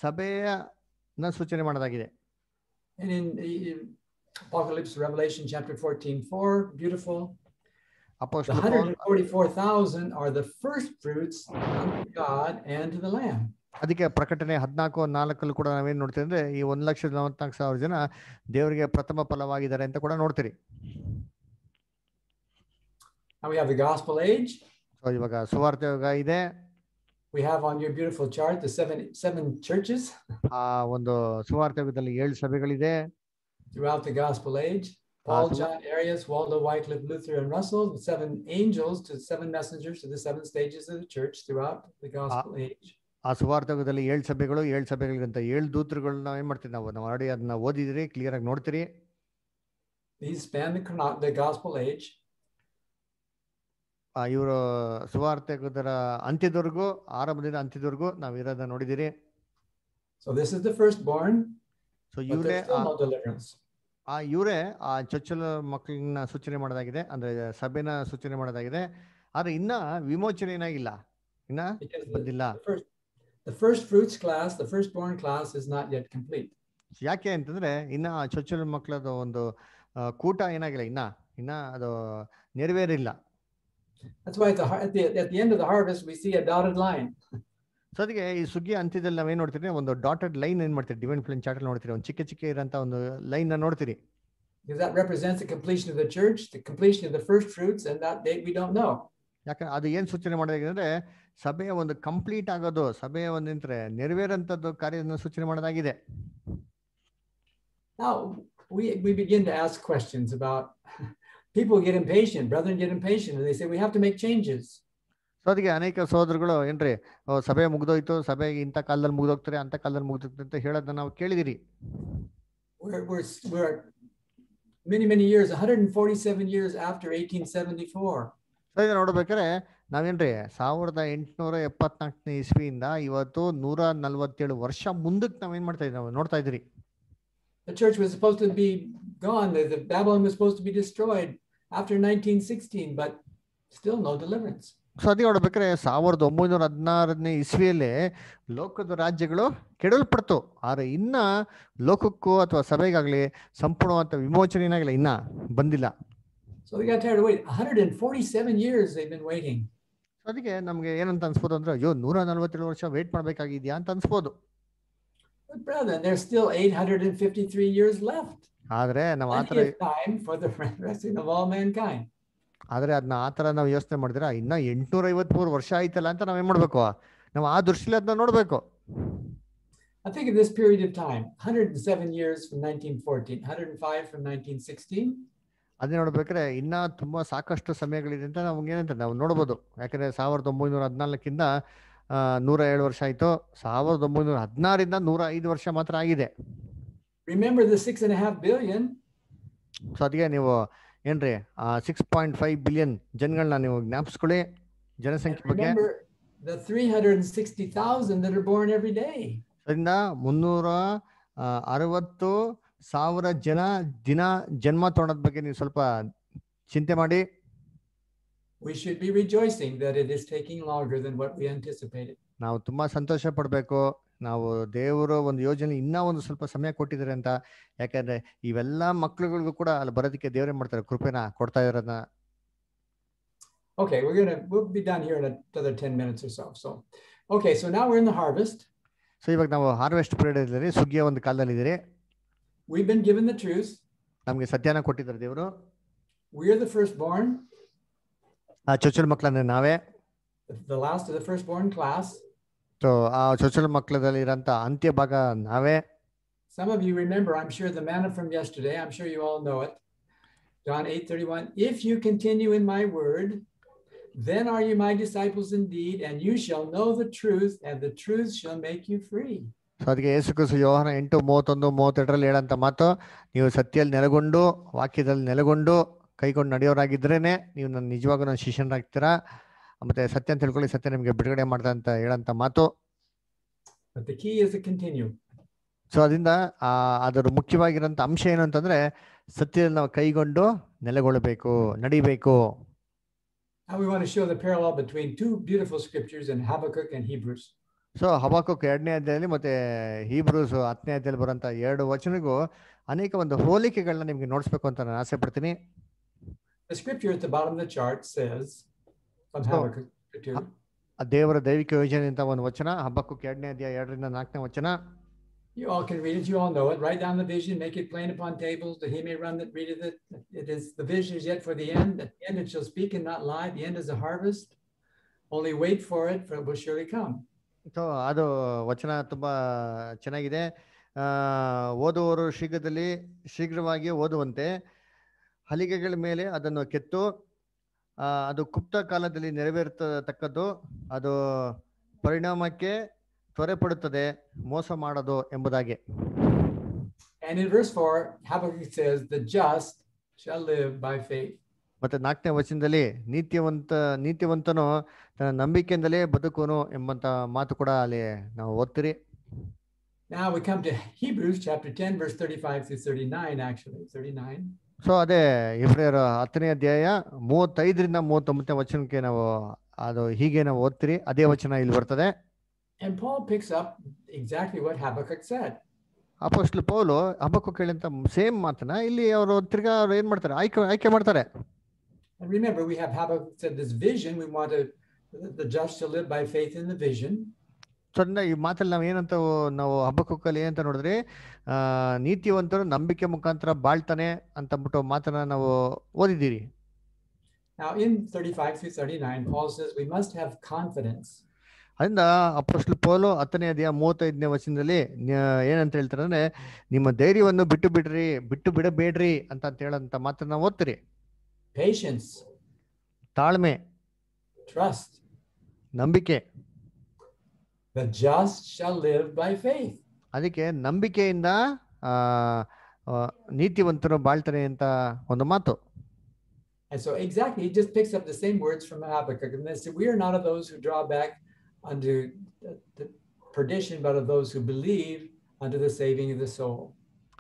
ಸಭೆಯನ್ನ ಸೂಚನೆ ಮಾಡೋದಾಗಿದೆ And in, in Apocalypse, Revelation chapter 14, 4, beautiful. The 144,000 are the first fruits unto God and to the Lamb. ಅದಕ್ಕೆ ಪ್ರಕಟಣೆ ಹದಿನಾಲ್ಕು ನಾಲ್ಕಲ್ಲಿ ಕೂಡ ನಾವೇನ್ ನೋಡ್ತೀವಿ ಅಂದ್ರೆ ಈ ಒಂದ್ ಲಕ್ಷದ ನಲವತ್ನಾಲ್ಕು ಸಾವಿರ ಜನ ದೇವರಿಗೆ ಪ್ರಥಮ ಫಲವಾಗಿದ್ದಾರೆ ಅಂತ ಕೂಡ ನೋಡ್ತೀರಿ Now we have the gospel age. So ಇವಾಗ ಸುವಾರ್ಥ ಯುಗ ಇದೆ We have on your beautiful chart the seven seven churches ಆ ಒಂದು ಸುವಾರ್ಥ ಯುಗದಲ್ಲಿ ಏಳು ಸಭೆಗಳಿದೆ throughout the gospel age. Paul, John, Arius, Waldo, Wycliffe, Luther, and Russell, the seven angels to seven messengers to the seven stages of the church throughout the gospel age. ಆ ಸುವಾರ್ಥಕದಲ್ಲಿ ಏಳು ಸಭೆಗಳು ಏಳು ಸಭೆಗಳಿಗಂತ ಏಳು ದೂತರುಗಳನ್ನ ಏನ್ ಮಾಡ್ತೀವಿ ನಾವು ನಾವು ಆಲ್ರೆಡಿ ಅದನ್ನ ಓದಿದಿರಿ ಕ್ಲಿಯರ್ ಆಗಿ ನೋಡ್ತೀರಿ These span the, the gospel age. ಇವರು ಸುವಾರ್ತೆಗದರ ಅಂತ್ಯದವರೆಗೂ ಆರಂಭದಿಂದ ಅಂತ್ಯದವರೆಗೂ ನಾವು ಇರೋದನ್ನ ನೋಡಿದಿರಿ So this is the firstborn, so but ಇವರೇ. ಆ ಇವರೇ ಆ ಚೊಚ್ಚಲ ಮಕ್ಕಳನ್ನ ಸೂಚನೆ ಮಾಡೋದಾಗಿದೆ ಅಂದ್ರೆ ಸಭೆನ ಸೂಚನೆ ಮಾಡೋದಾಗಿದೆ. ಆದ್ರೆ ಇನ್ನ ವಿಮೋಚನೆ ಏನಾಗಿಲ್ಲ ಇನ್ನ ಬಂದಿಲ್ಲ. the first fruits class fruits first born class is not yet complete complete. ಯಾಕೆ ಅಂತಂದ್ರೆ ಇನ್ನ ಚೊಚ್ಚಲ ಮಕ್ಕಳದ ಒಂದು ಕೂಟ ಏನಾಗಿಲ್ಲ ಇನ್ನ ಇನ್ನ ಅದು ನೆರವೇರಿಲ್ಲ. That's why at the, har- at the at the end of the harvest we see a dotted line. So ಅದಕ್ಕೆ ಈ ಸುಗ್ಗಿ ಅಂತ್ಯದಲ್ಲಿ ನಾವೇನ್ ನೋಡ್ತೀರಿ ಒಂದು ಡಾಟೆಡ್ ಲೈನ್ ಏನ್ ಮಾಡ್ತೀರಿ ಡಿವೈನ್ ಫ್ಲೇನ್ ಚಾರ್ಟ್ ನೋಡ್ತೀರಿ ಒಂದು ಚಿಕ್ಕ ಚಿಕ್ಕ ಇರೋಂಥ ಒಂದು ಲೈನ್ ನೋಡ್ತೀರಿ Because that represents the completion of the church, the completion of the first fruits, and that date we don't know. ಯಾಕೆ ಅದು ಏನ್ ಸೂಚನೆ ಮಾಡೋದಾಗಿದೆ ಅಂದ್ರೆ ಸಭೆಯ ಒಂದು ಕಂಪ್ಲೀಟ್ ಆಗೋದು ಸಭೆಯ ಒಂದು ನಿಂತ್ರೆ ನೆರವೇರಂತದ್ದು ಕಾರ್ಯವನ್ನು ಸೂಚನೆ ಮಾಡೋದಾಗಿದೆ Now we, we begin to ask questions about people get impatient, brethren get impatient, and they say we have to make changes. So ಅದಕ್ಕೆ ಅನೇಕ ಸಹೋದರಗಳು ಏನ್ರಿ ಸಭೆ ಮುಗ್ದೋಯ್ತು ಸಭೆ ಇಂಥ ಕಾಲದಲ್ಲಿ ಮುಗ್ದೋಗ್ತಾರೆ ಅಂತ ಕಾಲದಲ್ಲಿ ಮುಗ್ದೋಗ್ತಾರೆ ಅಂತ ಹೇಳೋದನ್ನ ನಾವು ಕೇಳಿದಿರಿ many, many years, 147 years after 1874. So ಇದು ನೋಡ್ಬೇಕಾದ್ರೆ ನಾವೇನ್ರಿ ಸಾವಿರದ ಎಂಟುನೂರ ಎಪ್ಪತ್ನಾಲ್ಕನೇ ಇಸ್ವಿಯಿಂದ ಇವತ್ತು ನೂರ ನಲ್ವತ್ತೇಳು ವರ್ಷ ಮುಂದಕ್ಕೆ ನಾವೇನ್ ಮಾಡ್ತಾ ಇದ್ದೀವಿ ನಾವು ನೋಡ್ತಾ ಇದ್ರಿ The church was supposed to be gone. The, the Babylon was supposed to be destroyed after 1916, but still no deliverance. So ಅದೇ ನೋಡ್ಬೇಕಾದ್ರೆ ಸಾವಿರದ ಒಂಬೈನೂರ ಹದಿನಾರನೇ ಇಸ್ವಿಯಲ್ಲಿ ಲೋಕದ ರಾಜ್ಯಗಳು ಕೆಡಲ್ಪಡ್ತು ಆದ್ರೆ ಇನ್ನ ಲೋಕಕ್ಕೂ ಅಥವಾ ಸಭೆಗಾಗಲಿ ಸಂಪೂರ್ಣವಾದ ವಿಮೋಚನೆ ಏನಾಗಿಲ್ಲ ಇನ್ನ ಬಂದಿಲ್ಲ So they got tired of waiting. 147 years they've been waiting. So ಅದಕ್ಕೆ ನಮಗೆ ಏನಂತ ಅನ್ಸ್ಬೋದು ಅಂದ್ರೆ ಅಯ್ಯೋ ನೂರ ನಲ್ವತ್ತೇಳು ವರ್ಷ ವೇಟ್ ಮಾಡಬೇಕಾಗಿದ್ಯಾ ಅಂತ ಅನ್ಸ್ಬೋದು But brethren, there's still 853 years left. ಆದ್ರೆ ನಾವು ಆತರ ಥರ ಆದರೆ time for the resting of all mankind. ಆದ್ರೆ ಅದನ್ನ ಆತರ ನಾವು ಯೋಚನೆ ಮಾಡಿದ್ರೆ ಇನ್ನ ಎಂಟ್ನೂರ ಐವತ್ಮೂರು ವರ್ಷ ಆಯ್ತಲ್ಲ ಅಂತ ನಾವೇನ್ ಮಾಡ್ಬೇಕು? ನಾವು ಆ ದೃಷ್ಟಿಲಿ ಅದನ್ನ ನೋಡ್ಬೇಕು. I think of this period of time 107 years from 1914, 105 from 1916, ಅದೇ ನೋಡ್ಬೇಕಾದ್ರೆ ಇನ್ನ ತುಂಬಾ ಸಾಕಷ್ಟು ಸಮಯಗಳಿದೆ ಅಂತ ನಮ್ಗೆ ಏನಂತ ನಾವು ನೋಡ್ಬೋದು. ಯಾಕಂದ್ರೆ ಸಾವಿರದ ಒಂಬೈನೂರ ಹದಿನಾಲ್ಕಿಂದ ಆ, ನೂರ ಏಳು ವರ್ಷ ಆಯ್ತು. ಸಾವಿರದ ಒಂಬೈನೂರ ಹದಿನಾರಿಂದ ನೂರ ಐದು ವರ್ಷ ಮಾತ್ರ ಆಗಿದೆ. Remember the six and half billion so ಅದಕ್ಕೆ ನೀವು ಏನ್ರಿ ಸಿಕ್ಸ್ ಪಾಯಿಂಟ್ ಫೈವ್ ಬಿಲಿಯನ್ ಜನಗಳನ್ನ ನೀವು ಜ್ಞಾಪಿಸ್ಕೊಳ್ಳಿ ಜನಸಂಖ್ಯೆ ಬಗ್ಗೆ the 360,000 that are born every day. ಅದರಿಂದ ಮುನ್ನೂರ ಅರವತ್ತು ಸಾವಿರ ಜನ ದಿನ ಜನ್ಮ ಬಗ್ಗೆ ನೀವು ಸ್ವಲ್ಪ ಚಿಂತೆ ಮಾಡಿ We should be rejoicing that it is taking longer than what we anticipated. ನಾವು ತುಂಬಾ ಸಂತೋಷ ಪಡ್ಬೇಕು ನಾವು ದೇವರ ಒಂದು ಯೋಜನೆ ಇನ್ನೂ ಒಂದು ಸ್ವಲ್ಪ ಸಮಯ ಕೊಟ್ಟಿದ್ದಾರೆ ಅಂತ ಯಾಕಂದ್ರೆ ಇವೆಲ್ಲ ಮಕ್ಕಳುಗಳಿಗೂ ಕೂಡ ಅಲ್ಲಿ ಬರೋದಕ್ಕೆ ದೇವರೇ ಮಾಡ್ತಾರೆ ಕೃಪೆನ ಕೊಡ್ತಾ ಇರೋದನ್ನ Okay, we're going to we'll be done here in another 10 minutes or so. So, okay, so now we're in the harvest. So ಇವಾಗ ನಾವು ಹಾರ್ವೆಸ್ಟ್ period ಇದ್ದೀರಿ ಸುಗ್ಗಿಯ ಒಂದು ಕಾಲದಲ್ಲಿ ಇದ್ದೀರಿ We've been given the truth. ನಮಗೆ ಸತ್ಯನ ಕೊಟ್ಟಿದ್ದಾರೆ ದೇವರು We're the firstborn, ಆ ಚೊಚ್ಚಲ ಮಕ್ಕಳಂದ್ರೆ ನಾವೇ the- the last of the first born class. So ಆ ಚೊಚ್ಚಲ ಮಕ್ಕಳದಲ್ಲಿ ಇರೋಂಥ ಅಂತ್ಯ ಭಾಗ ನಾವೇ Some of you remember, I'm sure, the manna from yesterday. I'm sure you all know it. John 8:31. If you continue in my word, then are you my disciples indeed, and you shall know the truth, and the truth shall make you free. So ಅದಕ್ಕೆ ಯೇಸು ಕ್ರಿಸ್ತು ಯೋಹಾನ ಎಂಟು ಮೂವತ್ತೊಂದು ಮೂವತ್ತೆರಡರಲ್ಲಿ ಹೇಳಂತ ಮಾತು ನೀವು ಸತ್ಯಲ್ಲಿ ನೆಲೆಗೊಂಡು ವಾಕ್ಯದಲ್ಲಿ ನೆಲೆಗೊಂಡು ಕೈಗೊಂಡು ನಡೆಯೋರಾಗಿದ್ರೇನೆ ನೀವು ನನ್ನ ನಿಜವಾಗೂ ನನ್ನ ಶಿಷ್ಯನಾಗ್ತೀರಾ ಮತ್ತೆ ಸತ್ಯ ಅಂತ ತಿಳ್ಕೊಳ್ಳಿ ಸತ್ಯ ನಿಮಗೆ ಬಿಡುಗಡೆ ಮಾಡ್ತಾ ಅಂತ ಹೇಳಂತ ಮಾತು. ಸೊ ಅದರಿಂದ ಅದರ ಮುಖ್ಯವಾಗಿರೋಂಥ ಅಂಶ ಏನು ಅಂತಂದ್ರೆ ಸತ್ಯದಲ್ಲಿ ನಾವು ಕೈಗೊಂಡು ನೆಲೆಗೊಳ್ಳಬೇಕು ನಡಿಬೇಕು And we want to show the parallel between two beautiful scriptures in Habakkuk and Hebrews. So Habakkuk ಎರಡನೇ ಅಧ್ಯಾಯದಲ್ಲಿ ಮತ್ತೆ ಹೀಬ್ರೂಸ್ ಹತ್ತನೇ ಅಧ್ಯಾಯದಲ್ಲಿ ಬರುವಂತ ಎರಡು ವಚನಗೂ ಅನೇಕ ಒಂದು ಹೋಲಿಕೆಗಳನ್ನ ನಿಮಗೆ ನೋಡಿಸ್ಬೇಕು ಅಂತ ನಾನು ಆಸೆ ಪಡ್ತೀನಿ The scripture at the bottom of the chart says, ದೇವರ ದೈವಿಕ ಯೋಜನೆ ಅಂತ ಒಂದು ವಚನ ಹಬ್ಬಕ್ಕೂ ಎರಡನೇ ಅಧ್ಯಾಯ ಎರಡರಿಂದ ನಾಲ್ಕನೇ ವಚನ you all can read it, you all know it. Write down the vision, make it plain upon tables, that he may run that readeth it. It is the vision is yet for the end. At the end it shall speak and not lie. The end is a harvest. Only wait for it, for it will surely come. So ಅದು ವಚನ ತುಂಬಾ ಚೆನ್ನಾಗಿದೆ ಓದುವವರು ಶೀಘ್ರದಲ್ಲಿ ಶೀಘ್ರವಾಗಿ ಓದುವಂತೆ ಹಲಿಗೆಗಳ ಮೇಲೆ ಅದನ್ನು ಕೆತ್ತು ಅದು ಗುಪ್ತ ಕಾಲದಲ್ಲಿ ನೆರವೇರ್ತಕ್ಕದ್ದು ಅದು ಪರಿಣಾಮಕ್ಕೆ ತ್ವರೆ ಪಡುತ್ತದೆ ಮೋಸ ಮಾಡೋದು ಎಂಬುದಾಗಿ And in verse 4, Habakkuk says, The just shall live by faith. ಮತ್ತೆ ನಾಲ್ಕನೇ ವಚನದಲ್ಲಿ ನೀತಿವಂತ ನೀತಿವಂತನು ತನ್ನ ನಂಬಿಕೆಯಿಂದಲೇ ಬದುಕುವನು ಎಂಬಂತ ಮಾತು ಕೂಡ ಅಲ್ಲಿ ನಾವು ಓದ್ತೀರಿ Now we come to Hebrews chapter 10, verse 35 through 39, actually, 39. So ಅದೇ ಇಬ್ರೇರ ಹತ್ತನೇ ಅಧ್ಯಾಯ ಮೂವತ್ತೈದರಿಂದ ಮೂವತ್ತೊಂಬತ್ತನೇ ವಚನಕ್ಕೆ ನಾವು ಅದು ಹೀಗೆ ನಾವು ಓದ್ತೀರಿ ಅದೇ ವಚನ ಇಲ್ಲಿ ಬರ್ತದೆ ಅಪೋಸ್ಟ್ಲು ಪೌಲು ಹಬ್ಬಕ್ಕೂ ಕೇಳಿದಂತ ಸೇಮ್ ಮಾತನ್ನ ಇಲ್ಲಿ ಅವರು ತಿರ್ಗಾ ಅವರು ಏನ್ ಮಾಡ್ತಾರೆ ಆಯ್ಕೆ ಆಯ್ಕೆ ಮಾಡ್ತಾರೆ Remember, we have Habakkuk said this vision. We want to, the just to live by faith in the vision. So ಅದನ್ನ ಈ ಮಾತಲ್ಲಿ ನಾವು ಏನಂತ ನಾವು ಹಬ್ಬಕ್ಕಲ್ಲಿ ಏನಂತ ನೋಡಿದ್ರೆ ನೀತಿವಂತರು ನಂಬಿಕೆ ಮುಖಾಂತರ ಬಾಳ್ತಾನೆ ಅಂತ ಅಂದ್ಬಿಟ್ಟು ಮಾತನ್ನ ನಾವು ಓದಿದ್ದೀರಿ. Now, in 35 through 39, Paul says we must have confidence. ಅದರಿಂದ ಅಪ್ರಸ್ಟ್ ಪೌಲು ಹತ್ತನೇ ಅಧ್ಯಾಯ ಮೂವತ್ತೈದನೇ ವಚನದಲ್ಲಿ ಏನಂತ ಹೇಳ್ತಾರೆ ಅಂದ್ರೆ ನಿಮ್ಮ ಧೈರ್ಯವನ್ನು ಬಿಟ್ಟು ಬಿಡ್ರಿ ಬಿಟ್ಟು ಬಿಡಬೇಡ್ರಿ ಅಂತ ಅಂತ ಹೇಳಂತ ಮಾತನ್ನ ಓದ್ತೀರಿ. Patience, ತಾಳ್ಮೆ. Trust. ನಂಬಿಕೆ. The just shall live by faith. ಅದಕ್ಕೆ ನಂಬಿಕೆಯಿಂದ ನೀತಿವಂತರು ಬಾಳ್ತಾರೆ ಅಂತ ಒಂದು ಮಾತು And so, exactly, he just picks up the same words from Habakkuk. And they say, We are not of those who draw back unto the- perdition, but of those who believe unto the saving of the soul.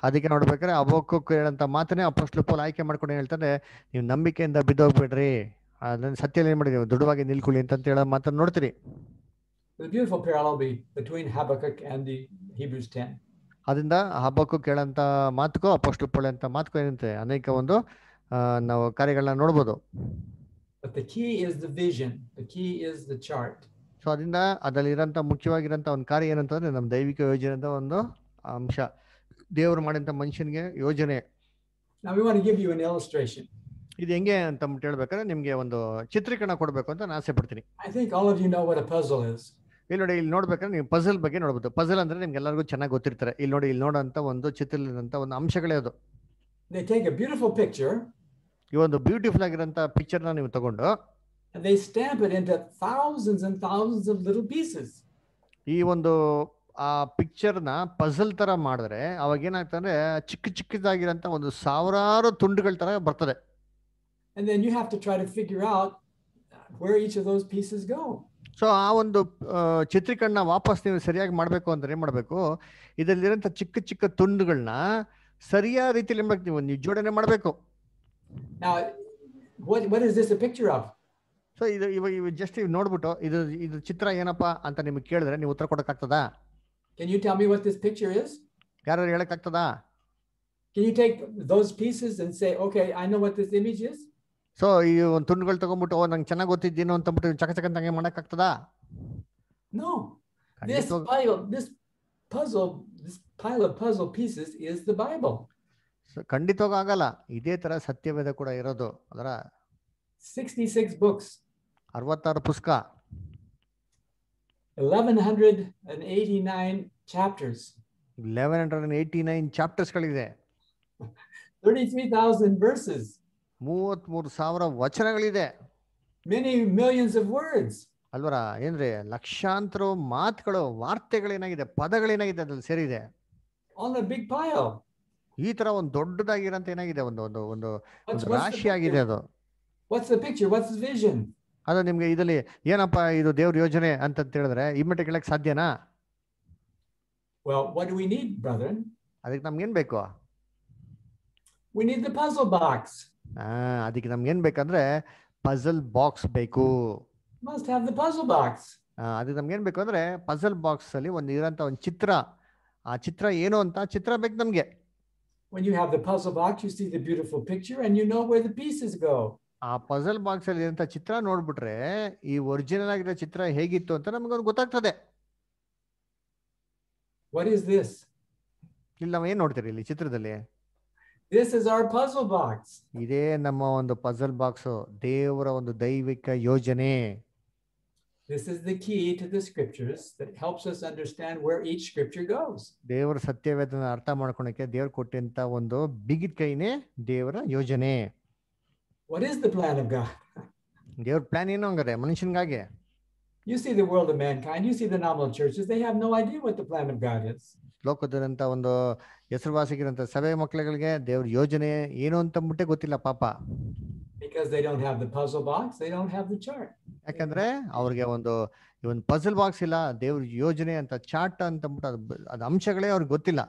ಅದಕ್ಕೆ ನೋಡ್ಬೇಕಾದ್ರೆ ಅಬೋಕ್ಕೂ ಹೇಳಂತ ಮಾತನ್ನೇ apostle pole ಆಯ್ಕೆ ಮಾಡ್ಕೊಂಡು ಹೇಳ್ತಾರೆ ನೀವು ನಂಬಿಕೆಯಿಂದ ಬಿದ್ದೋಗ್ಬಿಡ್ರಿ ಅದನ್ನ ಸತ್ಯ ಏನ್ ಮಾಡಿದ್ರಿ ದೃಢವಾಗಿ ನಿಲ್ಕೊಳ್ಳಿ ಅಂತ ಹೇಳೋ ಮಾತನ್ನ ನೋಡ್ತೀರಿ the beautiful parallel be between Habakkuk and the Hebrews 10. ಅದರಿಂದ ಹಬ್ಬಕ್ಕೂ ಕೇಳಂತ ಮಾತುಕೋ ಅಪಷ್ಟು ಪಳೆ ಅಂತ ಮಾತುಕೋ ಏನಂತೆ? ಅನೇಕ ಒಂದು ನಾವು ಕಾರ್ಯಗಳನ್ನ ನೋಡಬಹುದು ಸೊ ಅದರಿಂದ ಅದರಲ್ಲಿ ಇರೋಂಥ ಮುಖ್ಯವಾಗಿರೋಂಥ ಒಂದು ಕಾರ್ಯ ಏನಂತಂದ್ರೆ ನಮ್ಮ ದೈವಿಕ ಯೋಜನೆ ಅಂತ ಒಂದು ಅಂಶ. ದೇವರು ಮಾಡಿದಂಥ ಮನುಷ್ಯನಿಗೆ ಯೋಜನೆ. ಇದು ಹೆಂಗೆ ಅಂತ ಹೇಳ್ಬೇಕಾದ್ರೆ ನಿಮ್ಗೆ ಒಂದು ಚಿತ್ರೀಕರಣ ಕೊಡಬೇಕು ಅಂತ ನಾನು ಆಸೆ ಪಡ್ತೀನಿ. ಇಲ್ಲಿ ನೋಡಿ ಇಲ್ಲಿ ನೋಡ್ಬೇಕಂದ್ರೆ ನೀವು ಪಜಲ್ ಬಗ್ಗೆ ನೋಡ್ಬೋದು. ಪಜಲ್ ಅಂದ್ರೆ ನಿಮ್ಗೆ ಎಲ್ಲರಿಗೂ ಚೆನ್ನಾಗಿ ಗೊತ್ತಿರ್ತಾರೆ. ಇಲ್ಲಿ ನೋಡಿ ಇಲ್ಲಿ ನೋಡೋಂಥ ಒಂದು ಚಿತ್ರದಂತ ಒಂದು ಅಂಶಗಳೇ ಅದು. They take a beautiful picture. ಈ ಒಂದು ಬ್ಯೂಟಿಫುಲ್ ಆಗಿರೋಂಥ ಪಿಕ್ಚರ್ನ ನೀವು ತಗೊಂಡು and they stamp it into thousands and thousands of little pieces. ಈ ಒಂದು ಆ ಪಿಕ್ಚರ್ನ ಪಜಲ್ ತರ ಮಾಡಿದ್ರೆ ಅವಾಗ ಏನಾಗ್ತಂದ್ರೆ ಚಿಕ್ಕ ಚಿಕ್ಕದಾಗಿರೋಂಥ ಒಂದು ಸಾವಿರಾರು ತುಂಡುಗಳ ತರ ಬರ್ತದೆ. And then you have to try to figure out where each of those pieces go. So ಆ ಒಂದು ಚಿತ್ರೀಕರಣ ವಾಪಸ್ ನೀವು ಸರಿಯಾಗಿ ಮಾಡಬೇಕು ಅಂದರೆ ಏನು ಮಾಡಬೇಕು ಇದರಲ್ಲಿರೋಂಥ ಚಿಕ್ಕ ಚಿಕ್ಕ ತುಂಡುಗಳನ್ನ ಸರಿಯಾದ ರೀತಿಯಲ್ಲಿ ಏನ್ ನೀವು ನೀವು ಜೋಡಣೆ ಮಾಡಬೇಕು? ಸೊ ಇದು ಇವಾಗ ಇವು ಜಸ್ಟ್ ಇವ್ ನೋಡ್ಬಿಟ್ಟು ಇದು ಇದು ಚಿತ್ರ ಏನಪ್ಪಾ ಅಂತ ನಿಮ್ಗೆ ಕೇಳಿದ್ರೆ ನೀವು ಉತ್ತರ ಕೊಡಕ್ಕಾಗ್ತದಾ Can you tell me what this picture is? ಯಾರು ಹೇಳಕ್ಕಾಗ್ತದಾ Can you take those pieces and say, okay, I know what this image is? So ಈ ಒಂದು ತುಂಡುಗಳು ತಗೊಂಡ್ಬಿಟ್ಟು ಓ ನಂಗೆ ಚೆನ್ನಾಗಿ ಗೊತ್ತಿದ್ದೇನೋ ಅಂತ ಅಂದ್ಬಿಟ್ಟು ಚಕ ಚಕ ಹಂಗೆ ಮಾಡಕ್ ಆಗ್ತದ? This pile, this puzzle, this pile of puzzle pieces is the Bible. ಖಂಡಿತವಾಗ ಆಗಲ್ಲ. ಇದೇ ತರ ಸತ್ಯವೇದ ಕೂಡ ಇರೋದು. ಅದರ 66 books, ಅರವತ್ತಾರು ಪುಸ್ತಕ 1189 chapters, eleven hundred and eighty nine ಚಾಪ್ಟರ್ಸ್ಗಳಿದೆ 33,000 verses, ಮೂವತ್ಮೂರು ಸಾವಿರ ವಚನಗಳಿದೆ many millions of words. ಅಲ್ವರ ಏನ್ರಿ ಲಕ್ಷಾಂತರ ಮಾತುಗಳು ವಾರ್ತೆಗಳೇನಾಗಿದೆ ಪದಗಳೇನಾಗಿದೆ ಅದ್ರಲ್ಲಿ ಸೇರಿದೆ on a big pile. ಈ ತರ ಒಂದು ದೊಡ್ಡದಾಗಿರಂತ ಏನಾಗಿದೆ ಒಂದು ಒಂದು ಒಂದು ರಾಶಿ ಆಗಿದೆ? ಅದು what's the picture? What's the vision? ಅದು ನಿಮ್ಗೆ ಇದರಲ್ಲಿ ಏನಪ್ಪ ಇದು ದೇವ್ರ ಯೋಜನೆ ಅಂತ ಹೇಳಿದ್ರೆ ಇಮ್ಮಟ ಕೇಳಕ್ ಸಾಧ್ಯನಾ Well, what do we need, brethren? ಅದಕ್ಕೆ ನಮ್ಗೆ ಏನ್ ಬೇಕು We need the puzzle box. ಅದಕ್ಕೆ ನಮ್ಗೆ ಏನ್ ಬೇಕಂದ್ರೆ ಪಜಲ್ ಬಾಕ್ಸ್ ಬೇಕು. ಅದಕ್ಕೆ ನಮ್ಗೆ ಏನ್ ಬೇಕು ಅಂದ್ರೆ ಪಜಲ್ ಬಾಕ್ಸ್ ಅಲ್ಲಿ ಒಂದು ಇರೋಂತ ಒಂದು ಚಿತ್ರ. ಆ ಚಿತ್ರ ಏನು ಅಂತ ಚಿತ್ರ ಬೇಕು ನಮ್ಗೆ. When you have the puzzle box, you see the beautiful picture and you know where the pieces go. ಆ ಪಜಲ್ ಬಾಕ್ಸ್ ಅಲ್ಲಿ ಇರೋಂಥ ಚಿತ್ರ ನೋಡ್ಬಿಟ್ರೆ ಈ ಒರಿಜಿನಲ್ ಆಗಿರೋ ಚಿತ್ರ ಹೇಗಿತ್ತು ಅಂತ ನಮ್ಗೊಂದು ಗೊತ್ತಾಗ್ತದೆ. What is this? ಇಲ್ಲಿ ನಾವು ಏನ್ ನೋಡ್ತೀರಿ ಇಲ್ಲಿ ಚಿತ್ರದಲ್ಲಿ? This is our puzzle box. ಇದೇ ನಮ್ಮ ಒಂದು ಪಜಲ್ ಬಾಕ್ಸ್ ದೇವರ ಒಂದು ದೈವಿಕ ಯೋಜನೆ This is the key to the scriptures that helps us understand where each scripture goes. ದೇವರ ಸತ್ಯವೇದನ ಅರ್ಥ ಮಾಡ್ಕೊಳಕ್ಕೆ ದೇವ್ರು ಕೊಟ್ಟಂತ ಒಂದು ಬಿಗಿದ ಕೈನೇ ದೇವರ ಯೋಜನೆ What is the plan of God? ದೇವ್ರ ಪ್ಲಾನ್ ಏನು ಹಂಗಾರೆ ಮನುಷ್ಯನ್ಗಾಗೆ You see the world of mankind, you see the nominal churches, they have no idea what the plan of God is. ಲೋಕದಂತ ಒಂದು ಹೆಸರುವಾಸಿಗಿರುವಂತ ಸಭೆ ಮಕ್ಕಳಿಗೆ ದೇವ್ರ ಯೋಜನೆ ಏನು ಅಂತ ಮುಟ್ಟೆ ಗೊತ್ತಿಲ್ಲ ಪಾಪ. ಯಾಕಂದ್ರೆ ಅವ್ರಿಗೆ ಒಂದು ಒಂದು ಪಜಲ್ ಬಾಕ್ಸ್ ಇಲ್ಲ ದೇವ್ರ ಯೋಜನೆ ಅಂತ ಚಾರ್ಟ್ ಅಂತ ಅಂದ್ಬಿಟ್ಟು ಅದು ಅಂಶಗಳೇ ಅವ್ರಿಗೆ ಗೊತ್ತಿಲ್ಲ.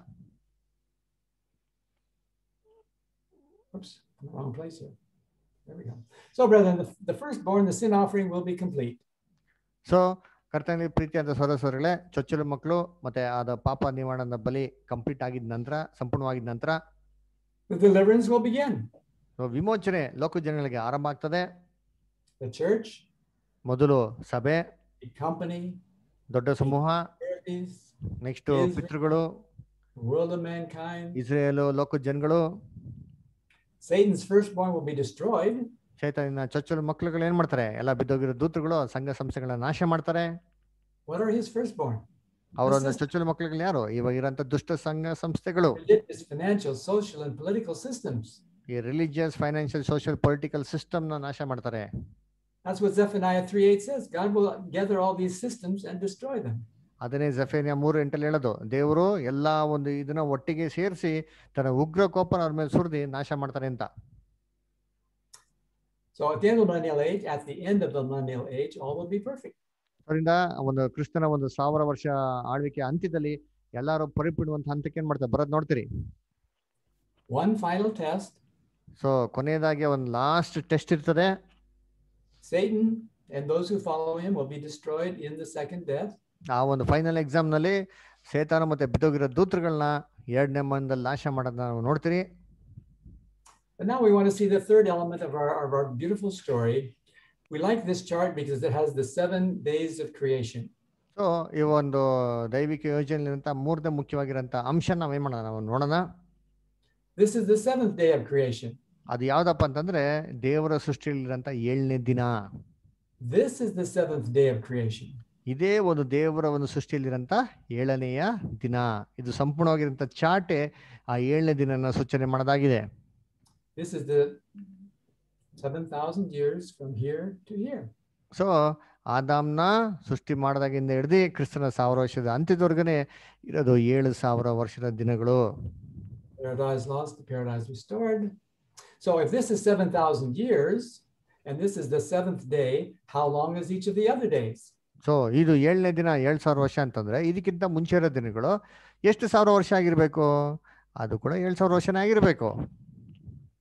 Brother the first born sin offering will be complete so ಕರ್ತನಲ್ಲಿ ಪ್ರೀತಿಯಾದ ಸೋದರಿಗಳೇ ಚೊಚ್ಚಲು ಮಕ್ಕಳು ಮತ್ತೆ ಆದ ಪಾಪ ನಿವಾರಣದ ಬಲಿ ಕಂಪ್ಲೀಟ್ ಆಗಿದ ನಂತರ ಸಂಪೂರ್ಣವಾಗಿದ ನಂತರ The deliverance will begin. So ವಿಮೋಚನೆ ಲೋಕ ಜನಗಳಿಗೆ ಆರಂಭ ಆಗ್ತದೆ The church, ಮೊದಲು ಸಭೆ the company, ದೊಡ್ಡ ಸಮೂಹ charities, ನೆಕ್ಸ್ಟ್ Israel. ಪಿತೃಗಳು the world of mankind. Israel ಲೋಕ ಜನಗಳು Satan's firstborn will be destroyed. ಚೈತನ್ಯ ಚಚ್ಚಲು ಮಕ್ಕಳುಗಳು ಏನ್ ಮಾಡ್ತಾರೆ ಎಲ್ಲ ಬಿದ್ದೋಗಿರೋ ದೂತರುಗಳು ಸಂಘ ಸಂಸ್ಥೆಗಳನ್ನ ನಾಶ ಮಾಡ್ತಾರೆ What are his firstborn? ಅವರೊಂದು system. ಚೊಚ್ಚಲು ಮಕ್ಕಳುಗಳು ಯಾರು ಇವಾಗ ಇರೋ ದುಷ್ಟ ಸಂಘ ಸಂಸ್ಥೆಗಳು Religious, financial, social, and political systems. ಈ ರಿಲಿಜಿಯಸ್ ಫೈನಾನ್ಷಿಯಲ್ ಸೋಷಿಯಲ್ ಪೊಲಿಟಿಕಲ್ ಸಿಸ್ಟಮ್ನ ನಾಶ ಮಾಡ್ತಾರೆ That's what Zephaniah 3:8 says. God will gather all these systems and destroy them. ಅದನ್ನೇ ಜಫೇನಿಯ ಮೂರು ಎಂಟಲ್ಲಿ ಹೇಳೋದು ದೇವರು ಎಲ್ಲಾ ಒಂದು ಇದನ್ನ ಒಟ್ಟಿಗೆ ಸೇರಿಸಿ ತನ್ನ ಉಗ್ರ ಕೋಪನ ಅವ್ರ ಮೇಲೆ ಸುರಿದಿ ನಾಶ ಮಾಡ್ತಾರೆ ಅಂತ So at the end of the millennial age, at the end of the millennial age, all will be perfect. ಅದರಿಂದ ಒಂದು ಕೃಷ್ಣನ ಒಂದು ಸಾವಿರ ವರ್ಷ ಆಳ್ವಿಕೆ ಅಂತ್ಯದಲ್ಲಿ ಎಲ್ಲರೂ ಪರಿಪೂರ್ಣವಂತ ಹಂತಕ್ಕೆ ಏನ್ ಮಾಡ್ತಾರೆ? ಬರೋದ್ ನೋಡ್ತೀರಿ. ಒನ್ ಫೈನಲ್ ಟೆಸ್ಟ್ ಸೊ ಕೊನೆಯದಾಗಿ ಒಂದು ಲಾಸ್ಟ್ ಟೆಸ್ಟ್ ಇರ್ತದೆ. Satan and those who follow him will be destroyed in the second death ಆ ಒಂದು ಫೈನಲ್ ಎಕ್ಸಾಮ್ನಲ್ಲಿ ಸೇತಾನ ಮತ್ತೆ ಬಿದ್ದೋಗಿರೋ ದೂತ್ರಗಳನ್ನ ಎರಡನೇ ಮಂದಲ್ಲಿ ನಾಶ ಮಾಡೋದನ್ನ ನಾವು ನೋಡ್ತೀರಿ. But now we want to see the third element of our, of our beautiful story. We like this chart because it has the seven days of creation. So ಈ ಒಂದು ದೈವಿಕ ಯೋಜನೆಯಲ್ಲಿರುವಂತ ಮೂರನೇ ಮುಖ್ಯವಾಗಿರೋಂಥ ಅಂಶ ನಾವೇನ್ ಮಾಡೋಣ ನಾವು ನೋಡೋಣ This is the seventh day of creation. ಅದು ಯಾವ್ದಪ್ಪ ಅಂತಂದ್ರೆ ದೇವರ ಸೃಷ್ಟಿಯಲ್ಲಿರೋಂಥ ಏಳನೇ ದಿನ This is the seventh day of creation. ಇದೇ ಒಂದು ದೇವರ ಒಂದು ಸೃಷ್ಟಿಯಲ್ಲಿರೋಂಥ ಏಳನೆಯ ದಿನ ಇದು ಸಂಪೂರ್ಣವಾಗಿರೋಂಥ ಚಾಟೆ ಆ ಏಳನೇ ದಿನನ ಸೂಚನೆ ಮಾಡೋದಾಗಿದೆ This is the 7,000 years from here to here. So ಆದಾಮ್ನ ಸೃಷ್ಟಿ ಮಾಡಿದಾಗಿಂದ ಹಿಡ್ದು ಕ್ರಿಸ್ತನ ಸಾವಿರ ವರ್ಷದ ಅಂತ್ಯದವರೆಗನೆ ಇರೋದು ಏಳು ಸಾವಿರ ವರ್ಷದ ದಿನಗಳು Paradise lost, the paradise restored. So if this is 7,000 years and this is the seventh day, how long is each of the other days? So ಇದು ಏಳನೇ ದಿನ ಏಳು ಸಾವಿರ ವರ್ಷ ಅಂತಂದ್ರೆ ಇದಕ್ಕಿಂತ ಮುಂಚೆ ಇರೋ ದಿನಗಳು ಎಷ್ಟು ಸಾವಿರ ವರ್ಷ ಆಗಿರ್ಬೇಕು ಅದು ಕೂಡ ಏಳು ಸಾವಿರ ವರ್ಷನೇ ಆಗಿರ್ಬೇಕು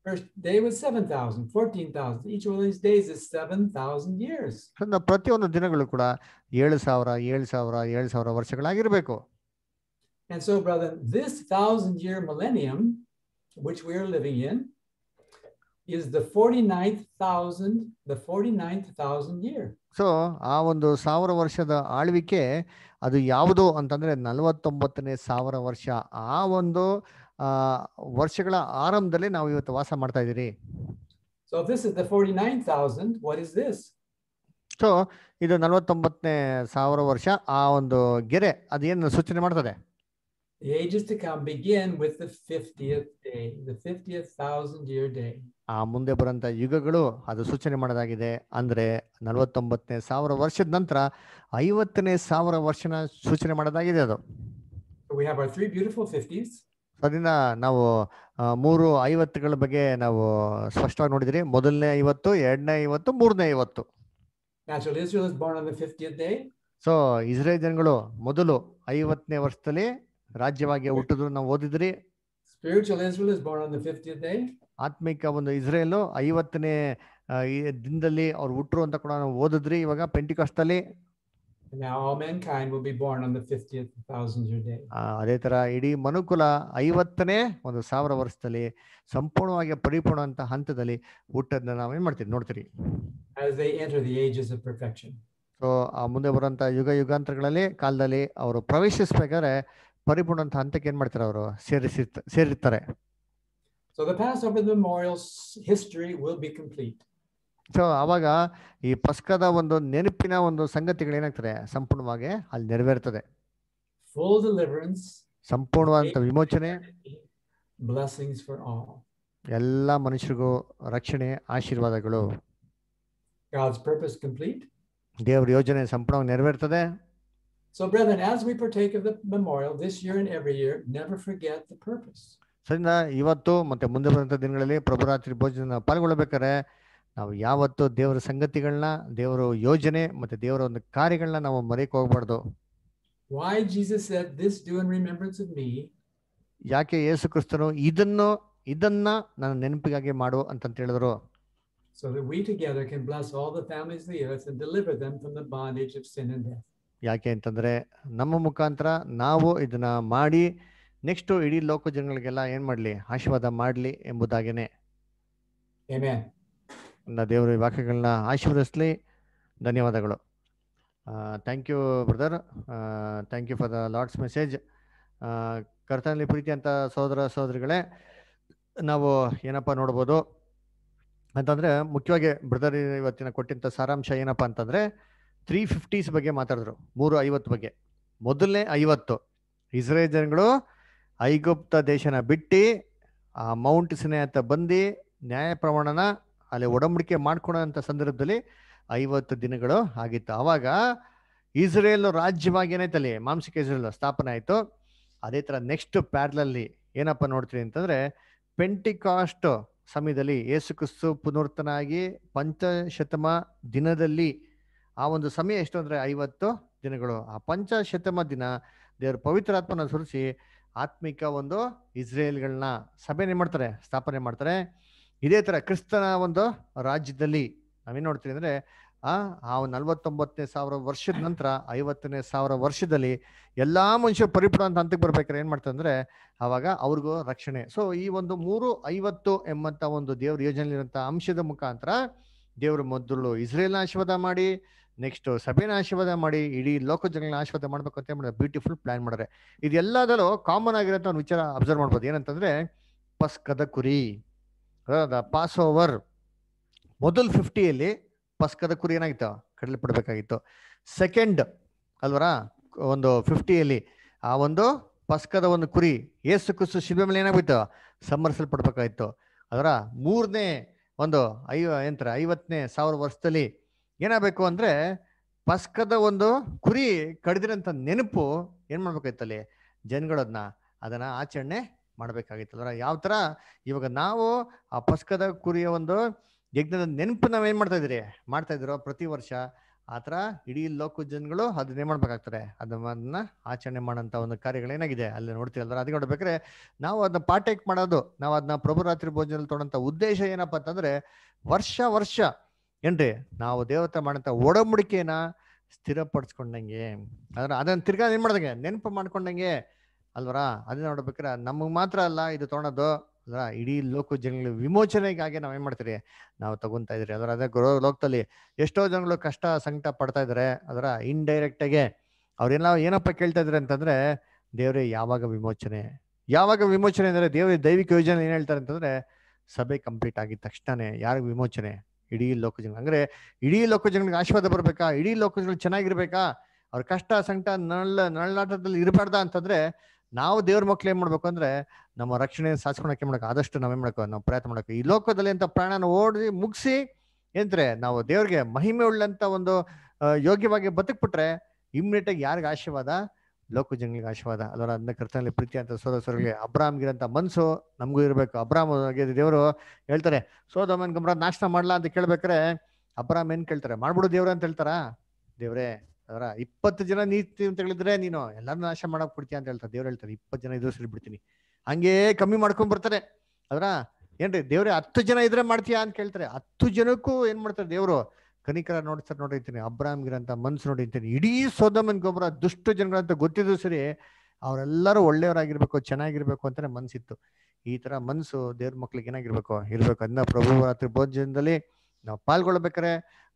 First day was 7,000, 14,000. Each one of these days is 7,000 years. So ನಾವು ಪ್ರತಿಯೊಂದು ದಿನಗಳು ಕೂಡ ಏಳು ಸಾವಿರ ಏಳು ಸಾವಿರ ಏಳು ಸಾವಿರ ವರ್ಷಗಳಾಗಿರ್ಬೇಕು And so, brother, this thousand year millennium, which we are living in, is the 49th thousand, the 49th thousand year. So ಆ ಒಂದು ಸಾವಿರ ವರ್ಷದ ಆಳ್ವಿಕೆ ಅದು ಯಾವುದು ಅಂತಂದ್ರೆ ನಲವತ್ತೊಂಬತ್ತನೇ ಸಾವಿರ ವರ್ಷ ಆ ಒಂದು ಆ ವರ್ಷಗಳ ಆರಂಭದಲ್ಲಿ ನಾವು ಇವತ್ತು ವಾಸ ಮಾಡ್ತಾ ಇದ್ದೀರಿ So this is the 49,000, what is this? So ಇದು ನಲವತ್ತೊಂಬತ್ತನೇ ಸಾವಿರ ವರ್ಷ ಆ ಒಂದು ಗೆರೆ ಅದೇನು ಸೂಚನೆ ಮಾಡ್ತದೆ The ages to come begin with the 50th day, the 50th thousand year day. ಆ ಮುಂದೆ ಬರುವಂತ ಯುಗಗಳು ಅದು ಸೂಚನೆ ಮಾಡೋದಾಗಿದೆ ಅಂದ್ರೆ ನಲವತ್ತೊಂಬತ್ತನೇ ಸಾವಿರ ವರ್ಷದ ನಂತರ ಐವತ್ತನೇ ಸಾವಿರ ವರ್ಷನ ಸೂಚನೆ ಮಾಡೋದಾಗಿದೆ ಅದು So we have our three beautiful 50s. ಅದರಿಂದ ನಾವು ಮೂರು ಐವತ್ತುಗಳ ಬಗ್ಗೆ ನಾವು ಸ್ಪಷ್ಟವಾಗಿ ನೋಡಿದ್ರಿ ಮೊದಲನೇ ಐವತ್ತು ಎರಡನೇ ಐವತ್ತು ಮೂರನೇ ಐವತ್ತು Natural Israel is born on the 50th day. So Israel ಜನಗಳು ಮೊದಲು ಐವತ್ತನೇ ವರ್ಷದಲ್ಲಿ ರಾಜ್ಯವಾಗಿ ಹುಟ್ಟಿದ್ರು ನಾವು ಓದಿದ್ರಿ Spiritual Israel is born on the 50th day. ಆತ್ಮಿಕ ಒಂದು ಇಸ್ರೇಲು ಐವತ್ತನೇ ದಿನದಲ್ಲಿ ಅವ್ರು ಹುಟ್ರು ಅಂತ ಕೂಡ ನಾವು ಓದಿದ್ರಿ ಇವಾಗ ಪೆಂಟಿಕಾಸ್ಟಲ್ಲಿ now all mankind will be born on the 50th thousand year day. ಆ, ಅದೇ ತರ ಇಡೀ ಮನುಕುಲ ಐವತ್ತನೇ ಒಂದು ಸಾವಿರ ವರ್ಷದಲ್ಲಿ ಸಂಪೂರ್ಣವಾಗಿ ಪರಿಪೂರ್ಣ ಅಂತ ಹಂತದಲ್ಲಿ ಹುಟ್ಟದನ್ನ ನಾವೇನ್ ಮಾಡ್ತೀವಿ ನೋಡ್ತೀರಿ as they enter the ages of perfection. So ಆ ಮುಂದೆ ಬರುವಂತ ಯುಗ ಯುಗಾಂತರಗಳಲ್ಲಿ ಕಾಲದಲ್ಲಿ ಅವರು ಪ್ರವೇಶಿಸ್ಬೇಕಾದ್ರೆ ಪರಿಪೂರ್ಣ ಅಂತ ಹಂತಕ್ಕೆ ಏನ್ ಮಾಡ್ತಾರೆ ಅವರು ಸೇರಿಸಿರ್ತ ಸೇರಿರ್ತಾರೆ So the Passover memorial s- history will be complete. So ಅವಾಗ ಈ ಪಸ್ಕದ ಒಂದು ನೆನಪಿನ ಒಂದು ಸಂಗತಿಗಳು ಏನಾಗ್ತದೆ? ಸಂಪೂರ್ಣವಾಗಿ ಅಲ್ಲಿ ನೆರವೇರ್ತದೆ. ಸಂಪೂರ್ಣವಾದಂತ ವಿಮೋಚನೆ. ಎಲ್ಲ ಮನುಷ್ಯರಿಗೂ ರಕ್ಷಣೆ ಆಶೀರ್ವಾದಗಳು. ದೇವರ ಯೋಜನೆ ಸಂಪೂರ್ಣವಾಗಿ ನೆರವೇರ್ತದೆ. So, brethren, as we partake of the memorial this year and every year, never forget the purpose. ಸರಿಂದ ಇವತ್ತು ಮತ್ತೆ ಮುಂದೆ ಬರುವಂತ ದಿನಗಳಲ್ಲಿ ಪ್ರಭುರಾತ್ರಿ ಭೋಜನ ಪಾಲ್ಗೊಳ್ಬೇಕಾದ್ರೆ ನಾವು ಯಾವತ್ತೂ ದೇವರ ಸಂಗತಿಗಳನ್ನ ದೇವರ ಯೋಜನೆ ಮತ್ತೆ ದೇವರ ಒಂದು ಕಾರ್ಯಗಳನ್ನ ನಾವು ಮರೆಯಕ್ಕೆ ಹೋಗ್ಬಾರ್ದು Why Jesus said, This do in remembrance of me, ಯಾಕೆ ಯೇಸು ಕ್ರಿಸ್ತನು ಇದನ್ನು ಇದನ್ನ ನನ್ನ ನೆನಪಿಗಾಗಿ ಮಾಡು ಅಂತ ಹೇಳಿದ್ರು so that we together can bless all the families of the earth and deliver them from the bondage of sin and death. ಯಾಕೆ ಅಂತಂದ್ರೆ ನಮ್ಮ ಮುಖಾಂತರ ನಾವು ಇದನ್ನ ಮಾಡಿ ನೆಕ್ಸ್ಟ್ ಇಡೀ ಲೋಕ ಜನಗಳಿಗೆಲ್ಲ ಏನ್ ಮಾಡ್ಲಿ ಆಶೀರ್ವಾದ ಮಾಡ್ಲಿ ಎಂಬುದಾಗೇನೆ Amen. ನನ್ನ ದೇವರ ಈ ವಾಕ್ಯಗಳನ್ನ ಆಶೀರ್ವದಿಸ್ಲಿ. ಧನ್ಯವಾದಗಳು. Thank you brother thank you for the Lord's message ಕರ್ತನಲ್ಲಿ ಪ್ರೀತಿ ಅಂತ ಸಹೋದರ ಸಹೋದರಿಗಳೇ, ನಾವು ಏನಪ್ಪ ನೋಡ್ಬೋದು ಅಂತಂದರೆ, ಮುಖ್ಯವಾಗಿ ಬ್ರದರ್ ಇವತ್ತಿನ ಕೊಟ್ಟಂತ ಸಾರಾಂಶ ಏನಪ್ಪ ಅಂತಂದರೆ ತ್ರೀ ಫಿಫ್ಟೀಸ್ ಬಗ್ಗೆ ಮಾತಾಡಿದ್ರು. ಮೂರು ಐವತ್ತು ಬಗ್ಗೆ. ಮೊದಲನೇ ಐವತ್ತು. ಇಸ್ರೇಲ್ ಜನಗಳು ಐಗುಪ್ತ ದೇಶನ ಬಿಟ್ಟು, ಆ ಮೌಂಟ್ ಸಿನೆ ಅಂತ ಬಂದು ನ್ಯಾಯ ಪ್ರಮಾಣನ ಅಲ್ಲಿ ಒಡಂಬಡಿಕೆ ಮಾಡ್ಕೊಳ್ಳೋಂಥ ಸಂದರ್ಭದಲ್ಲಿ ಐವತ್ತು ದಿನಗಳು ಆಗಿತ್ತು. ಆವಾಗ ಇಸ್ರೇಲ್ ರಾಜ್ಯವಾಗಿ ಏನಾಯ್ತಲ್ಲಿ, ಮಾಂಸಿಕ ಇಸ್ರೇಲ್ ಸ್ಥಾಪನೆ ಆಯಿತು. ಅದೇ ಥರ ನೆಕ್ಸ್ಟ್ ಪ್ಯಾರ್ಲಲ್ಲಿ ಏನಪ್ಪ ನೋಡ್ತೀವಿ ಅಂತಂದ್ರೆ, ಪೆಂಟಿಕಾಸ್ಟ್ ಸಮಯದಲ್ಲಿ ಯೇಸು ಕ್ರಿಸ್ತು ಪುನರ್ತನಾಗಿ ಪಂಚಶತಮ ದಿನದಲ್ಲಿ ಆ ಒಂದು ಸಮಯ ಎಷ್ಟು ಅಂದ್ರೆ ಐವತ್ತು ದಿನಗಳು. ಆ ಪಂಚಶತಮ ದಿನ ದೇವರ ಪವಿತ್ರಾತ್ಮನ ಸುರಿಸಿ ಆತ್ಮಿಕ ಒಂದು ಇಸ್ರೇಲ್ಗಳನ್ನ ಸಭೆ ಏನ್ ಮಾಡ್ತಾರೆ, ಸ್ಥಾಪನೆ ಮಾಡ್ತಾರೆ. ಇದೇ ತರ ಕ್ರಿಸ್ತನ ಒಂದು ರಾಜ್ಯದಲ್ಲಿ ನಾವೇನ್ ನೋಡ್ತೀವಿ ಅಂದ್ರೆ, ಆ ನಲ್ವತ್ತೊಂಬತ್ತನೇ ಸಾವಿರ ವರ್ಷದ ನಂತರ, ಐವತ್ತನೇ ಸಾವಿರ ವರ್ಷದಲ್ಲಿ ಎಲ್ಲಾ ಮನುಷ್ಯರು ಪರಿಪೂರ್ಣ ಅಂತ ಹಂತಕ್ಕೆ ಬರ್ಬೇಕಾದ್ರೆ ಏನ್ ಮಾಡ್ತಾರೆ ಅಂದ್ರೆ, ಅವಾಗ ಅವ್ರಿಗೂ ರಕ್ಷಣೆ. ಸೊ ಈ ಒಂದು ಮೂರು ಐವತ್ತು ಎಂಬಂತ ಒಂದು ದೇವ್ರ ಯೋಜನೆಯಲ್ಲಿರುವಂತಹ ಅಂಶದ ಮುಖಾಂತರ ದೇವ್ರ ಮೊದಲು ಇಸ್ರೇಲ್ನ ಆಶೀರ್ವಾದ ಮಾಡಿ, ನೆಕ್ಸ್ಟ್ ಸಭೆನ ಆಶೀರ್ವಾದ ಮಾಡಿ, ಇಡೀ ಲೋಕ ಜನಗಳನ್ನ ಆಶೀರ್ವಾದ ಮಾಡ್ಬೇಕು ಅಂತ ಮಾಡಿದ್ರೆ ಬ್ಯೂಟಿಫುಲ್ ಪ್ಲಾನ್ ಮಾಡಿದ್ರೆ ಇದೆಲ್ಲದಲ್ಲೂ ಕಾಮನ್ ಆಗಿರೋಂಥ ಒಂದು ವಿಚಾರ ಅಬ್ಸರ್ವ್ ಮಾಡ್ಬೋದು. ಏನಂತಂದ್ರೆ, ಪಸ್ಕದ ಕುರಿ. ಪಾಸ್ ಓವರ್ ಮೊದಲು ಫಿಫ್ಟಿಯಲ್ಲಿ ಪಸ್ಕದ ಕುರಿ ಏನಾಗಿತ್ತು? ಕಡಲೆ ಪಡಬೇಕಾಗಿತ್ತು ಸೆಕೆಂಡ್ ಅಲ್ವರ? ಒಂದು ಫಿಫ್ಟಿಯಲ್ಲಿ ಆ ಒಂದು ಪಸ್ಕದ ಒಂದು ಕುರಿ, ಏಸು ಕುಸು ಶಿಲ್ಬೆ ಮೇಲೆ ಏನಾಗ್ಬಿತ್ತು? ಸಂಬರಿಸಲ್ಪಡ್ಬೇಕಾಗಿತ್ತು ಅದರ ಮೂರನೇ ಒಂದು ಐವ ಎಂತರ, ಐವತ್ತನೇ ಸಾವಿರ ವರ್ಷದಲ್ಲಿ ಏನಾಗಬೇಕು ಅಂದರೆ ಪಸ್ಕದ ಒಂದು ಕುರಿ ಕಡಿದಿರೋಂಥ ನೆನಪು ಏನು ಮಾಡ್ಬೇಕಾಯ್ತಲ್ಲಿ ಜನಗಳದನ್ನ ಅದನ್ನ ಆಚರಣೆ ಮಾಡ್ಬೇಕಾಗಿತ್ತು ಅದರ ಯಾವ ತರ ಇವಾಗ ನಾವು ಆ ಪಸ್ಕದ ಕುರಿಯ ಒಂದು ಯಜ್ಞದ ನೆನಪು ನಾವೇನ್ ಮಾಡ್ತಾ ಇದ್ರಿ ಮಾಡ್ತಾ ಇದ್ರು ಪ್ರತಿ ವರ್ಷ ಆ ಥರ ಇಡೀ ಲೋಕ ಜನಗಳು ಅದನ್ನ ಏನ್ ಮಾಡ್ಬೇಕಾಗ್ತಾರೆ ಅದನ್ನ ಆಚರಣೆ ಮಾಡೋಂಥ ಒಂದು ಕಾರ್ಯಗಳೇನಾಗಿದೆ ಅಲ್ಲಿ ನೋಡ್ತೀವಿ ಅಲ್ರ ಅದಕ್ಕೆ ನೋಡ್ಬೇಕಾದ್ರೆ ನಾವು ಅದನ್ನ ಪಾರ್ಟೇಕ್ ಮಾಡೋದು, ನಾವು ಅದನ್ನ ಪ್ರಭುರಾತ್ರಿ ಭೋಜನದಲ್ಲಿ ತೊಡಂತ ಉದ್ದೇಶ ಏನಪ್ಪ ಅಂತಂದ್ರೆ ವರ್ಷ ವರ್ಷ ಏನ್ರಿ, ನಾವು ದೇವತೆ ಮಾಡಂತ ಒಡಂಬಡಿಕೆನ ಸ್ಥಿರಪಡಿಸ್ಕೊಂಡಂಗೆ. ಅದ್ರ ಅದನ್ನ ತಿರ್ಗಾ ಏನ್ ಮಾಡ್ದಂಗೆ? ನೆನಪು ಮಾಡ್ಕೊಂಡಂಗೆ ಅಲ್ವರ? ಅದನ್ನ ನೋಡ್ಬೇಕ್ರ ನಮಗ್ ಮಾತ್ರ ಅಲ್ಲ ಇದು ತೊಗೊಳೋದು. ಅಲ್ರ ಇಡೀ ಲೋಕ ಜನಗಳ ವಿಮೋಚನೆಗಾಗಿ ನಾವ್ ಏನ್ ಮಾಡ್ತೀರಿ? ನಾವು ತಗೊಂತಾ ಇದ್ರಿ. ಅದರ ಅದೇ ಗೃಹ ಲೋಕದಲ್ಲಿ ಎಷ್ಟೋ ಜನಗಳು ಕಷ್ಟ, ಸಂಕಟ ಪಡ್ತಾ ಇದಾರೆ. ಅದರ ಇಂಡೈರೆಕ್ಟ್ ಆಗಿ ಅವ್ರೆಲ್ಲ ಏನಪ್ಪ ಕೇಳ್ತಾ ಇದ್ರೆ ಅಂತಂದ್ರೆ, ದೇವ್ರೆ ಯಾವಾಗ ವಿಮೋಚನೆ? ಯಾವಾಗ ವಿಮೋಚನೆ ಅಂದ್ರೆ ದೇವ್ರ ದೈವಿಕ ಯೋಜನೆ ಏನ್ ಹೇಳ್ತಾರೆ ಅಂತಂದ್ರೆ, ಸಭೆ ಕಂಪ್ಲೀಟ್ ಆಗಿದ ತಕ್ಷಣನೇ ಯಾರಿಗ ವಿಮೋಚನೆ? ಇಡೀ ಲೋಕ ಜನ. ಅಂದ್ರೆ ಇಡೀ ಲೋಕ ಜನಗಳಿಗೆ ಆಶೀರ್ವಾದ ಬರ್ಬೇಕಾ? ಇಡೀ ಲೋಕ ಜನಗಳು ಚೆನ್ನಾಗಿರ್ಬೇಕಾ? ಅವ್ರ ಕಷ್ಟ, ಸಂಕಟ ನಳ್ಳ ನಳ್ಳಾಟದಲ್ಲಿ ಇರಬಾರ್ದ ಅಂತಂದ್ರೆ ನಾವು ದೇವ್ರ ಮಕ್ಳು ಏನ್ ಮಾಡ್ಬೇಕು ಅಂದ್ರೆ ನಮ್ಮ ರಕ್ಷಣೆ ಸಾಚ್ಕೊಳಕ್ಕೆ ಮಾಡಕ್ ಆದಷ್ಟು ನಾವೇನ್ ಮಾಡಬೇಕು ನಾವು ಪ್ರಯತ್ನ ಮಾಡಬೇಕು ಈ ಲೋಕದಲ್ಲಿ ಅಂತ ಪ್ರಾಣನ ಓಡಿ ಮುಗಿಸಿ ಏನ್ರೆ ನಾವು ದೇವ್ರಿಗೆ ಮಹಿಮೆ ಉಳ್ಳಂತ ಒಂದು ಯೋಗ್ಯವಾಗಿ ಬದುಕ್ಬಿಟ್ರೆ ಇಮ್ಮಿಡಿಯೇಟ್ ಆಗಿ ಯಾರಿಗ ಆಶೀರ್ವಾದ? ಲೋಕ ಜನಗಳಿಗೆ ಆಶೀರ್ವಾದ. ಅದರ ಅದನ್ನ ಕರ್ತನಲ್ಲಿ ಪ್ರೀತಿ ಅಂತ ಸೋದರಸರಿಗೆ ಅಬ್ರಾಮ್ಗಿರಂತ ಮನ್ಸು ನಮಗೂ ಇರಬೇಕು. ಅಬ್ರಾಮ್ ದೇವರು ಹೇಳ್ತಾರೆ, ಸೋದಮನ್ ಗಮ್ರ ನಾಶನ ಮಾಡ್ಲಾ ಅಂತ ಕೇಳ್ಬೇಕಾರೆ ಅಬ್ರಾಮ್ ಏನ್ ಕೇಳ್ತಾರೆ? ಮಾಡ್ಬಿಡು ದೇವ್ರ ಅಂತ ಹೇಳ್ತಾರ? ದೇವ್ರೇ ಅದರ ಇಪ್ಪತ್ತು ಜನ ನೀತಿ ಅಂತ ಹೇಳಿದ್ರೆ ನೀನು ಎಲ್ಲಾರು ನಾಶ ಮಾಡಕ್ ಬಿಡ್ತೀಯ ಅಂತ ಹೇಳ್ತಾರೆ. ದೇವ್ರು ಹೇಳ್ತಾರೆ, ಇಪ್ಪತ್ತು ಜನ ಎದುರಿಸಿ ಬಿಡ್ತೀನಿ ಹಂಗೇ ಕಮ್ಮಿ ಮಾಡ್ಕೊಂಡ್ ಬರ್ತಾರೆ. ಅದರ ಏನ್ರಿ, ದೇವ್ರೆ ಹತ್ತು ಜನ ಇದ್ರೆ ಮಾಡ್ತೀಯಾ ಅಂತ ಕೇಳ್ತಾರೆ. ಹತ್ತು ಜನಕ್ಕೂ ಏನ್ ಮಾಡ್ತಾರೆ ದೇವ್ರು? ಕನಿಕರ ನೋಡ್ತಾರೆ ನೋಡಿರ್ತೀನಿ ಅಬ್ರಾಮ್ಗಿರಂತ ಮನ್ಸು ನೋಡಿರ್ತೀನಿ. ಇಡೀ ಸೋದಮನ್ ಗೊಬ್ಬರ ದುಷ್ಟ ಜನಗಳಂತ ಗೊತ್ತಿದ್ರು ಸರಿ, ಅವರೆಲ್ಲರೂ ಒಳ್ಳೆಯವರಾಗಿರ್ಬೇಕು, ಚೆನ್ನಾಗಿರ್ಬೇಕು ಅಂತಾನೆ ಮನ್ಸಿತ್ತು. ಈ ತರ ಮನ್ಸು ದೇವ್ರ ಮಕ್ಳಿಗೆ ಏನಾಗಿರ್ಬೇಕು? ಇರ್ಬೇಕು. ಅದನ್ನ ಪ್ರಭು ರಾತ್ರಿ ಭೋಜನದಲ್ಲಿ ನಾವು ಪಾಲ್ಗೊಳ್ಬೇಕಾರೆ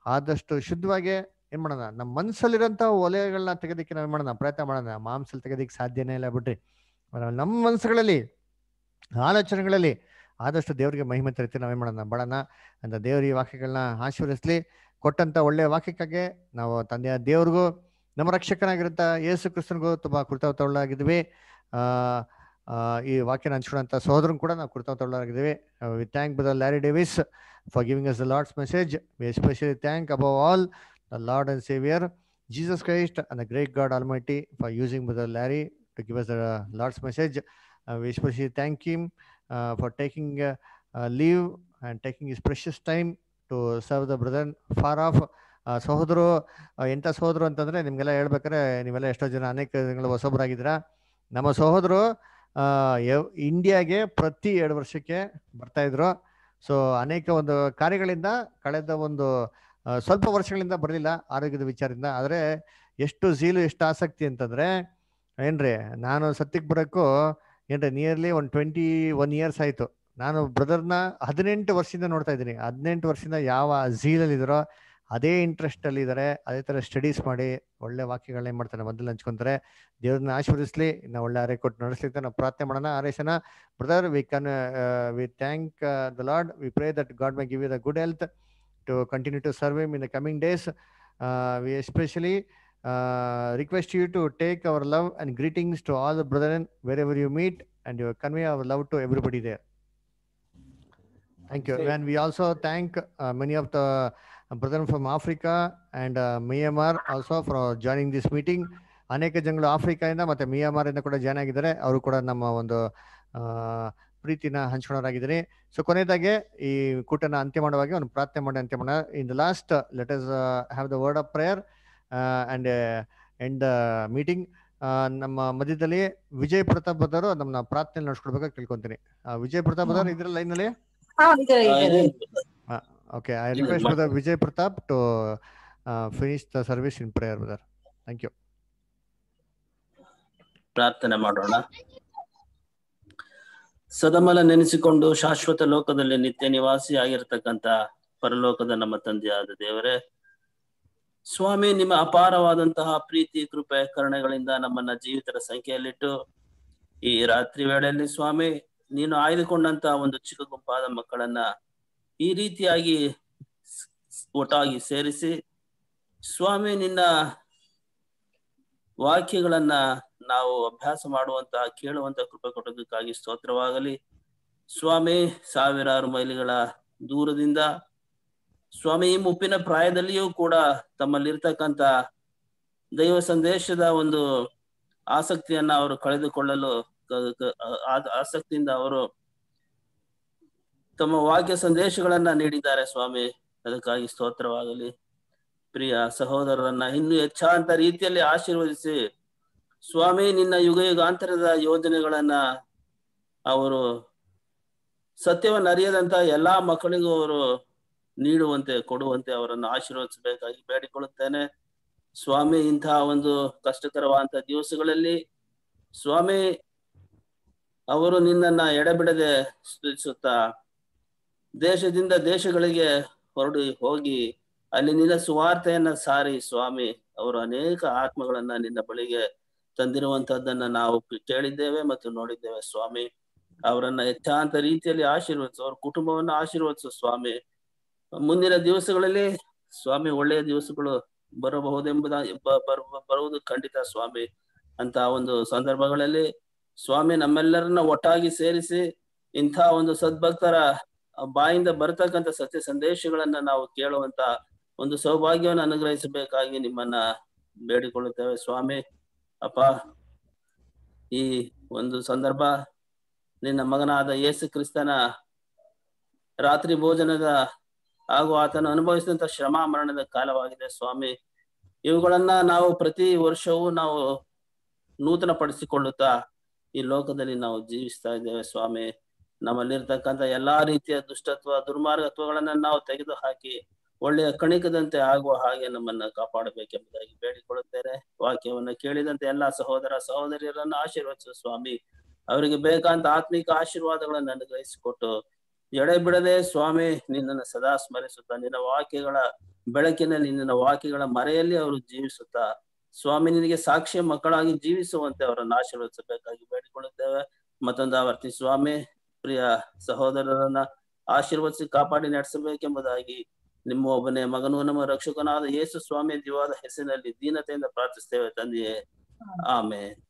ಆದಷ್ಟು ಶುದ್ಧವಾಗಿ ಏನ್ ಮಾಡೋಣ ನಮ್ಮ ಮನ್ಸಲ್ಲಿರೋಂಥ ಒಲೆಗಳನ್ನ ತೆಗೆದಕ್ಕೆ ನಾವು ಮಾಡೋಣ, ಪ್ರಯತ್ನ ಮಾಡೋಣ. ಮಾಂಸಲ್ ತೆಗೆದಕ್ಕೆ ಸಾಧ್ಯನೇ ಇಲ್ಲ ಬಿಡ್ರಿ. ನಮ್ಮ ಮನಸ್ಸುಗಳಲ್ಲಿ ಆಲೋಚನೆಗಳಲ್ಲಿ ಆದಷ್ಟು ದೇವರಿಗೆ ಮಹಿಮೆ ನಾವು ನಾವೇನ್ ಮಾಡೋಣ, ಬಡಣ. ಅಂತ ದೇವ್ರ ಈ ವಾಕ್ಯಗಳನ್ನ ಆಶೀರ್ವದಿಸ್ಲಿ, ಕೊಟ್ಟಂತ ಒಳ್ಳೆಯ ವಾಕ್ಯಕ್ಕಾಗಿ ನಾವು ತಂದೆಯ ದೇವ್ರಿಗೂ, ನಮ್ಮ ರಕ್ಷಕನಾಗಿರಂತ ಯೇಸು ಕ್ರಿಸ್ತನಿಗೂ ತುಂಬಾ ಕೃತಜ್ಞರಾಗಿದ್ವಿ ಆ ಈ ವಾಕ್ಯನ ಹಂಚ್ಕೊಂಡಂತ ಸಹೋದರನ್ ಕೂಡ ನಾವು ಕೃತಜ್ಞರಾಗಿದ್ದೀವಿ we thank brother Larry Davis for giving us the Lord's message we especially thank above all the Lord and Savior, Jesus Christ and the great God Almighty for using Brother Larry to give us the Lord's message. Uh, we especially thank him uh, for taking uh, uh, leave and taking his precious time to serve the brethren far off. ಸಹೋದರು ಎಂಥ ಸಹೋದರು ಅಂತಂದ್ರೆ ನಿಮಗೆಲ್ಲ ಹೇಳ್ಬೇಕಾದ್ರೆ ನೀವೆಲ್ಲ ಎಷ್ಟೋ ಜನ ಅನೇಕ ತಿಂಗಳು ಹೊಸಬರಾಗಿದ್ದೀರಾ ನಮ್ಮ ಸಹೋದರು ಇಂಡಿಯಾಗೆ ಪ್ರತಿ ಎರಡು ವರ್ಷಕ್ಕೆ ಬರ್ತಾ ಇದ್ರು ಸೊ ಅನೇಕ ಒಂದು ಕಾರ್ಯಗಳಿಂದ ಕಳೆದ ಒಂದು ಸ್ವಲ್ಪ ವರ್ಷಗಳಿಂದ ಬರಲಿಲ್ಲ ಆರೋಗ್ಯದ ವಿಚಾರದಿಂದ. ಆದರೆ ಎಷ್ಟು ಝೀಲು, ಎಷ್ಟು ಆಸಕ್ತಿ ಅಂತಂದರೆ, ಏನ್ರಿ, ನಾನು ಸತ್ಯಕ್ಕೆ ಬರೋಕ್ಕೂ, ಏನ್ರಿ ನಿಯರ್ಲಿ ಒಂದು ಟ್ವೆಂಟಿ ಒನ್ ಇಯರ್ಸ್ ಆಯಿತು. ನಾನು ಬ್ರದರ್ನ ಹದಿನೆಂಟು ವರ್ಷದಿಂದ ನೋಡ್ತಾ ಇದ್ದೀನಿ. ಹದಿನೆಂಟು ವರ್ಷದಿಂದ ಯಾವ ಝೀಲಲ್ಲಿ ಅದೇ ಇಂಟ್ರೆಸ್ಟಲ್ಲಿದ್ದಾರೆ ಅಲ್ಲಿ ಇದ್ದಾರೆ. ಅದೇ ಥರ ಸ್ಟಡೀಸ್ ಮಾಡಿ, ಒಳ್ಳೆ ವಾಕ್ಯಗಳನ್ನೇ ಮಾಡ್ತಾರೆ ಮೊದಲು ಹಂಚ್ಕೊಂತಾರೆ. ದೇವ್ರನ್ನ ಆಶೀರ್ವದಿಸ್ಲಿ ನಾವು ಒಳ್ಳೆ ಆರೈ ಕೊಟ್ಟು ಅಂತ ನಾವು ಪ್ರಾರ್ಥನೆ ಮಾಡೋಣ. ಆರೇಸನ brother we can we thank the Lord we pray that God may give you the good health To continue to serve in the coming days we especially request you to take our love and greetings to all the brother wherever you meet and you convey our love to everybody there Thank you. Say- And we also thank uh, many of the brethren from Africa and uh, Myanmar also for joining this meeting. ಅನೇಕ ಜನಗಳು ಆಫ್ರಿಕಾದಿಂದ ಮತ್ತೆ ಮಿಯಾಮಾರ್ ಇಂದ ಕೂಡ join ಆಗಿದ್ದಾರೆ ಅವರು ಕೂಡ ನಮ್ಮ ಒಂದು ಆ, ಪ್ರೀತಿನ ಹಂಚ್ಕೊಳ್ಳೋರಾಗಿದ್ದಾರೆ ಸೊ ಕೊನೆಯದಾಗೆ ಈ ಕೂಟನ ಅಂತ್ಯ ಮಾಡುವಾಗ ಒಂದು ಪ್ರಾರ್ಥನೆ ಮಾಡಿ ಅಂತ್ಯ ಮಾಡೋಣ. In the last let us have the word of prayer and end meeting ನಮ್ಮ ಮಧ್ಯದಲ್ಲಿ ವಿಜಯ್ ಪ್ರತಾಪ್ ಬದವರು ನಮ್ಮ ಪ್ರಾರ್ಥನೆ ನಡ್ಸ್ಕೊಡ್ಬೇಕಾಗಿ ತಿಳ್ಕೊಂತೀನಿ. ವಿಜಯ್ ಪ್ರತಾಪ್ ಬದರ್ ಇದ್ರ ಲೈನ್ ಹಾ okay I request I Vijay Pratap to finish the service in prayer brother thank you. ಪ್ರಾರ್ಥನೆ ಮಾಡೋಣ. ಸದಮಲ ನೆನೆಸಿಕೊಂಡು ಶಾಶ್ವತ ಲೋಕದಲ್ಲಿ ನಿತ್ಯ ನಿವಾಸಿ ಆಗಿರ್ತಕ್ಕಂತ ಪರಲೋಕದ ನಮ್ಮ ತಂದೆಯಾದ ದೇವರೇ, ಸ್ವಾಮಿ, ನಿಮ್ಮ ಅಪಾರವಾದಂತಹ ಪ್ರೀತಿ, ಕೃಪೆ, ಕರುಣೆಗಳಿಂದ ನಮ್ಮನ್ನ ಜೀವಿತರ ಸಂಖ್ಯೆಯಲ್ಲಿಟ್ಟು, ಈ ರಾತ್ರಿ ವೇಳೆಯಲ್ಲಿ ಸ್ವಾಮಿ, ನೀನು ಆಯ್ದುಕೊಂಡಂತಹ ಒಂದು ಚಿಕ್ಕ ಗುಂಪಾದ ಮಕ್ಕಳನ್ನ ಈ ರೀತಿಯಾಗಿ ಒಟ್ಟಾಗಿ ಸೇರಿಸಿ, ಸ್ವಾಮಿ, ನಿನ್ನ ವಾಕ್ಯಗಳನ್ನ ನಾವು ಅಭ್ಯಾಸ ಮಾಡುವಂತಹ ಕೇಳುವಂತ ಕೃಪೆ ಕೊಟ್ಟದಕ್ಕಾಗಿ ಸ್ತೋತ್ರವಾಗಲಿ. ಸ್ವಾಮಿ, ಸಾವಿರಾರು ಮೈಲಿಗಳ ದೂರದಿಂದ ಸ್ವಾಮಿ ಮುಪ್ಪಿನ ಪ್ರಾಯದಲ್ಲಿಯೂ ಕೂಡ ತಮ್ಮಲ್ಲಿರ್ತಕ್ಕಂತ ದೈವ ಸಂದೇಶದ ಒಂದು ಆಸಕ್ತಿಯನ್ನ ಅವರು ಕಳೆದುಕೊಳ್ಳಲು ಆಸಕ್ತಿಯಿಂದ ಅವರು ತಮ್ಮ ವಾಕ್ಯ ಸಂದೇಶಗಳನ್ನ ನೀಡಿದ್ದಾರೆ ಸ್ವಾಮಿ. ಅದಕ್ಕಾಗಿ ಸ್ತೋತ್ರವಾಗಲಿ. ಪ್ರಿಯ ಸಹೋದರರನ್ನ, ಇನ್ನೂ ಹೆಚ್ಚಾಂತ ರೀತಿಯಲ್ಲಿ ಆಶೀರ್ವದಿಸಿ ಸ್ವಾಮಿ, ನಿನ್ನ ಯುಗ ಯುಗಾಂತರದ ಯೋಜನೆಗಳನ್ನ ಅವರು ಸತ್ಯವನ್ನು ಅರಿಯದಂತ ಎಲ್ಲಾ ಮಕ್ಕಳಿಗೂ ಅವರು ನೀಡುವಂತೆ, ಕೊಡುವಂತೆ ಅವರನ್ನು ಆಶೀರ್ವದಿಸಬೇಕಾಗಿ ಬೇಡಿಕೊಳ್ಳುತ್ತೇನೆ. ಸ್ವಾಮಿ ಇಂತಹ ಒಂದು ಕಷ್ಟಕರವಾದಂತ ದಿವಸಗಳಲ್ಲಿ ಸ್ವಾಮಿ ಅವರು ನಿನ್ನನ್ನ ಎಡೆಬಿಡದೆ ಸ್ತುತಿಸುತ್ತಾ ದೇಶದಿಂದ ದೇಶಗಳಿಗೆ ಹೊರಡಿ ಹೋಗಿ ಅಲ್ಲಿ ನಿನ್ನ ಸುವಾರ್ತೆಯನ್ನ ಸಾರಿ ಸ್ವಾಮಿ, ಅವರು ಅನೇಕ ಆತ್ಮಗಳನ್ನ ನಿನ್ನ ಬಳಿಗೆ ತಂದಿರುವಂತದ್ದನ್ನ ನಾವು ಕೇಳಿದ್ದೇವೆ ಮತ್ತು ನೋಡಿದ್ದೇವೆ. ಸ್ವಾಮಿ, ಅವರನ್ನ ಹೆಚ್ಚಾಂತ ರೀತಿಯಲ್ಲಿ ಆಶೀರ್ವದಿಸು, ಅವ್ರ ಕುಟುಂಬವನ್ನ ಆಶೀರ್ವದಿಸು ಸ್ವಾಮಿ. ಮುಂದಿನ ದಿವಸಗಳಲ್ಲಿ ಸ್ವಾಮಿ, ಒಳ್ಳೆಯ ದಿವಸಗಳು ಬರಬಹುದೆಂಬುದ ಬರುವುದು ಖಂಡಿತ ಸ್ವಾಮಿ. ಅಂತ ಒಂದು ಸಂದರ್ಭಗಳಲ್ಲಿ ಸ್ವಾಮಿ ನಮ್ಮೆಲ್ಲರನ್ನ ಒಟ್ಟಾಗಿ ಸೇರಿಸಿ ಇಂಥ ಒಂದು ಸದ್ಭಕ್ತರ ಬಾಯಿಂದ ಬರತಕ್ಕಂತ ಸತ್ಯ ಸಂದೇಶಗಳನ್ನ ನಾವು ಕೇಳುವಂತ ಒಂದು ಸೌಭಾಗ್ಯವನ್ನು ಅನುಗ್ರಹಿಸಬೇಕಾಗಿ ನಿಮ್ಮನ್ನ ಬೇಡಿಕೊಳ್ಳುತ್ತೇವೆ ಸ್ವಾಮಿ. ಅಪ್ಪ, ಈ ಒಂದು ಸಂದರ್ಭ ನಿನ್ನ ಮಗನಾದ ಯೇಸು ಕ್ರಿಸ್ತನ ರಾತ್ರಿ ಭೋಜನದ ಹಾಗೂ ಆತನು ಅನುಭವಿಸಿದಂತ ಶ್ರಮ ಮರಣದ ಕಾಲವಾಗಿದೆ ಸ್ವಾಮಿ. ಇವುಗಳನ್ನ ನಾವು ಪ್ರತಿ ವರ್ಷವೂ ನಾವು ನೂತನ ಪಡಿಸಿಕೊಳ್ಳುತ್ತಾ ಈ ಲೋಕದಲ್ಲಿ ನಾವು ಜೀವಿಸ್ತಾ ಇದ್ದೇವೆ ಸ್ವಾಮಿ. ನಮ್ಮಲ್ಲಿರ್ತಕ್ಕಂಥ ಎಲ್ಲಾ ರೀತಿಯ ದುಷ್ಟತ್ವ, ದುರ್ಮಾರ್ಗತ್ವಗಳನ್ನ ನಾವು ತೆಗೆದು ಹಾಕಿ ಒಳ್ಳೆಯ ಕಣಿಕದಂತೆ ಆಗುವ ಹಾಗೆ ನಮ್ಮನ್ನ ಕಾಪಾಡಬೇಕೆಂಬುದಾಗಿ ಬೇಡಿಕೊಳ್ಳುತ್ತೇನೆ. ವಾಕ್ಯವನ್ನ ಕೇಳಿದಂತೆ ಎಲ್ಲಾ ಸಹೋದರ ಸಹೋದರಿಯರನ್ನು ಆಶೀರ್ವದಿಸುವ ಸ್ವಾಮಿ. ಅವರಿಗೆ ಬೇಕಾದಂತ ಆತ್ಮಿಕ ಆಶೀರ್ವಾದಗಳನ್ನು ಅನುಗ್ರಹಿಸಿಕೊಟ್ಟು ಎಡೆ ಬಿಡದೆ ಸ್ವಾಮಿ, ನಿನ್ನನ್ನು ಸದಾ ಸ್ಮರಿಸುತ್ತಾ, ನಿನ್ನ ವಾಕ್ಯಗಳ ಬೆಳಕಿನಲ್ಲಿ, ನಿನ್ನ ವಾಕ್ಯಗಳ ಮರೆಯಲ್ಲಿ ಅವರು ಜೀವಿಸುತ್ತಾ, ಸ್ವಾಮಿ, ನಿನಗೆ ಸಾಕ್ಷಿ ಮಕ್ಕಳಾಗಿ ಜೀವಿಸುವಂತೆ ಅವರನ್ನು ಆಶೀರ್ವದಿಸಬೇಕಾಗಿ ಬೇಡಿಕೊಳ್ಳುತ್ತೇವೆ. ಮತ್ತೊಂದು ಆವರ್ತಿ, ಸ್ವಾಮಿ, ಪ್ರಿಯ ಸಹೋದರರನ್ನ ಆಶೀರ್ವದಿಸಿ ಕಾಪಾಡಿ ನಡೆಸಬೇಕೆಂಬುದಾಗಿ ನಿಮ್ಮ ಒಬ್ಬನೇ ಮಗನು ನಮ್ಮ ರಕ್ಷಕನಾದ ಯೇಸು ಸ್ವಾಮಿ ದಿವಾದ ಹೆಸರಿನಲ್ಲಿ ದೀನತೆಯಿಂದ ಪ್ರಾರ್ಥಿಸ್ತೇವೆ ತಂದೆಯೇ. ಆಮೇಲೆ